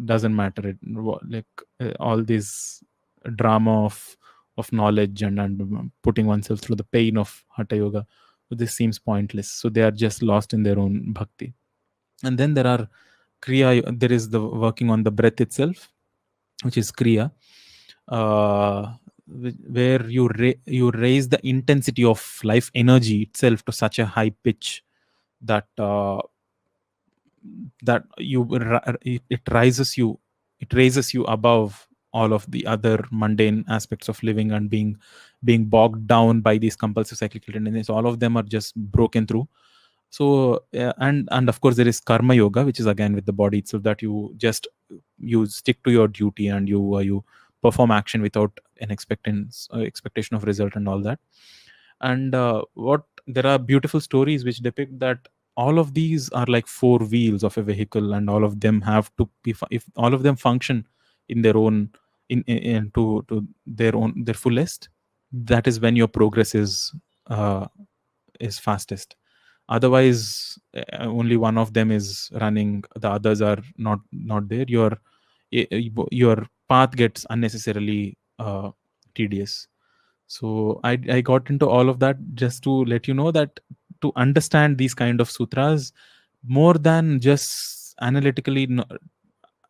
doesn't matter. It like uh, all this drama of of knowledge and, and putting oneself through the pain of hatha yoga this seems pointless. So they are just lost in their own bhakti. And then there are kriya there is the working on the breath itself which is kriya uh, where you ra- you raise the intensity of life energy itself to such a high pitch that uh, that you it rises you it raises you above all of the other mundane aspects of living and being being bogged down by these compulsive cyclical tendencies. All of them are just broken through so and and of course there is karma yoga which is again with the body itself that you just you stick to your duty and you uh, you perform action without an expectance uh, expectation of result and all that. And uh, what there are beautiful stories which depict that all of these are like four wheels of a vehicle and all of them have to be if all of them function in their own in, in, in to to their own their fullest that is when your progress is uh, is fastest otherwise uh, only one of them is running. The others are not not there. Your your path gets unnecessarily uh, tedious. So I, I got into all of that just to let you know that to understand these kind of sutras more than just analytically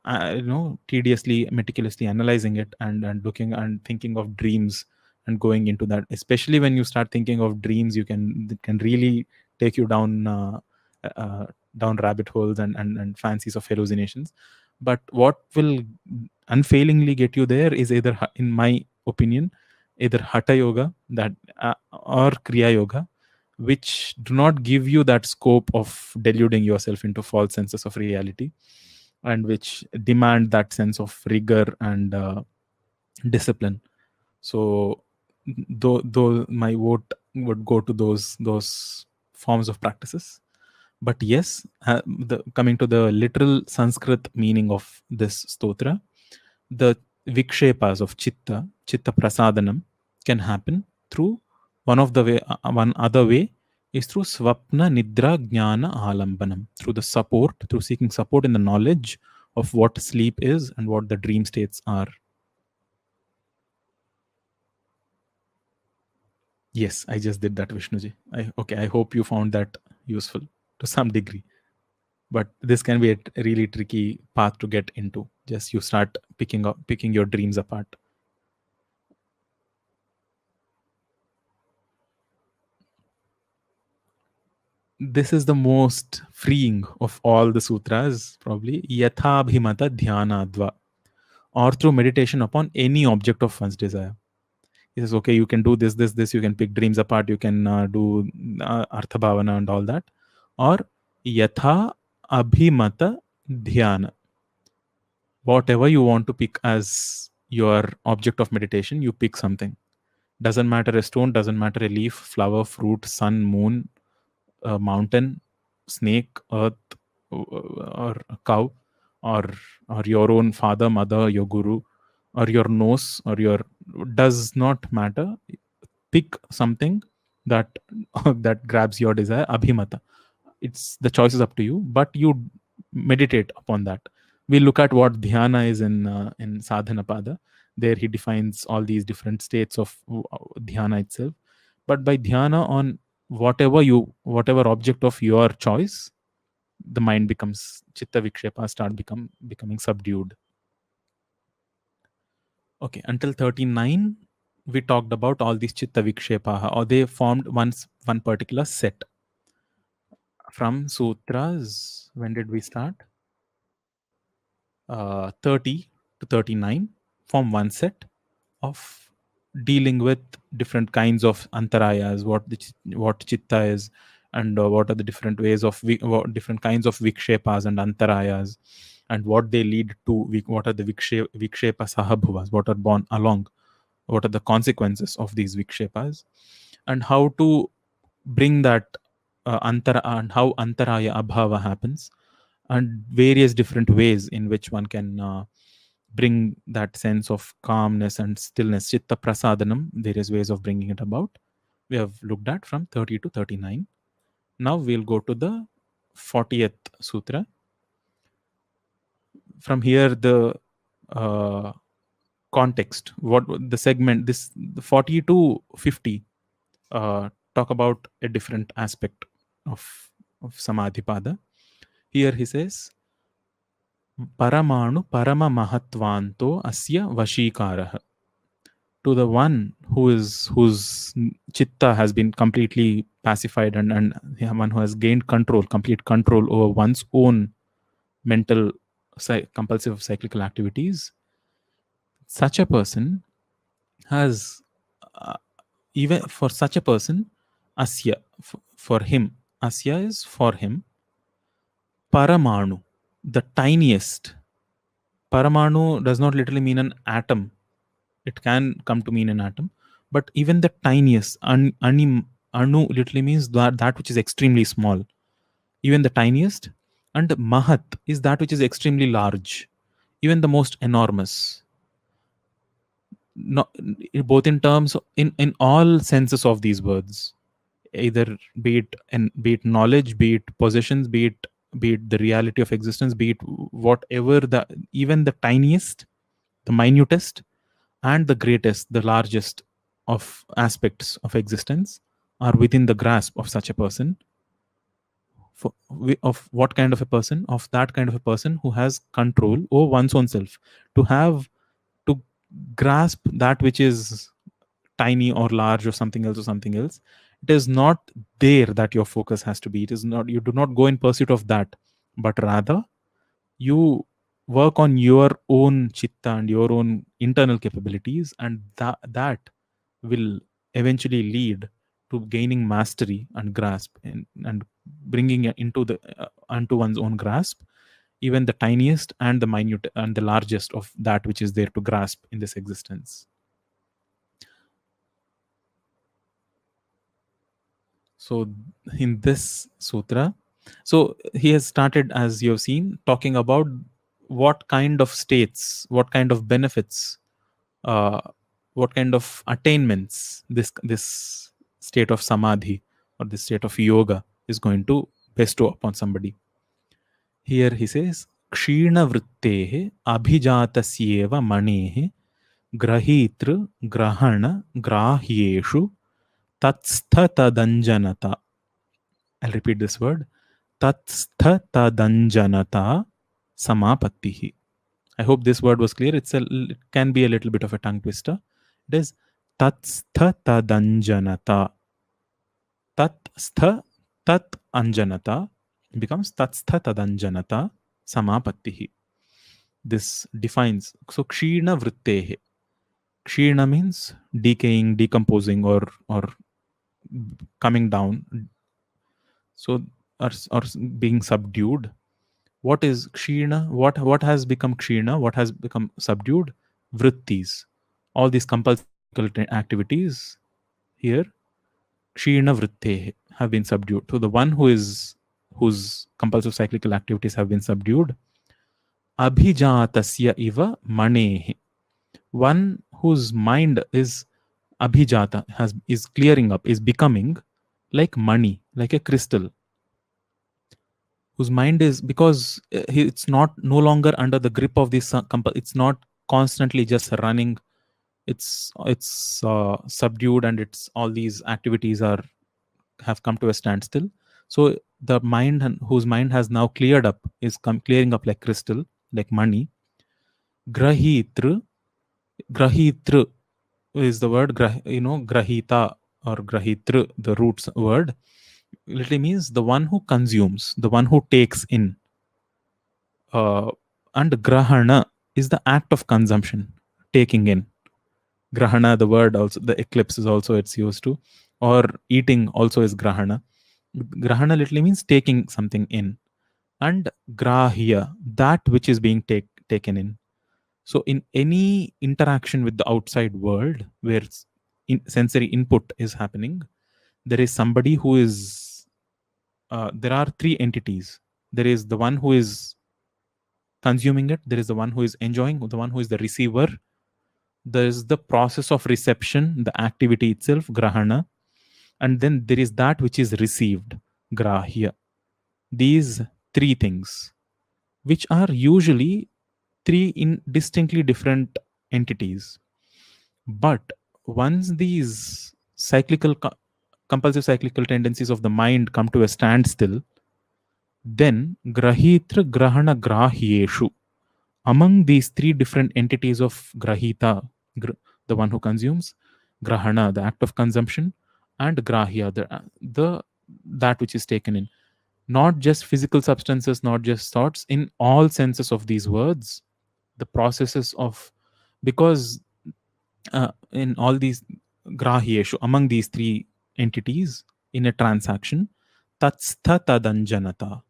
uh, you know tediously meticulously analyzing it and and looking and thinking of dreams and going into that. Especially when you start thinking of dreams you can can really take you down uh, uh, down rabbit holes and, and and fancies of hallucinations. But what will unfailingly get you there is either in my opinion either hatha yoga that uh, or kriya yoga which do not give you that scope of deluding yourself into false senses of reality and which demand that sense of rigor and uh, discipline. So though though my vote would go to those those forms of practices but yes uh, the, coming to the literal sanskrit meaning of this stotra the vikshepas of chitta, chitta prasadanam, can happen through one of the way, uh, one other way is through swapna nidra jnana alambanam, through the support, through seeking support in the knowledge of what sleep is and what the dream states are. Yes, I just did that, Vishnuji. I, okay, I hope you found that useful to some degree. but this can be a really tricky path to get into. Just you start picking up picking your dreams apart. This is the most freeing of all the sutras probably. Yathabhimata dhyanadva. Or through meditation upon any object of one's desire he says okay you can do this this this. You can pick dreams apart. You can uh, do uh, artha bhavana and all that. Or yatha abhimata dhyana whatever you want to pick as your object of meditation you pick something. Doesn't matter a stone doesn't matter a leaf flower fruit sun moon a mountain snake earth or cow or or your own father mother your guru or your nose or your does not matter. Pick something that [laughs] that grabs your desire abhimata. It's the choice is up to you but you meditate upon that. We look at what dhyana is in uh, in sadhana pada there he defines all these different states of uh, dhyana itself. But by dhyana on whatever you whatever object of your choice the mind becomes chitta vikshepa start become becoming subdued okay until 39 we talked about all these chitta vikshepa or they formed once one particular set. From sutras when did we start? Uh, 30 to 39 form one set of dealing with different kinds of antarayas what the, what chitta is and uh, what are the different ways of different kinds of vikshepas and antarayas and what they lead to what are the vikshe- vikshepa sahabhuvas what are born along what are the consequences of these vikshepas and how to bring that uh, antara and how antaraya abhava happens and various different ways in which one can uh, bring that sense of calmness and stillness chitta prasadanam various ways of bringing it about. We have looked at from 30 to 39 now we'll go to the 40th sutra from here the uh, context what the segment this the 40 to 50 uh, talk about a different aspect of of samadhi pada here he says paramanu parama mahatvanto asya vashikarah. To the one who is whose chitta has been completely pacified and, and one who has gained control complete control over one's own mental compulsive cyclical activities such a person has uh, even for such a person asya for him asya is for him paramanu the tiniest. Paramanu does not literally mean an atom. It can come to mean an atom but even the tiniest an, ani, anu literally means that, that which is extremely small. Even the tiniest and mahat is that which is extremely large even the most enormous. Not both in terms in in all senses of these words either be it and be it knowledge be it possessions be it be it the reality of existence be it whatever the even the tiniest the minutest and the greatest the largest of aspects of existence are within the grasp of such a person for, of what kind of a person of that kind of a person who has control over one's own self. To have to grasp that which is tiny or large or something else or something else it is not there that your focus has to be. It is not you do not go in pursuit of that. But rather you work on your own chitta and your own internal capabilities and that that will eventually lead to gaining mastery and grasp and, and bringing into the uh, one's own grasp even the tiniest and the minute and the largest of that which is there to grasp in this existence. So in this sutra so he has started as you have seen talking about what kind of states what kind of benefits uh, what kind of attainments this this state of samadhi or this state of yoga is going to bestow upon somebody here he says क्षीण वृत्तेः अभिजातस्येव मणेः ग्रहीतृ ग्रहण ग्राह्येषु तत्स्थतदञ्जनता I'll repeat this word tatstha tadanjanata samapattihi. I hope this word was clear. It's a, it can be a little bit of a tongue twister. It is tatstha tadanjanata. Tatstha tat anjanata becomes tatstha tadanjanata samapattihi. This defines so kshina vrittehe. Kshina means decaying, decomposing, or or coming down. So or, or being subdued what is kshirna what what has become kshirna what has become subdued vrittis all these compulsive activities here kshirna vritte have been subdued. So the one who is whose compulsive cyclical activities have been subdued abhijatasya iva manehi. One whose mind is abhijata has is clearing up is becoming like mani like a crystal. Whose mind is because uh, it's not no longer under the grip of this uh, it's not constantly just running. It's it's uh, subdued and it's all these activities are have come to a standstill so the mind whose mind has now cleared up is come clearing up like crystal like mani grahitr grahitr is the word you know grahita or grahitr the roots word literally means the one who consumes, the one who takes in. Uh, and grahana is the act of consumption, taking in. Grahana, the word also, the eclipse is also it's used to, or eating also is grahana. Grahana literally means taking something in. And grahya, that which is being take, taken in. So, in any interaction with the outside world where in sensory input is happening, there is somebody who is uh, there are three entities there is the one who is consuming it there is the one who is enjoying the one who is the receiver there is the process of reception the activity itself grahana and then there is that which is received grahya. These three things which are usually three in distinctly different entities. But once these cyclical compulsive cyclical tendencies of the mind come to a standstill, then grahitra grahana grahyeshu, among these three different entities of grahita, gr the one who consumes, grahana, the act of consumption, and grahya, the, the that which is taken in. Not just physical substances, not just thoughts, in all senses of these words, the processes of because uh, in all these grahyeshu, among these three entities in a transaction tatstha tadanjanata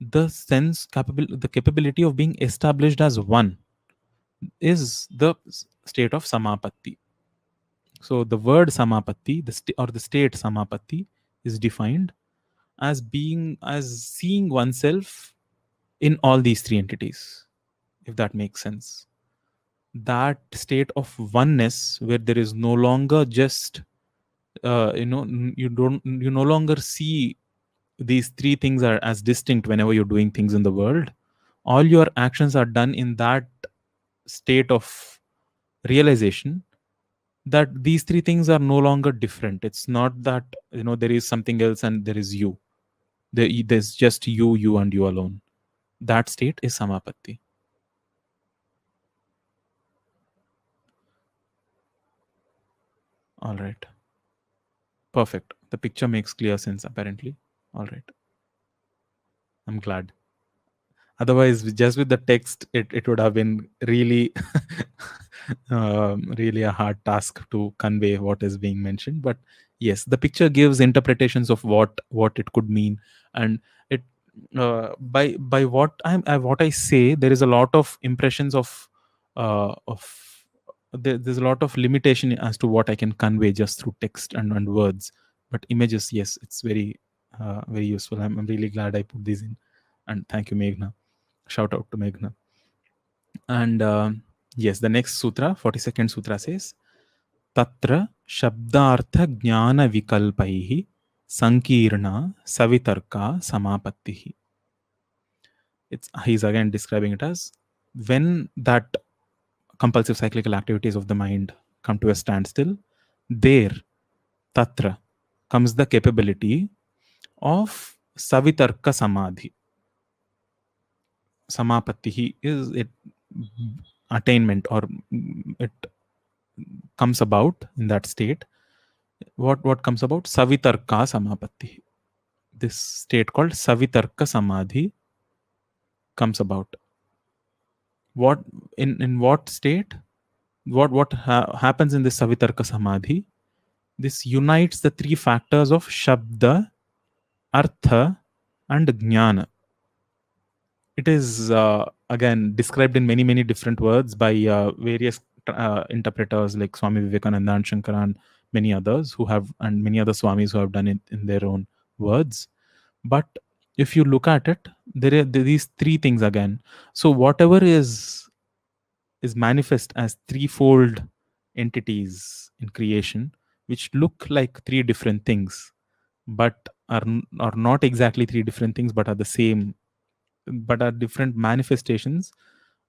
the sense capable the capability of being established as one is the state of samapatti. So the word samapatti the st- or the state samapatti is defined as being as seeing oneself in all these three entities if that makes sense. That state of oneness where there is no longer just uh, you know you don't you no longer see these three things are as distinct whenever you're doing things in the world. All your actions are done in that state of realization that these three things are no longer different it's not that you know there is something else and there is you there, there's just you you and you alone that state is samapatti all right Perfect. The picture makes clear sense, apparently. All right. I'm glad. Otherwise, just with the text, it, it would have been really, [laughs] um, really a hard task to convey what is being mentioned. But yes, the picture gives interpretations of what what it could mean, and it uh, by by what I'm uh, what I say, there is a lot of impressions of uh, of there, there's a lot of limitation as to what I can convey just through text and, and words. But images, yes, it's very uh, very useful. I'm, I'm really glad I put these in. And thank you, Meghna. Shout out to Meghna. And uh, yes, the next sutra, 42nd sutra says, Tatra Shabdartha Jnana Vikalpaihi Sankirna Savitarka Samapattihi. It's he's again describing it as when that compulsive cyclical activities of the mind come to a standstill, there, tatra, comes the capability of Savitarka Samadhi. Samapatti is it attainment or it comes about in that state. What what comes about? Savitarka Samapatti. This state called Savitarka Samadhi comes about. What in in what state? What what ha- happens in this Savitarka Samadhi? This unites the three factors of Shabda, Artha, and Jnana. It is uh, again described in many many different words by uh, various uh, interpreters like Swami Vivekananda and Shankara and many others who have and many other swamis who have done it in their own words. But if you look at it, there are these three things again. So whatever is is manifest as threefold entities in creation, which look like three different things, but are are not exactly three different things, but are the same, but are different manifestations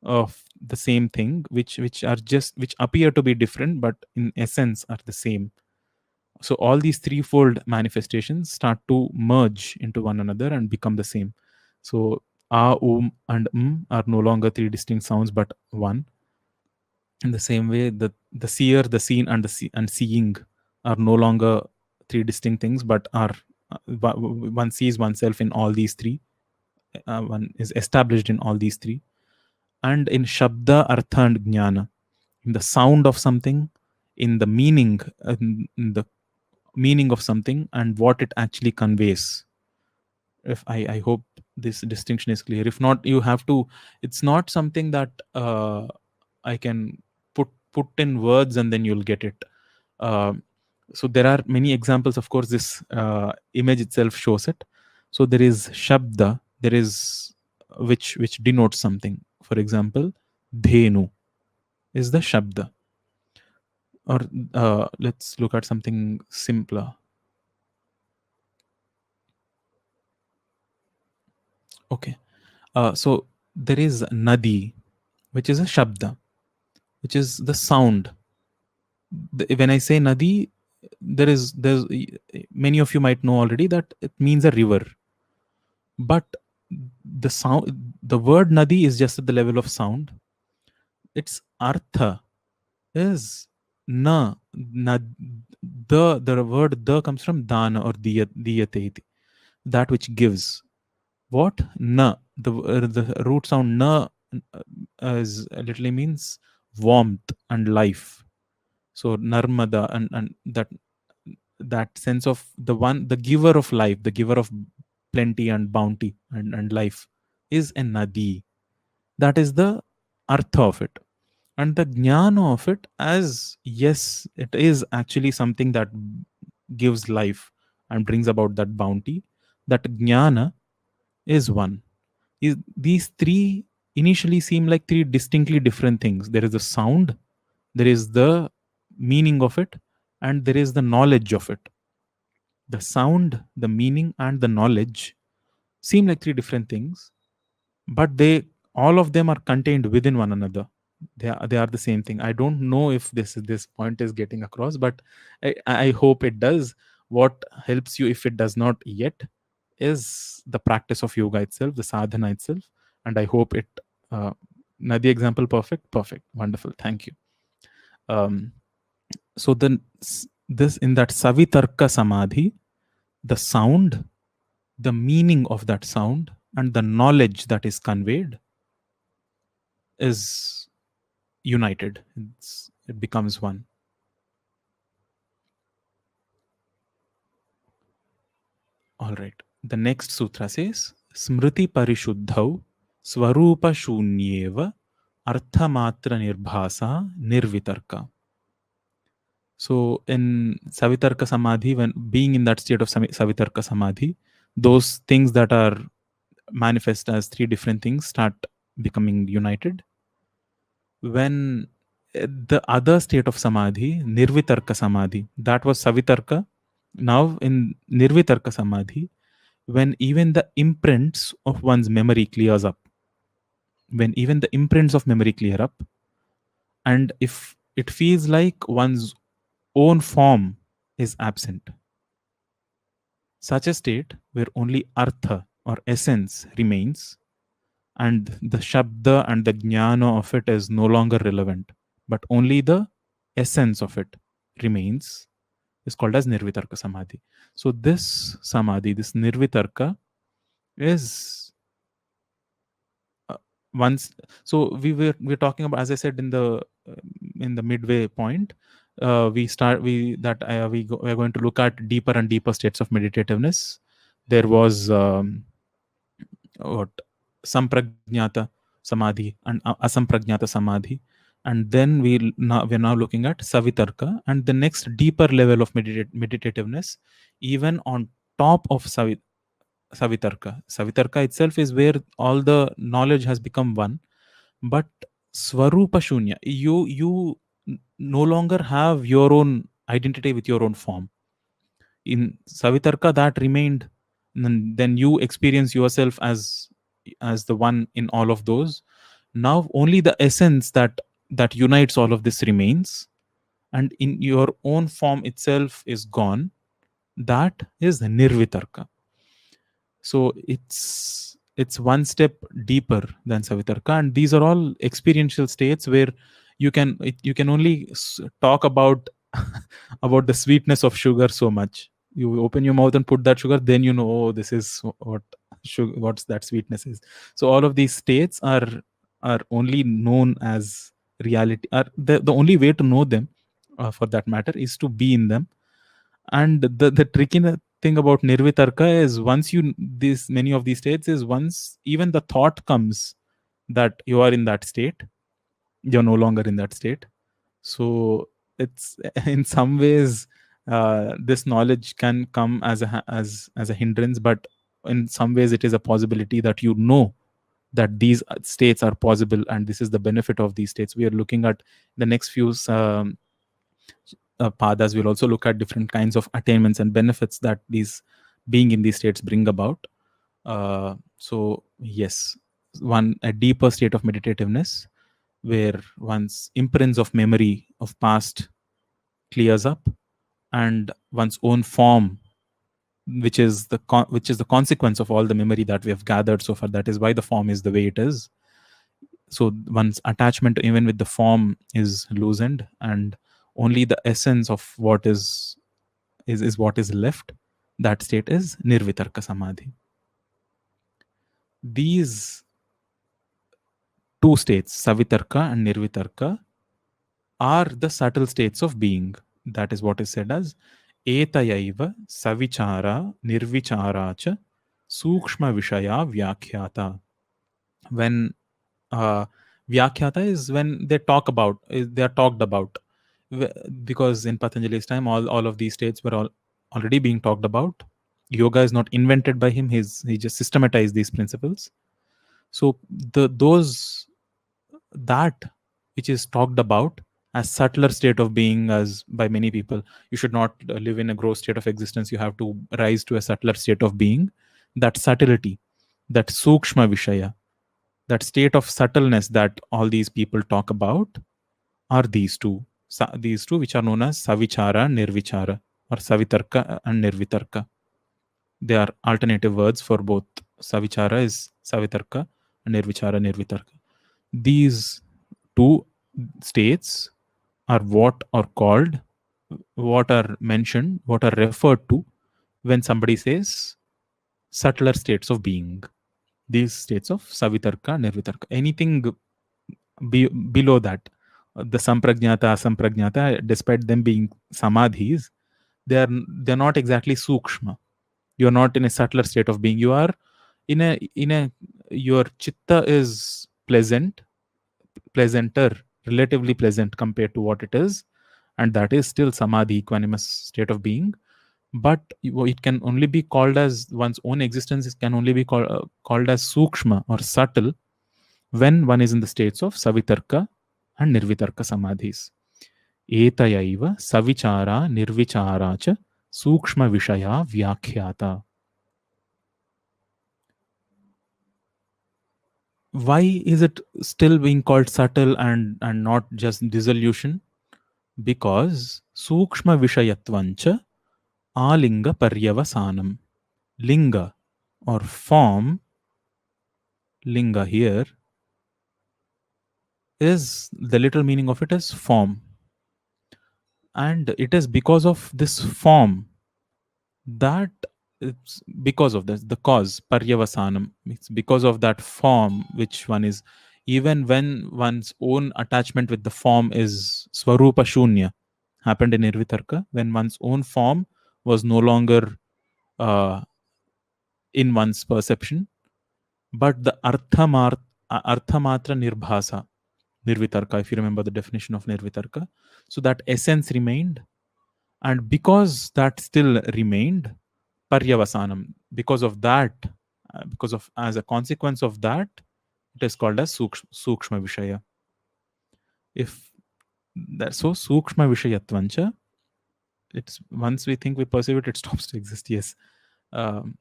of the same thing, which which are just which appear to be different, but in essence are the same. So all these threefold manifestations start to merge into one another and become the same. So a um and um are no longer three distinct sounds but one. In the same way the the seer the seen and the see, and seeing are no longer three distinct things but are uh, one sees oneself in all these three uh, one is established in all these three. And in shabda artha and jnana in the sound of something in the meaning in, in the meaning of something and what it actually conveys. If i i hope this distinction is clear. If not you have to it's not something that uh, i can put put in words and then you'll get it. Uh, so there are many examples. Of course this uh, image itself shows it. So there is shabda there is which which denotes something. For example dhenu is the shabda. Or uh, let's look at something simpler. Okay. Uh, so there is nadi which is a shabda which is the sound. The, when i say nadi there is there's many of you might know already that it means a river. But the sound the word nadi is just at the level of sound. Its artha is na, na the the word the comes from dana or diyate that which gives. What? Na. The uh, the root sound na uh, is literally means warmth and life. So narmada and and that that sense of the one the giver of life the giver of plenty and bounty and, and life is a nadi. That is the artha of it. And the jnana of it as yes it is actually something that gives life and brings about that bounty. That jnana is one. Is these three initially seem like three distinctly different things. There is the sound there is the meaning of it and there is the knowledge of it the sound the meaning and the knowledge seem like three different things but they all of them are contained within one another. They are, they are the same thing. I don't know if this this point is getting across but I, I hope it does. What helps you if it does not yet is the practice of yoga itself the sadhana itself and i hope it uh, now the example perfect perfect wonderful thank you. Um so then this in that savitarka samadhi the sound the meaning of that sound and the knowledge that is conveyed is united. It's, it becomes one. All right. The next sutra says smriti parishuddhau swarupa shunyeva arthamatra nirbhasa nirvitarka so in savitarka samadhi when being in that state of savitarka samadhi those things that are manifest as three different things start becoming united when eh, the other state of samadhi, nirvitarka samadhi, that was savitarka. Now in nirvitarka samadhi, when even the imprints of one's memory clears up, when even the imprints of memory clear up, and if it feels like one's own form is absent, such a state where only artha or essence remains and the shabda and the jnana of it is no longer relevant, but only the essence of it remains, is called as nirvitarka samadhi. So this samadhi, this nirvitarka, is uh, once. So we were we are talking about, as I said in the uh, in the midway point, uh, we start we that uh, we go, we are going to look at deeper and deeper states of meditativeness. There was um, what samprajnata samadhi and asamprajnata samadhi. And then we now we're now looking at savitarka. And the next deeper level of meditat- meditativeness even on top of savit- savitarka. Savitarka itself is where all the knowledge has become one. But swarupa shunya you you no longer have your own identity with your own form. In savitarka that remained. Then, you experience yourself as as the one in all of those. Now only the essence that that unites all of this remains. And in your own form itself is gone. That is nirvitarka. So it's it's one step deeper than savitarka. And these are all experiential states where you can you can only talk about [laughs] about the sweetness of sugar so much. You open your mouth and put that sugar then you know oh this is what sugar what's that sweetness is. So all of these states are are only known as reality are the, the only way to know them uh, for that matter is to be in them. And the the tricky thing about nirvitarka is once you this many of these states is once even the thought comes that you are in that state you're no longer in that state. So it's [laughs] in some ways uh, this knowledge can come as a as as a hindrance but in some ways it is a possibility that you know that these states are possible and this is the benefit of these states. We are looking at the next few um, uh, padas we'll also look at different kinds of attainments and benefits that these being in these states bring about. Uh, so yes one a deeper state of meditativeness where one's imprints of memory of past clears up and one's own form which is the which is the consequence of all the memory that we have gathered so far that is why the form is the way it is. So one's attachment even with the form is loosened and only the essence of what is is is what is left that state is nirvitarka samadhi. These two states, Savitarka and Nirvitarka, are the subtle states of being. That is what is said as Etayaiva Savichara Nirvicharacha Sukshma Vishaya Vyakhyata. When uh, is when they talk about, they are talked about. Because in Patanjali's time, all, all of these states were all already being talked about. Yoga is not invented by him, he's, he just systematized these principles so the those that which is talked about as subtler state of being as by many people. You should not uh, live in a gross state of existence. You have to rise to a subtler state of being. That subtlety that sukshma vishaya that state of subtleness that all these people talk about are these two. These two which are known as savichara nirvichara or savitarka and nirvitarka. They are alternative words for both savichara is savitarka and nirvichara nirvitarka these two states are what are called, what are mentioned, what are referred to when somebody says subtler states of being. These states of Savitarka, Nirvitarka. Anything be, below that, the Samprajnata, Asamprajnata, despite them being Samadhis, they are they're not exactly Sukshma. You're not in a subtler state of being. You are in a in a your chitta is pleasant, pleasanter relatively pleasant compared to what it is. And that is still samadhi equanimous state of being. But it can only be called as one's own existence it can only be called, uh, called as sukshma or subtle when one is in the states of savitarka and nirvitarka samadhis. Etayaiva savichara nirvichara cha sukshma vishaya vyakhyata why is it still being called subtle and and not just dissolution because sukshma vishayatvancha alinga paryavasanam linga or form, linga here, is the literal meaning of it is form. And it is because of this form that it's because of this, the cause, paryavasanam. It's because of that form which one is, even when one's own attachment with the form is swarupa shunya, happened in Nirvitarka, when one's own form was no longer uh, in one's perception, but the arthamar, arthamatra nirbhasa, nirvitarka, if you remember the definition of nirvitarka. So that essence remained. And because that still remained, paryavasanam, because of that, uh, because of as a consequence of that, it is called as sukshma, sukshma vishaya. If that so sukshma vishayatvancha, it's once we think we perceive it, it stops to exist. Yes. Um,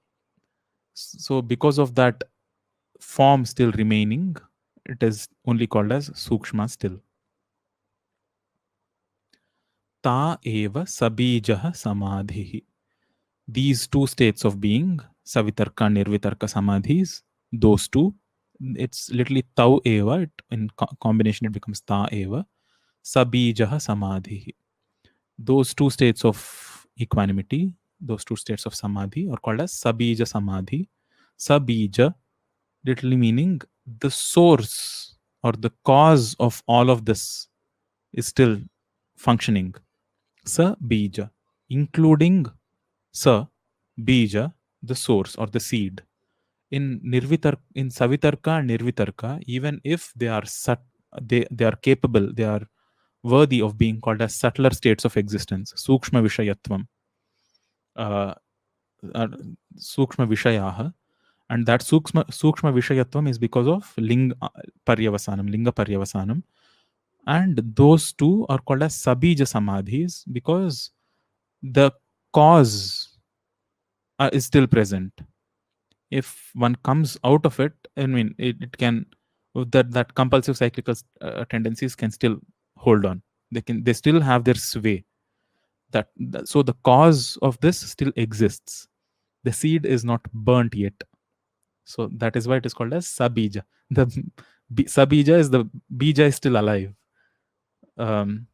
so because of that form still remaining, it is only called as sukshma still. Ta eva sabijah samadhi. These two states of being, savitarka, nirvitarka samadhis, those two, it's literally tau eva. It, in co combination, it becomes ta eva. Sabijah samadhi. Those two states of equanimity, those two states of samadhi are called as sabija samadhi. Sabija, literally meaning the source or the cause of all of this is still functioning. Sa bija, including sa bija, the source or the seed. In nirvitar in savitarka and nirvitarka, even if they are sat, they, they are capable, they are worthy of being called as subtler states of existence, sukshma vishayatvam. Uh, uh, sukshma vishayaha and that sukshma, sukshma vishayatvam is because of ling uh, paryavasanam, linga paryavasanam. And those two are called as sabija samadhis because the cause uh, is still present. If one comes out of it, I mean, it, it can that that compulsive cyclical uh, tendencies can still hold on. They can they still have their sway. That, that so the cause of this still exists. The seed is not burnt yet so that is why it is called as sabija. [laughs] The sabija is the bija is still alive. Um,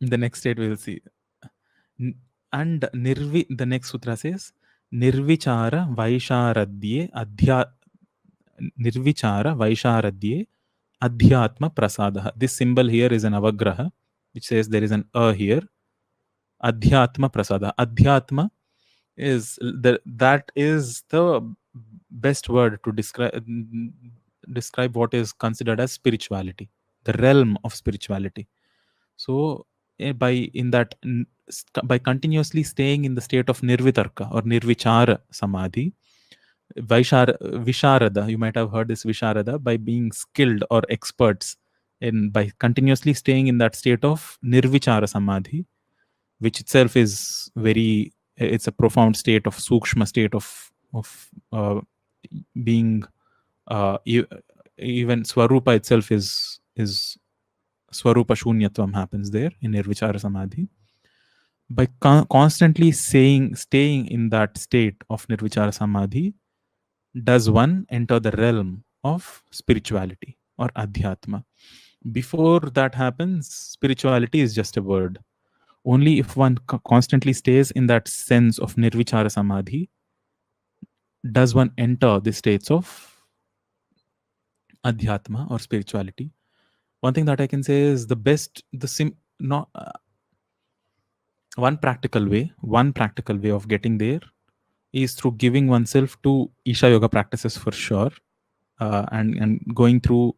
the next state we will see. Adhyatma prasada. This symbol here is an avagraha, which says there is an a here. Adhyatma prasada. Adhyatma is the that is the best word to describe describe what is considered as spirituality the realm of spirituality so eh, by in that by continuously staying in the state of nirvitarka or nirvichara samadhi Vaishar, visharada you might have heard this visharada by being skilled or experts in by continuously staying in that state of nirvichara samadhi which itself is very it's a profound state of sukshma state of of uh, being uh, even swarupa itself is is swarupa shunyatvam happens there in nirvichara samadhi. By con- constantly saying staying in that state of nirvichara samadhi does one enter the realm of spirituality or adhyatma. Before that happens spirituality is just a word. Only if one co- constantly stays in that sense of nirvichara samadhi does one enter the states of adhyatma or spirituality one thing that i can say is the best the sim not uh, one practical way one practical way of getting there is through giving oneself to isha yoga practices for sure uh, and and going through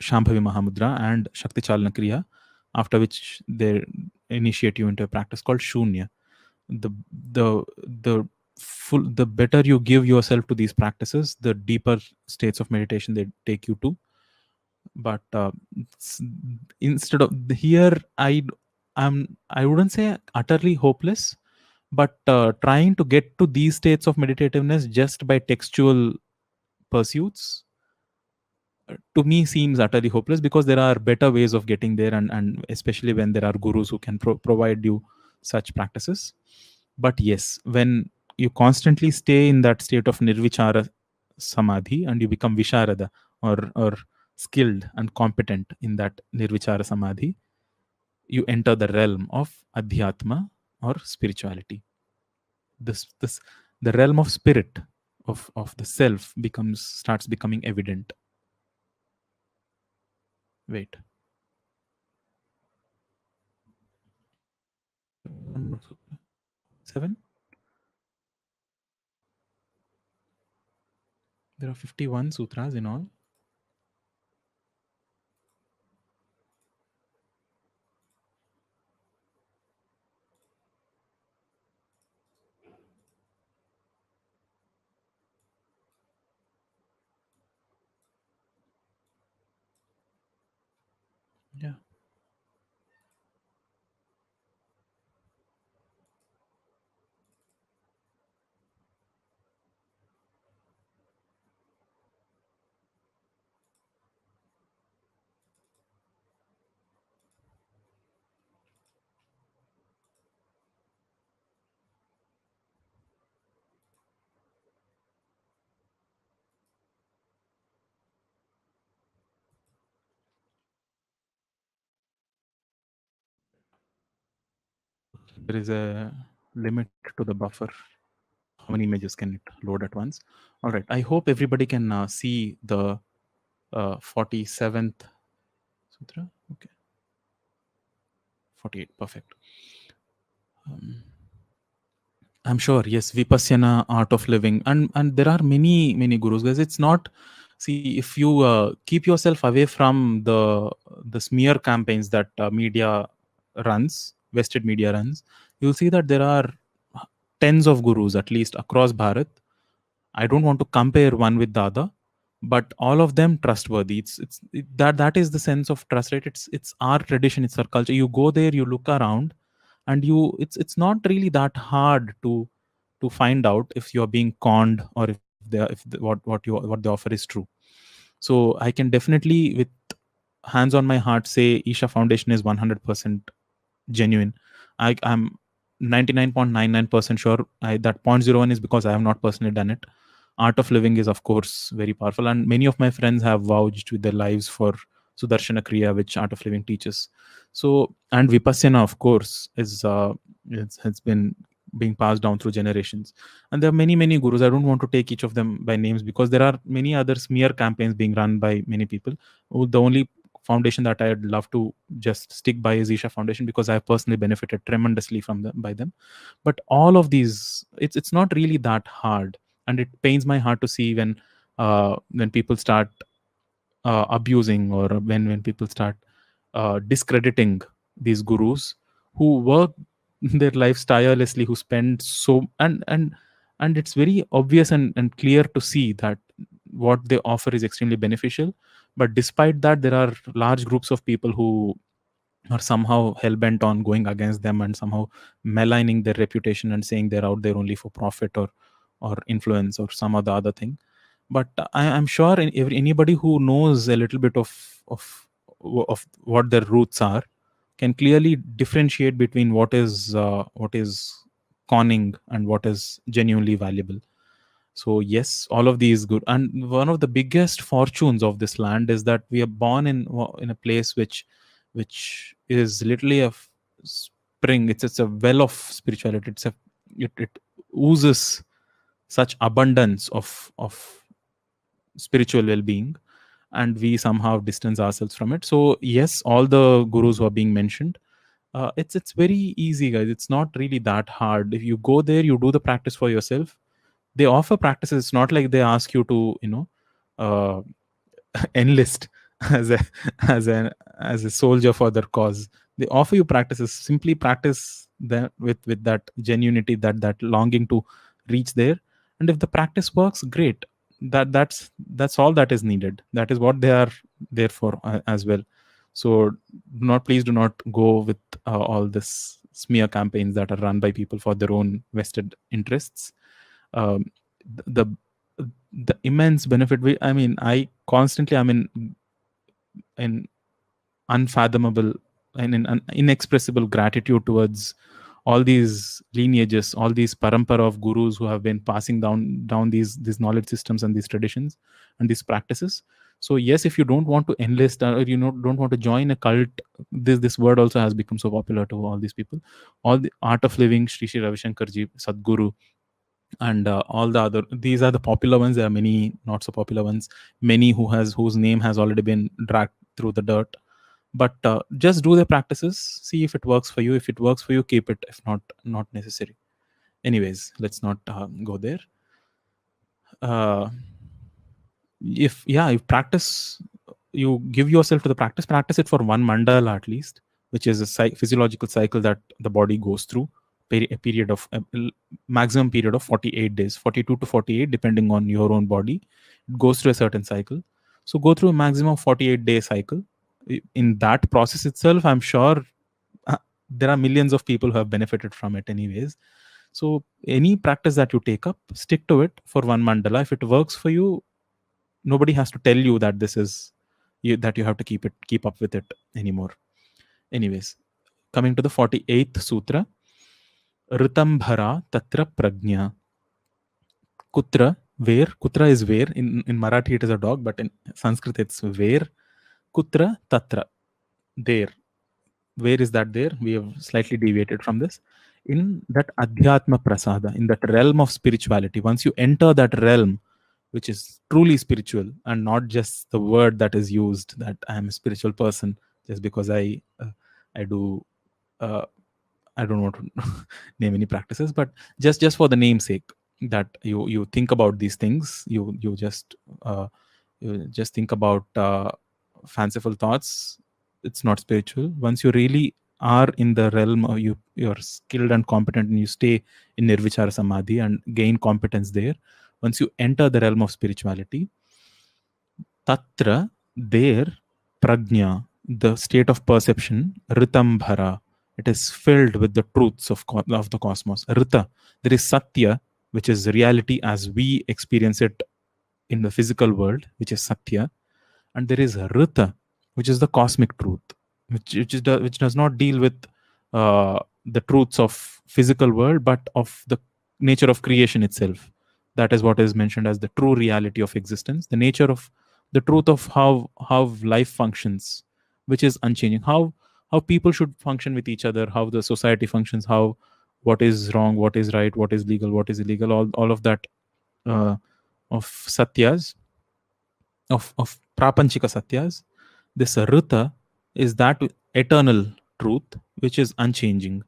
shambhavi mahamudra and shakti chalana kriya after which they initiate you into a practice called shunya. The the the full the better you give yourself to these practices the deeper states of meditation they take you to but uh, instead of here i am i wouldn't say utterly hopeless but uh, trying to get to these states of meditativeness just by textual pursuits uh, to me seems utterly hopeless because there are better ways of getting there and, and especially when there are gurus who can pro- provide you such practices. But yes when you constantly stay in that state of nirvichara samadhi and you become visharada or or skilled and competent in that nirvichara samadhi you enter the realm of adhyatma or spirituality. This this the realm of spirit of of the self becomes starts becoming evident. Wait. Seven? There are 51 sutras in all Yeah. There is a limit to the buffer. How many images can it load at once? All right i hope everybody can uh, see the uh, 47th sutra. Okay. 48 perfect. Um, i'm sure yes vipassana art of living and and there are many many gurus. Guys it's not see if you uh, keep yourself away from the the smear campaigns that uh, media runs vested media runs, you'll see that there are tens of gurus at least across Bharat. I don't want to compare one with the other, but all of them trustworthy. It's it's it, that that is the sense of trust, right? It's it's our tradition, it's our culture. You go there, you look around, and you it's it's not really that hard to to find out if you're being conned or if the if the, what what you what the offer is true. So I can definitely with hands on my heart say Isha Foundation is 100% genuine. I, I'm 99.99% sure I, that 0.01 is because I have not personally done it. Art of living is, of course, very powerful. And many of my friends have vouched with their lives for Sudarshana Kriya, which Art of Living teaches. So, and Vipassana, of course, is uh, has been being passed down through generations. And there are many, many gurus. I don't want to take each of them by names because there are many other smear campaigns being run by many people. The only foundation that I'd love to just stick by is Isha Foundation because I've personally benefited tremendously from them by them. But all of these, it's it's not really that hard, and it pains my heart to see when uh, when people start uh, abusing or when when people start uh, discrediting these gurus who work their lives tirelessly, who spend so and and and it's very obvious and, and clear to see that what they offer is extremely beneficial but despite that there are large groups of people who are somehow hell-bent on going against them and somehow maligning their reputation and saying they're out there only for profit or or influence or some other other thing. But I, am sure anybody who knows a little bit of of of what their roots are can clearly differentiate between what is uh, what is conning and what is genuinely valuable so yes all of these good and one of the biggest fortunes of this land is that we are born in in a place which which is literally a spring. It's it's a well of spirituality. It's a it, it oozes such abundance of of spiritual well-being and we somehow distance ourselves from it. So yes all the gurus who are being mentioned uh, it's it's very easy guys. It's not really that hard. If you go there you do the practice for yourself they offer practices it's not like they ask you to you know uh, [laughs] enlist as a as a as a soldier for their cause. They offer you practices. Simply practice that with with that genuinity that that longing to reach there. And if the practice works great. That that's that's all that is needed. That is what they are there for uh, as well. So do not please do not go with uh, all this smear campaigns that are run by people for their own vested interests um, the the immense benefit we i mean i constantly i'm in in unfathomable and in inexpressible gratitude towards all these lineages all these parampara of gurus who have been passing down down these these knowledge systems and these traditions and these practices. So yes if you don't want to enlist or you know don't want to join a cult this this word also has become so popular to all these people. All the art of living Sri Sri Ravi Shankar ji Sadhguru and uh, all the other these are the popular ones. There are many not so popular ones. Many who has whose name has already been dragged through the dirt. But uh, just do the practices. See if it works for you. If it works for you keep it. If not not necessary. Anyways let's not uh, go there. Uh, if yeah if practice you give yourself to the practice practice it for one mandala at least which is a physiological cycle that the body goes through a period of a maximum period of 48 days 42 to 48 depending on your own body. It goes through a certain cycle. So go through a maximum 48 day cycle. In that process itself i'm sure uh, there are millions of people who have benefited from it anyways. So any practice that you take up stick to it for one mandala. If it works for you nobody has to tell you that this is you, that you have to keep it keep up with it anymore. Anyways coming to the 48th sutra Ritambhara Tatra Prajna. Kutra, where? Kutra is where. In, in Marathi it is a dog, but in Sanskrit it's where. Kutra Tatra. There. Where is that there? We have slightly deviated from this. In that Adhyatma Prasada, in that realm of spirituality, once you enter that realm, which is truly spiritual and not just the word that is used that I am a spiritual person just because I uh, I do uh, i don't want to [laughs] name any practices but just just for the namesake that you you think about these things you you just uh, you just think about uh, fanciful thoughts. It's not spiritual. Once you really are in the realm of you you're skilled and competent and you stay in nirvichara samadhi and gain competence there once you enter the realm of spirituality tatra there prajna the state of perception ritambhara it is filled with the truths of, of the cosmos. Rita there is satya which is reality as we experience it in the physical world which is satya. And there is rita which is the cosmic truth which which, is, which does not deal with uh, the truths of physical world but of the nature of creation itself. That is what is mentioned as the true reality of existence the nature of the truth of how how life functions which is unchanging. How how people should function with each other how the society functions how what is wrong what is right what is legal what is illegal all, all of that uh, of satyas of of prapanchika satyas. This rita is that eternal truth which is unchanging.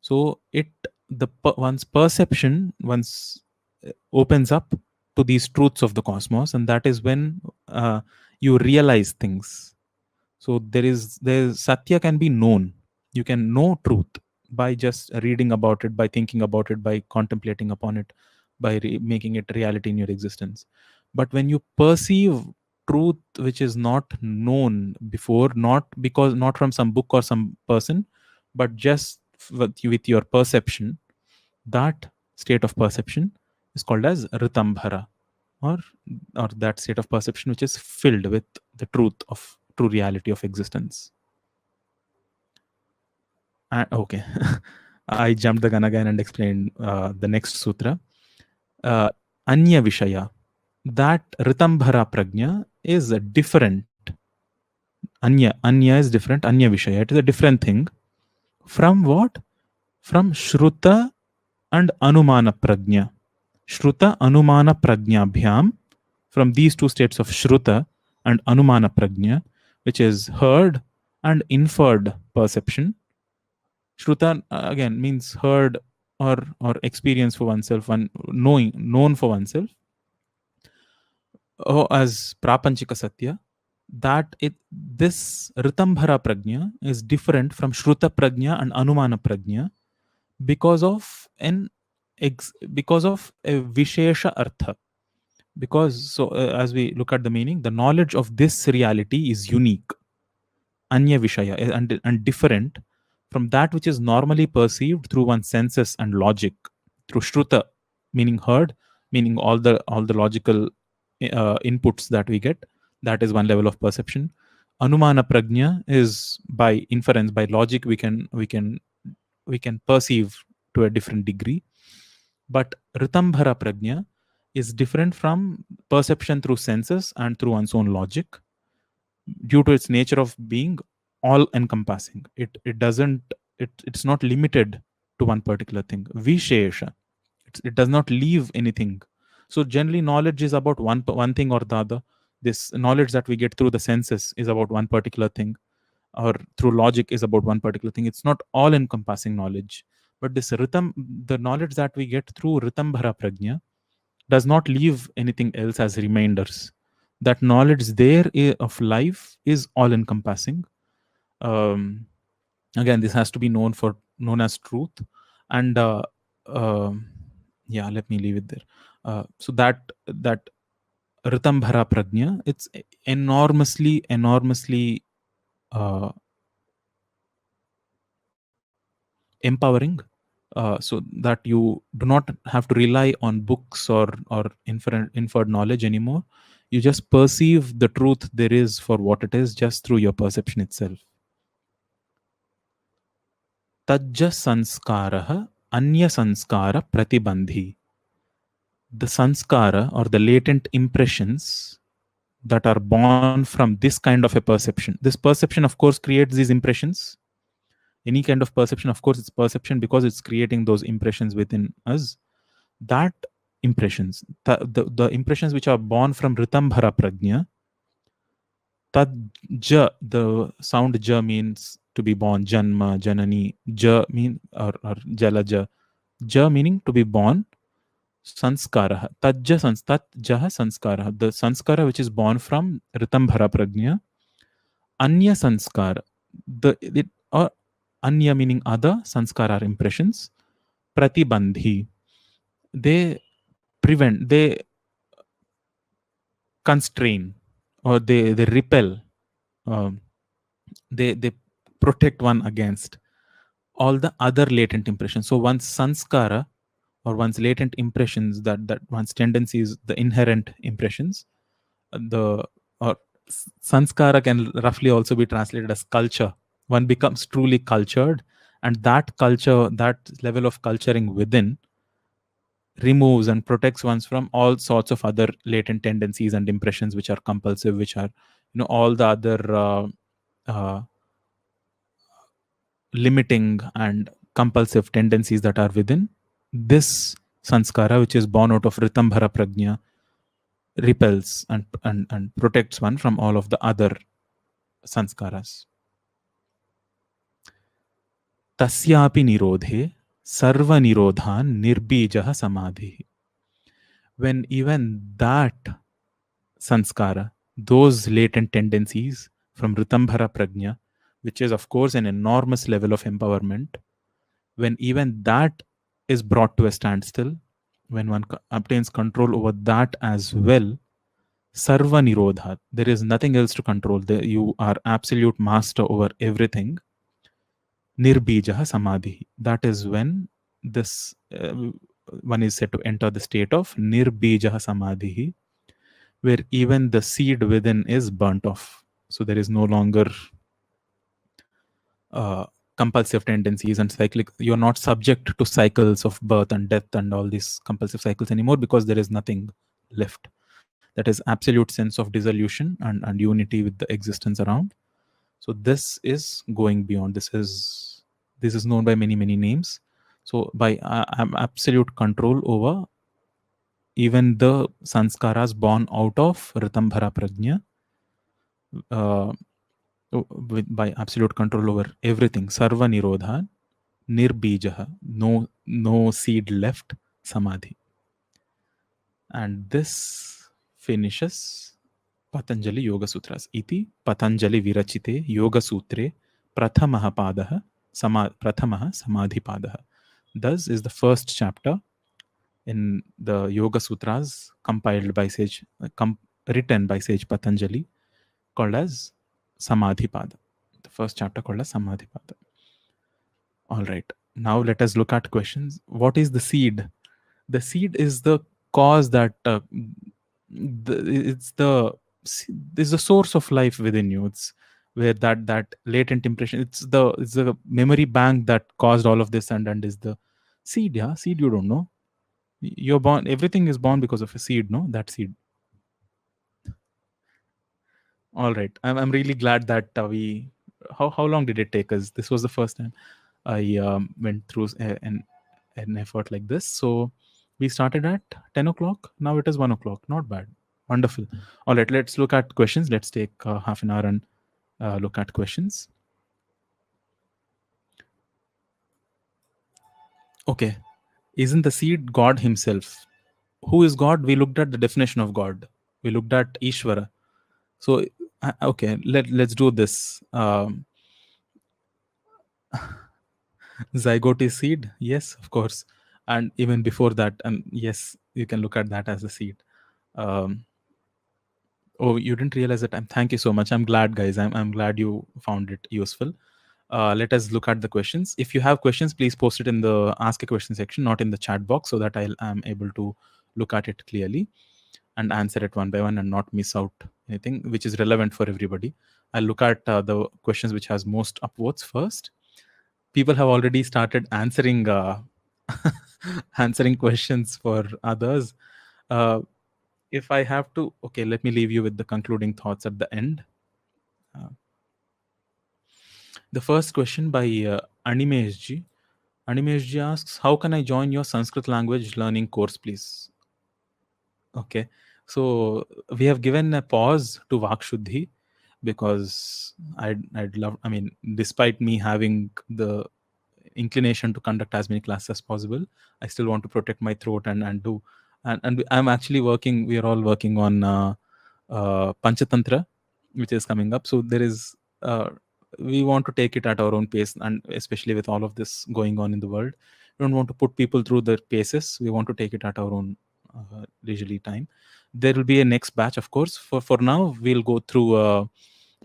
So it the one's perception once uh, opens up to these truths of the cosmos and that is when uh, you realize things so there is there satya can be known. You can know truth by just reading about it by thinking about it by contemplating upon it by making it reality in your existence. But when you perceive truth which is not known before not because not from some book or some person but just with, with your perception that state of perception is called as ritambhara or or that state of perception which is filled with the truth of true reality of existence. Okay, [laughs] I jumped the gun again and explained uh, the next sutra. Uh, Anya Vishaya, that Ritambhara Prajna is different. Anya, Anya is different. Anya Vishaya, it is a different thing. From what? From Shruta and Anumana Prajna. Shruta Anumana Prajna Bhyam. From these two states of Shruta and Anumana Prajna, which is heard and inferred perception. Shruta uh, again means heard or or experience for oneself, one knowing known for oneself. Oh, as prapanchika satya, that it this ritambhara prajna is different from shruta prajna and anumana prajna because of an ex, because of a vishesha artha because so uh, as we look at the meaning the knowledge of this reality is unique anya vishaya eh, and, and different from that which is normally perceived through one's senses and logic through shruta meaning heard meaning all the all the logical uh, inputs that we get that is one level of perception anumana prajna is by inference by logic we can we can we can perceive to a different degree. But Ritambhara Prajna is different from perception through senses and through one's own logic due to its nature of being all encompassing. It, it doesn't, it, it's not limited to one particular thing. Vishesha. It, it does not leave anything. So generally knowledge is about one, one thing or the other. This knowledge that we get through the senses is about one particular thing or through logic is about one particular thing. It's not all encompassing knowledge. But this ritam, the knowledge that we get through Ritambhara Prajna does not leave anything else as reminders. That knowledge there of life is all encompassing. Um, again, this has to be known for known as truth. And uh, uh, yeah, let me leave it there. Uh, so that that Ritambhara Prajna, it's enormously, enormously uh, empowering uh, so that you do not have to rely on books or or inferred, inferred knowledge anymore you just perceive the truth there is for what it is just through your perception itself tajja sanskara anya sanskara pratibandhi the sanskara or the latent impressions that are born from this kind of a perception. This perception, of course, creates these impressions. Any kind of perception, of course, it's perception because it's creating those impressions within us. That impressions, the, the, the impressions which are born from Ritambhara Prajna, tad ja, the sound ja means to be born, janma, janani, ja mean or, or jalaja, ja meaning to be born, sanskara tajja sans tajja sanskara the sanskara which is born from ritambhara prajna anya sanskara the it, anya meaning other sanskara are impressions. Pratibandhi. They prevent they constrain or they they repel um, they they protect one against all the other latent impressions. So once sanskara or one's latent impressions that that one's tendencies the inherent impressions. The or sanskara can roughly also be translated as culture one becomes truly cultured and that culture that level of culturing within removes and protects ones from all sorts of other latent tendencies and impressions which are compulsive which are you know all the other uh, uh, limiting and compulsive tendencies that are within this sanskara, which is born out of Ritambhara Prajna, repels and, and, and protects one from all of the other sanskaras. तस्यापि निरोधे सर्व निरोधान निर्बीज समाधि। When even that संस्कार those late and tendencies from ऋतंभर Pragya which is of course an enormous level of empowerment when even that is brought to a standstill when one attains control over that as well serve निरोधा there is nothing else to control you are absolute master over everything Nirbijaha samadhi. That is when this uh, one is said to enter the state of nirbijaha samadhi, where even the seed within is burnt off. So there is no longer uh, compulsive tendencies and cyclic you're not subject to cycles of birth and death and all these compulsive cycles anymore because there is nothing left that is absolute sense of dissolution and, and unity with the existence around so this is going beyond this is this is known by many many names. So by uh, absolute control over even the sanskaras born out of ritambhara prajna uh, with, by absolute control over everything. Sarva nirodha nirbija no no seed left samadhi. And this finishes iti patanjali virachite yoga sutre prathamah padah sama prathamah samadhi padah thus is the first chapter in the yoga sutras compiled by sage com, written by sage patanjali called as Samadhipada. The first chapter called as Samadhipada. All right. Now let us look at questions. What is the seed? The seed is the cause that uh, the, it's the is the source of life within you. It's where that that latent impression it's the it's the memory bank that caused all of this and and is the seed yeah? Seed you don't know. You're born everything is born because of a seed no? That seed. All right. I'm, I'm really glad that uh, we how, how long did it take us? This was the first time i um, went through a, an, an effort like this. So we started at 10 o'clock. Now it is 1 o'clock. Not bad. Wonderful. All right. Let's look at questions. Let's take uh, half an hour and uh, look at questions. Okay. Isn't the seed god himself? Who is god? We looked at the definition of god. We looked at ishvara. So uh, okay let, let's do this. Um, [laughs] zygote seed? Yes of course. And even before that and yes you can look at that as a seed. Um, oh you didn't realize that. I'm thank you so much. I'm glad guys. I'm, I'm glad you found it useful. Uh, let us look at the questions. If you have questions please post it in the ask a question section not in the chat box so that i am able to look at it clearly and answer it one by one and not miss out anything which is relevant for everybody. I'll look at uh, the questions which has most upvotes first. People have already started answering uh, [laughs] answering questions for others. Uh, if I have to, okay, let me leave you with the concluding thoughts at the end. Uh, the first question by uh, Animeshji. Animeshji asks, how can I join your Sanskrit language learning course, please? Okay, so we have given a pause to Vakshuddhi because I'd, I'd love, I mean, despite me having the inclination to conduct as many classes as possible, I still want to protect my throat and, and do and, and i'm actually working we are all working on uh, uh, panchatantra which is coming up. So there is uh, we want to take it at our own pace and especially with all of this going on in the world. We don't want to put people through their paces. We want to take it at our own uh, leisurely time. There will be a next batch of course. For for now we'll go through uh,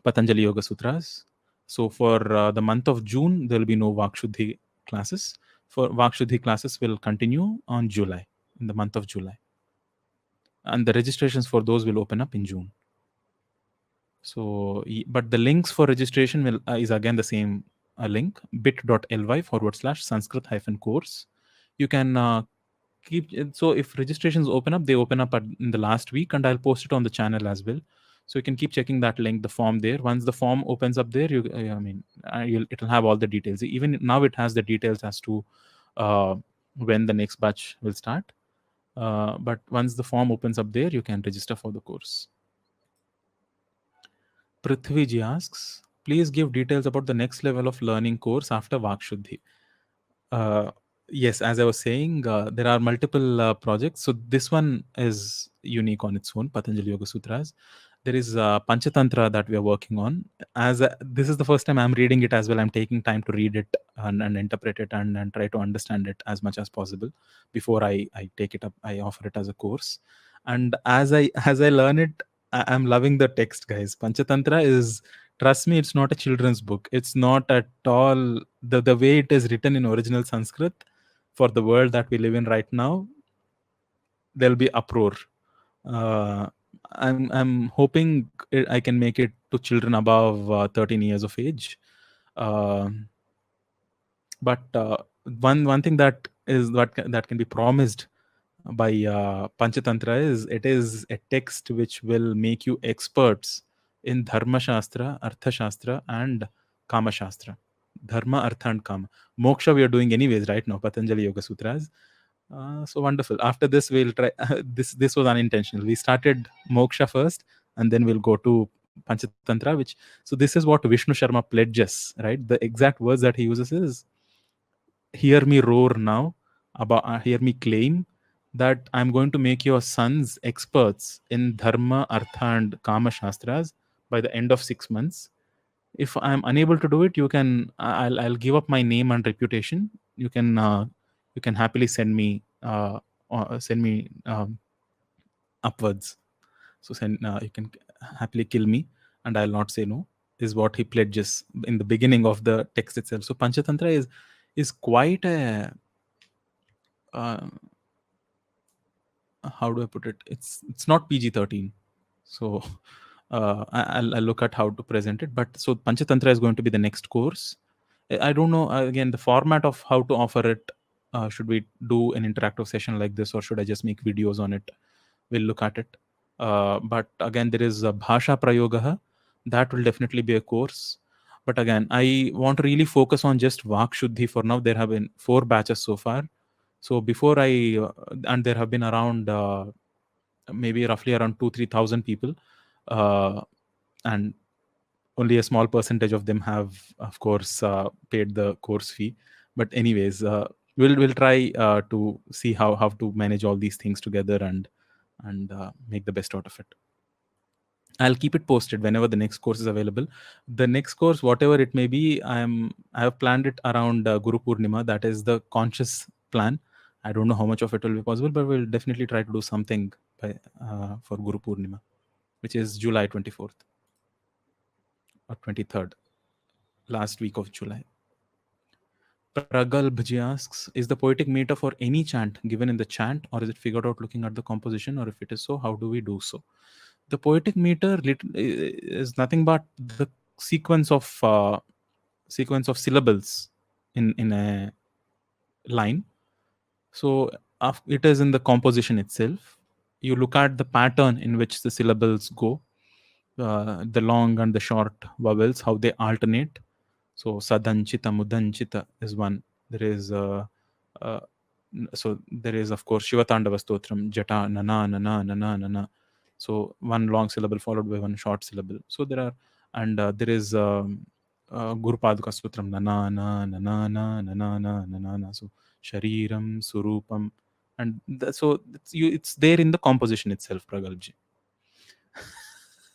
patanjali yoga sutras. So for uh, the month of june there will be no vakshuddhi classes. For vakshuddhi classes will continue on july in the month of July. And the registrations for those will open up in June. So, but the links for registration will uh, is again the same uh, link bit.ly forward slash Sanskrit hyphen course. You can uh, keep so if registrations open up, they open up at, in the last week, and I'll post it on the channel as well. So you can keep checking that link, the form there. Once the form opens up there, you I mean, uh, it'll have all the details. Even now, it has the details as to uh, when the next batch will start. Uh, but once the form opens up there, you can register for the course. Prithviji asks, please give details about the next level of learning course after Vakshuddhi. Uh, yes, as I was saying, uh, there are multiple uh, projects. So this one is unique on its own, Patanjali Yoga Sutras there is a panchatantra that we are working on. As this is the first time i'm reading it as well. I'm taking time to read it and, and interpret it and, and try to understand it as much as possible before i i take it up i offer it as a course. And as i as i learn it I, i'm loving the text guys. Panchatantra is trust me it's not a children's book. It's not at all the the way it is written in original sanskrit for the world that we live in right now there'll be uproar. Uh, I'm I'm hoping I can make it to children above uh, 13 years of age. Uh, but one one thing that is that that can be promised by uh, Panchatantra is it is a text which will make you experts in Dharma Shastra, Artha Shastra, and Kama Shastra. Dharma, Artha, and Kama. Moksha we are doing anyways right now, Patanjali Yoga Sutras. Uh, so wonderful. After this, we'll try. [laughs] This this was unintentional. We started moksha first, and then we'll go to panchatantra. Which so this is what Vishnu Sharma pledges. Right. The exact words that he uses is, "Hear me roar now." About uh, hear me claim that I'm going to make your sons experts in dharma, artha, and kama shastras by the end of six months. If I'm unable to do it, you can. I'll I'll give up my name and reputation. You can uh, you can happily send me uh, uh, send me um, upwards. So send uh, you can happily kill me, and I'll not say no. Is what he pledges in the beginning of the text itself. So Panchatantra is is quite a uh, how do I put it? It's it's not PG thirteen. So [laughs] uh, I'll, I'll, look at how to present it. But so Panchatantra is going to be the next course. I don't know again the format of how to offer it. Uh, should we do an interactive session like this, or should I just make videos on it? We'll look at it. Uh, but again, there is a Bhasha Prayogaha. That will definitely be a course. But again, I want to really focus on just Vak Shuddhi for now. There have been four batches so far. So before I, uh, and there have been around uh, maybe roughly around two, 3,000 people. Uh, and only a small percentage of them have, of course, uh, paid the course fee. But anyways, we'll we'll try uh, to see how how to manage all these things together and and uh, make the best out of it. I'll keep it posted whenever the next course is available. The next course, whatever it may be, I'm I have planned it around uh, Guru Purnima. That is the conscious plan. I don't know how much of it will be possible, but we'll definitely try to do something by, uh, for Guru Purnima, which is July 24th or 23rd, last week of July. Pragalbhji asks, is the poetic meter for any chant given in the chant or is it figured out looking at the composition or if it is so, how do we do so? The poetic meter is nothing but the sequence of uh, sequence of syllables in, in a line. So it is in the composition itself. You look at the pattern in which the syllables go, uh, the long and the short vowels, how they alternate so sadanchita mudanchita is one. There is uh, uh, so there is of course Shivatandava Stotram, Jata, Nana, Nana, Nana, Nana. So one long syllable followed by one short syllable. So there are and uh, there is um, uh, Guru Paduka Stotram, Nana, Nana, Nana, Nana, Nana, Nana. So Shariram, Surupam, and the, so it's, you, it's there in the composition itself, Pragalji.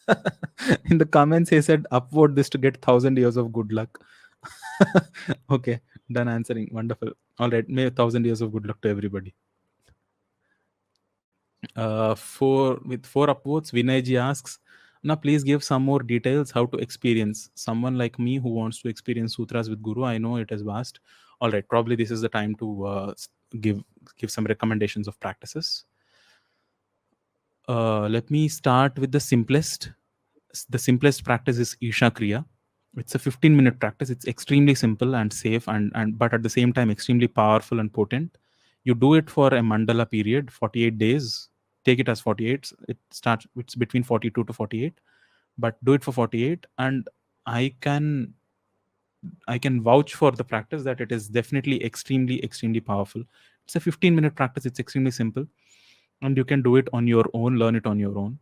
[laughs] in the comments he said upvote this to get thousand years of good luck. [laughs] Okay done answering. Wonderful. All right may thousand years of good luck to everybody. Uh four with four upvotes vinayji asks now please give some more details how to experience. Someone like me who wants to experience sutras with guru i know it is vast. All right probably this is the time to uh, give give some recommendations of practices. Uh, let me start with the simplest the simplest practice is Isha Kriya. It's a 15 minute practice. It's extremely simple and safe, and, and but at the same time extremely powerful and potent. You do it for a mandala period, 48 days. Take it as 48. It starts. It's between 42 to 48, but do it for 48. And I can I can vouch for the practice that it is definitely extremely extremely powerful. It's a 15 minute practice. It's extremely simple, and you can do it on your own. Learn it on your own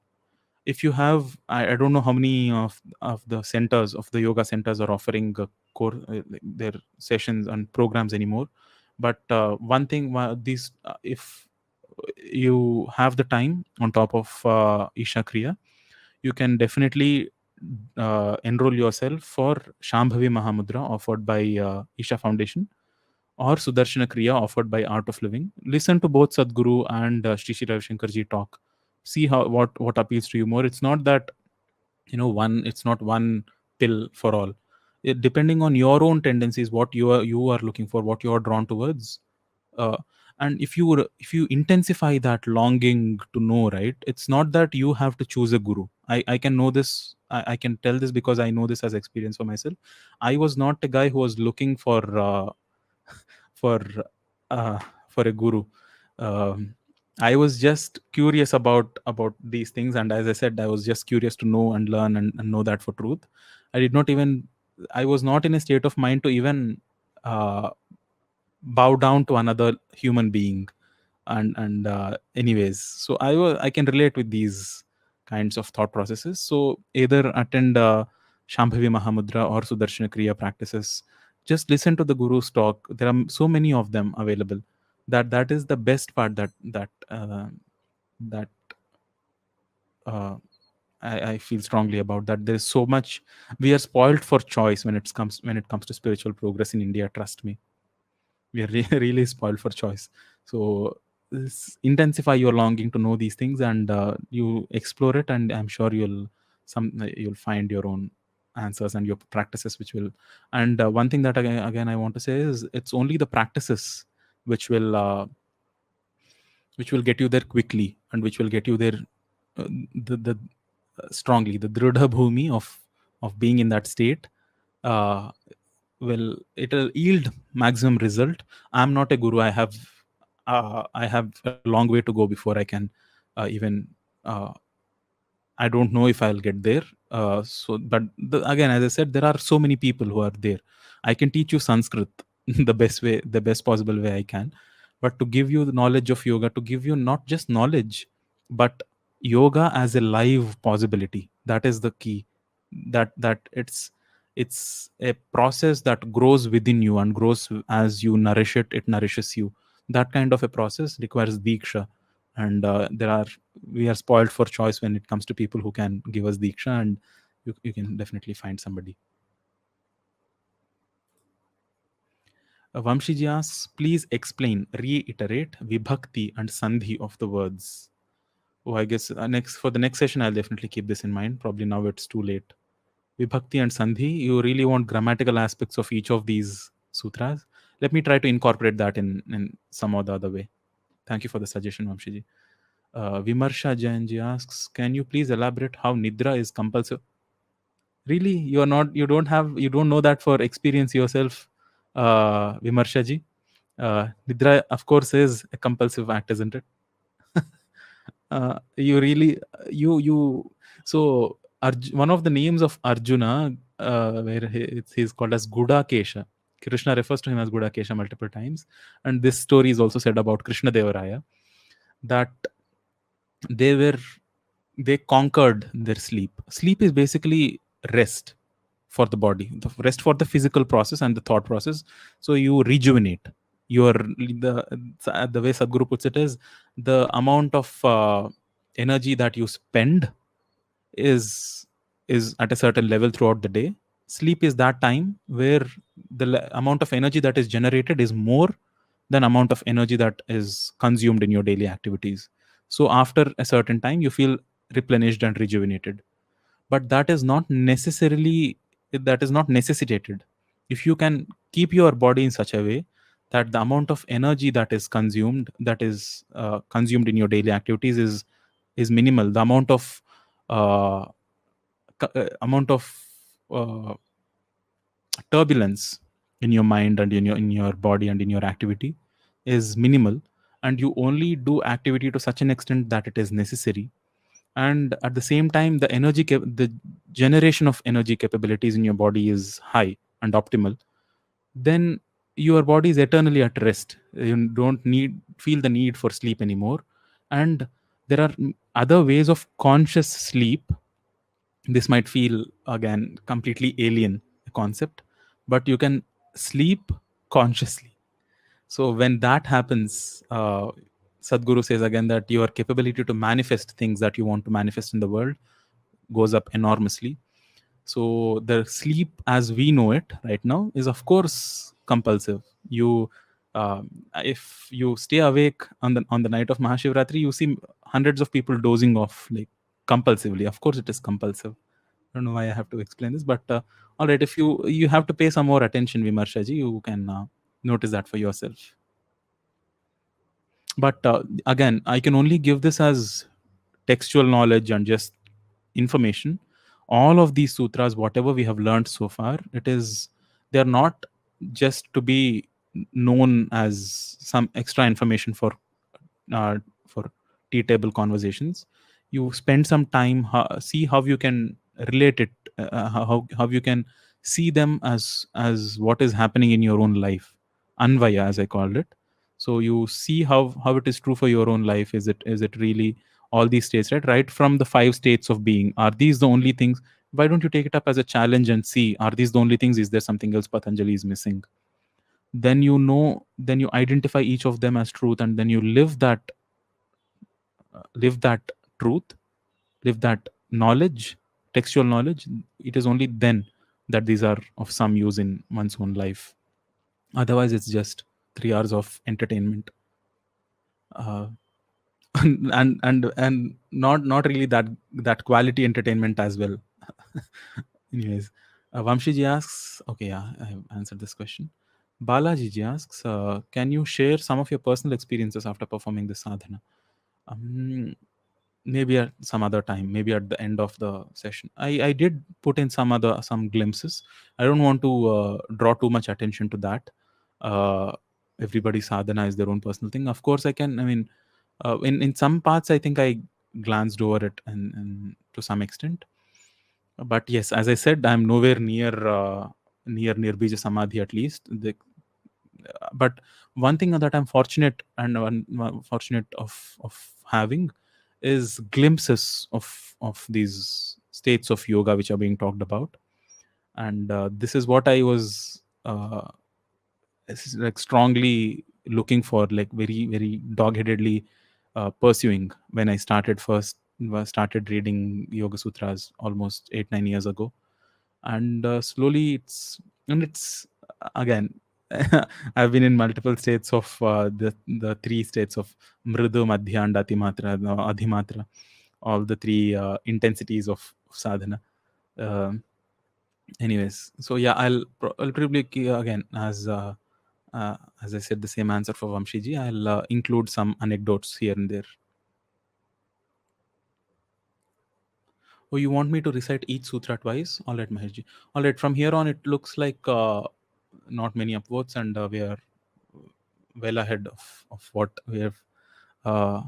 if you have I, I, don't know how many of, of the centers of the yoga centers are offering core uh, their sessions and programs anymore. But uh, one thing these uh, if you have the time on top of uh, isha kriya you can definitely uh, enroll yourself for shambhavi mahamudra offered by uh, isha foundation or sudarshana kriya offered by art of living. Listen to both sadhguru and uh, Sri Sri Ravi Shankar ji talk see how what what appeals to you more. It's not that you know one it's not one pill for all. It, depending on your own tendencies what you are you are looking for what you are drawn towards uh, and if you if you intensify that longing to know right it's not that you have to choose a guru. I i can know this i, I can tell this because i know this as experience for myself. I was not a guy who was looking for uh, [laughs] for uh, for a guru. Um, I was just curious about about these things, and as I said, I was just curious to know and learn and, and know that for truth. I did not even, I was not in a state of mind to even uh, bow down to another human being, and and uh, anyways, so I was I can relate with these kinds of thought processes. So either attend uh, Shambhavi Mahamudra or Sudarshana Kriya practices. Just listen to the Guru's talk. There are so many of them available that that is the best part that that uh, that uh, I, I, feel strongly about that. There's so much we are spoiled for choice when it comes when it comes to spiritual progress in india trust me. We are [laughs] re- really spoiled for choice. So intensify your longing to know these things and uh, you explore it and i'm sure you'll some you'll find your own answers and your practices which will and uh, one thing that again, again i want to say is it's only the practices which will uh, which will get you there quickly and which will get you there uh, the, the strongly. The dridha bhumi of of being in that state uh, will it'll yield maximum result. I'm not a guru. I have uh, i have a long way to go before i can uh, even uh, i don't know if i'll get there. Uh, so but the, again as i said there are so many people who are there. I can teach you sanskrit [laughs] the best way the best possible way i can. But to give you the knowledge of yoga to give you not just knowledge but yoga as a live possibility that is the key. That that it's it's a process that grows within you and grows as you nourish it it nourishes you. That kind of a process requires diksha. And uh, there are we are spoiled for choice when it comes to people who can give us diksha and you, you can definitely find somebody Vamshiji asks, please explain, reiterate vibhakti and sandhi of the words. Oh, I guess uh, next for the next session, I'll definitely keep this in mind. Probably now it's too late. Vibhakti and Sandhi, you really want grammatical aspects of each of these sutras. Let me try to incorporate that in, in some or the other way. Thank you for the suggestion, Vamshiji. Uh, Vimarsha Jainji asks, can you please elaborate how Nidra is compulsive? Really? You are not, you don't have, you don't know that for experience yourself, uh, Vimarsha ji? Uh, Nidra, of course, is a compulsive act, isn't it? [laughs] uh, you really, you, you, so Arj- one of the names of Arjuna, uh, where he, he's called as Gudakesha. Krishna refers to him as Gudakesha multiple times, and this story is also said about Krishna Devaraya, that they were they conquered their sleep. Sleep is basically rest for the body, the rest for the physical process and the thought process. So you rejuvenate. Your the the way Sadhguru puts it is the amount of uh, energy that you spend is is at a certain level throughout the day sleep is that time where the amount of energy that is generated is more than amount of energy that is consumed in your daily activities so after a certain time you feel replenished and rejuvenated but that is not necessarily that is not necessitated. If you can keep your body in such a way that the amount of energy that is consumed that is uh, consumed in your daily activities is is minimal. The amount of uh, uh, amount of uh, turbulence in your mind and in your in your body and in your activity is minimal. And you only do activity to such an extent that it is necessary and at the same time the energy the generation of energy capabilities in your body is high and optimal then your body is eternally at rest. You don't need feel the need for sleep anymore. And there are other ways of conscious sleep. This might feel again completely alien concept but you can sleep consciously. So when that happens uh, sadhguru says again that your capability to manifest things that you want to manifest in the world goes up enormously. So the sleep as we know it right now is of course compulsive. You uh, if you stay awake on the on the night of mahashivratri you see hundreds of people dozing off like compulsively. Of course it is compulsive. I don't know why i have to explain this but uh, all right if you you have to pay some more attention vimarshaji you can uh, notice that for yourself but uh, again i can only give this as textual knowledge and just information. All of these sutras whatever we have learned so far it is they're not just to be known as some extra information for uh, for tea table conversations. You spend some time see how you can relate it uh, how, how you can see them as as what is happening in your own life. Anvaya as i called it so you see how how it is true for your own life. Is it is it really all these states right? Right from the five states of being. Are these the only things? Why don't you take it up as a challenge and see are these the only things? Is there something else patanjali is missing? Then you know then you identify each of them as truth and then you live that uh, live that truth live that knowledge textual knowledge. It is only then that these are of some use in one's own life. Otherwise it's just three hours of entertainment. Uh, [laughs] and and and not not really that that quality entertainment as well. [laughs] Anyways uh, Vamshiji asks okay yeah i have answered this question. Balaji asks, uh, can you share some of your personal experiences after performing this sadhana? Um, maybe at some other time maybe at the end of the session. I i did put in some other some glimpses. I don't want to uh, draw too much attention to that. Uh, everybody's sadhana is their own personal thing. Of course i can i mean uh, in in some parts i think i glanced over it and, and to some extent. But yes as i said i'm nowhere near uh, near near bija samadhi at least. The, but one thing that i'm fortunate and one, fortunate of of having is glimpses of of these states of yoga which are being talked about. And uh, this is what i was uh, like strongly looking for like very very dog-headedly uh, pursuing when i started first started reading yoga sutras almost 8 9 years ago and uh, slowly it's and it's again [laughs] I've been in multiple states of uh, the the three states of Mridu, Madhya, and Atimatra, Adhimatra, all the three uh, intensities of, sadhana. Uh, anyways, so yeah, I'll, I'll probably again as uh, uh, as I said, the same answer for Vamshiji. I'll uh, include some anecdotes here and there. Oh, you want me to recite each sutra twice? All right, Maheshji. All right, from here on, it looks like not many upvotes and uh, we are well ahead of, of what we have uh,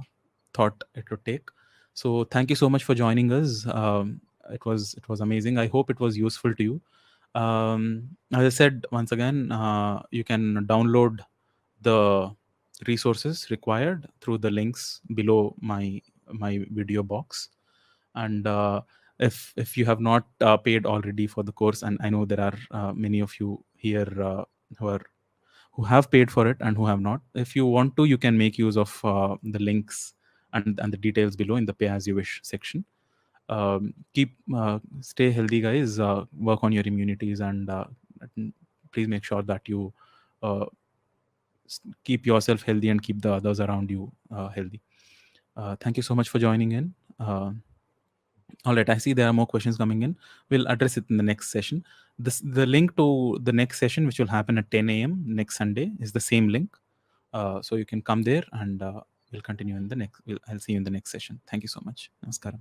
thought it would take so thank you so much for joining us um, it was it was amazing i hope it was useful to you um, as i said once again uh, you can download the resources required through the links below my my video box. And uh, if if you have not uh, paid already for the course and i know there are uh, many of you here uh, who are who have paid for it and who have not if you want to you can make use of uh, the links and and the details below in the pay as you wish section um, keep uh, stay healthy guys uh, work on your immunities and please make sure that you keep yourself healthy and keep the others around you healthy thank you so much for joining in all right, I see there are more questions coming in. We'll address it in the next session. This the link to the next session, which will happen at 10 a.m. next Sunday, is the same link. Uh, so you can come there, and uh, we'll continue in the next. We'll, I'll see you in the next session. Thank you so much. Namaskaram.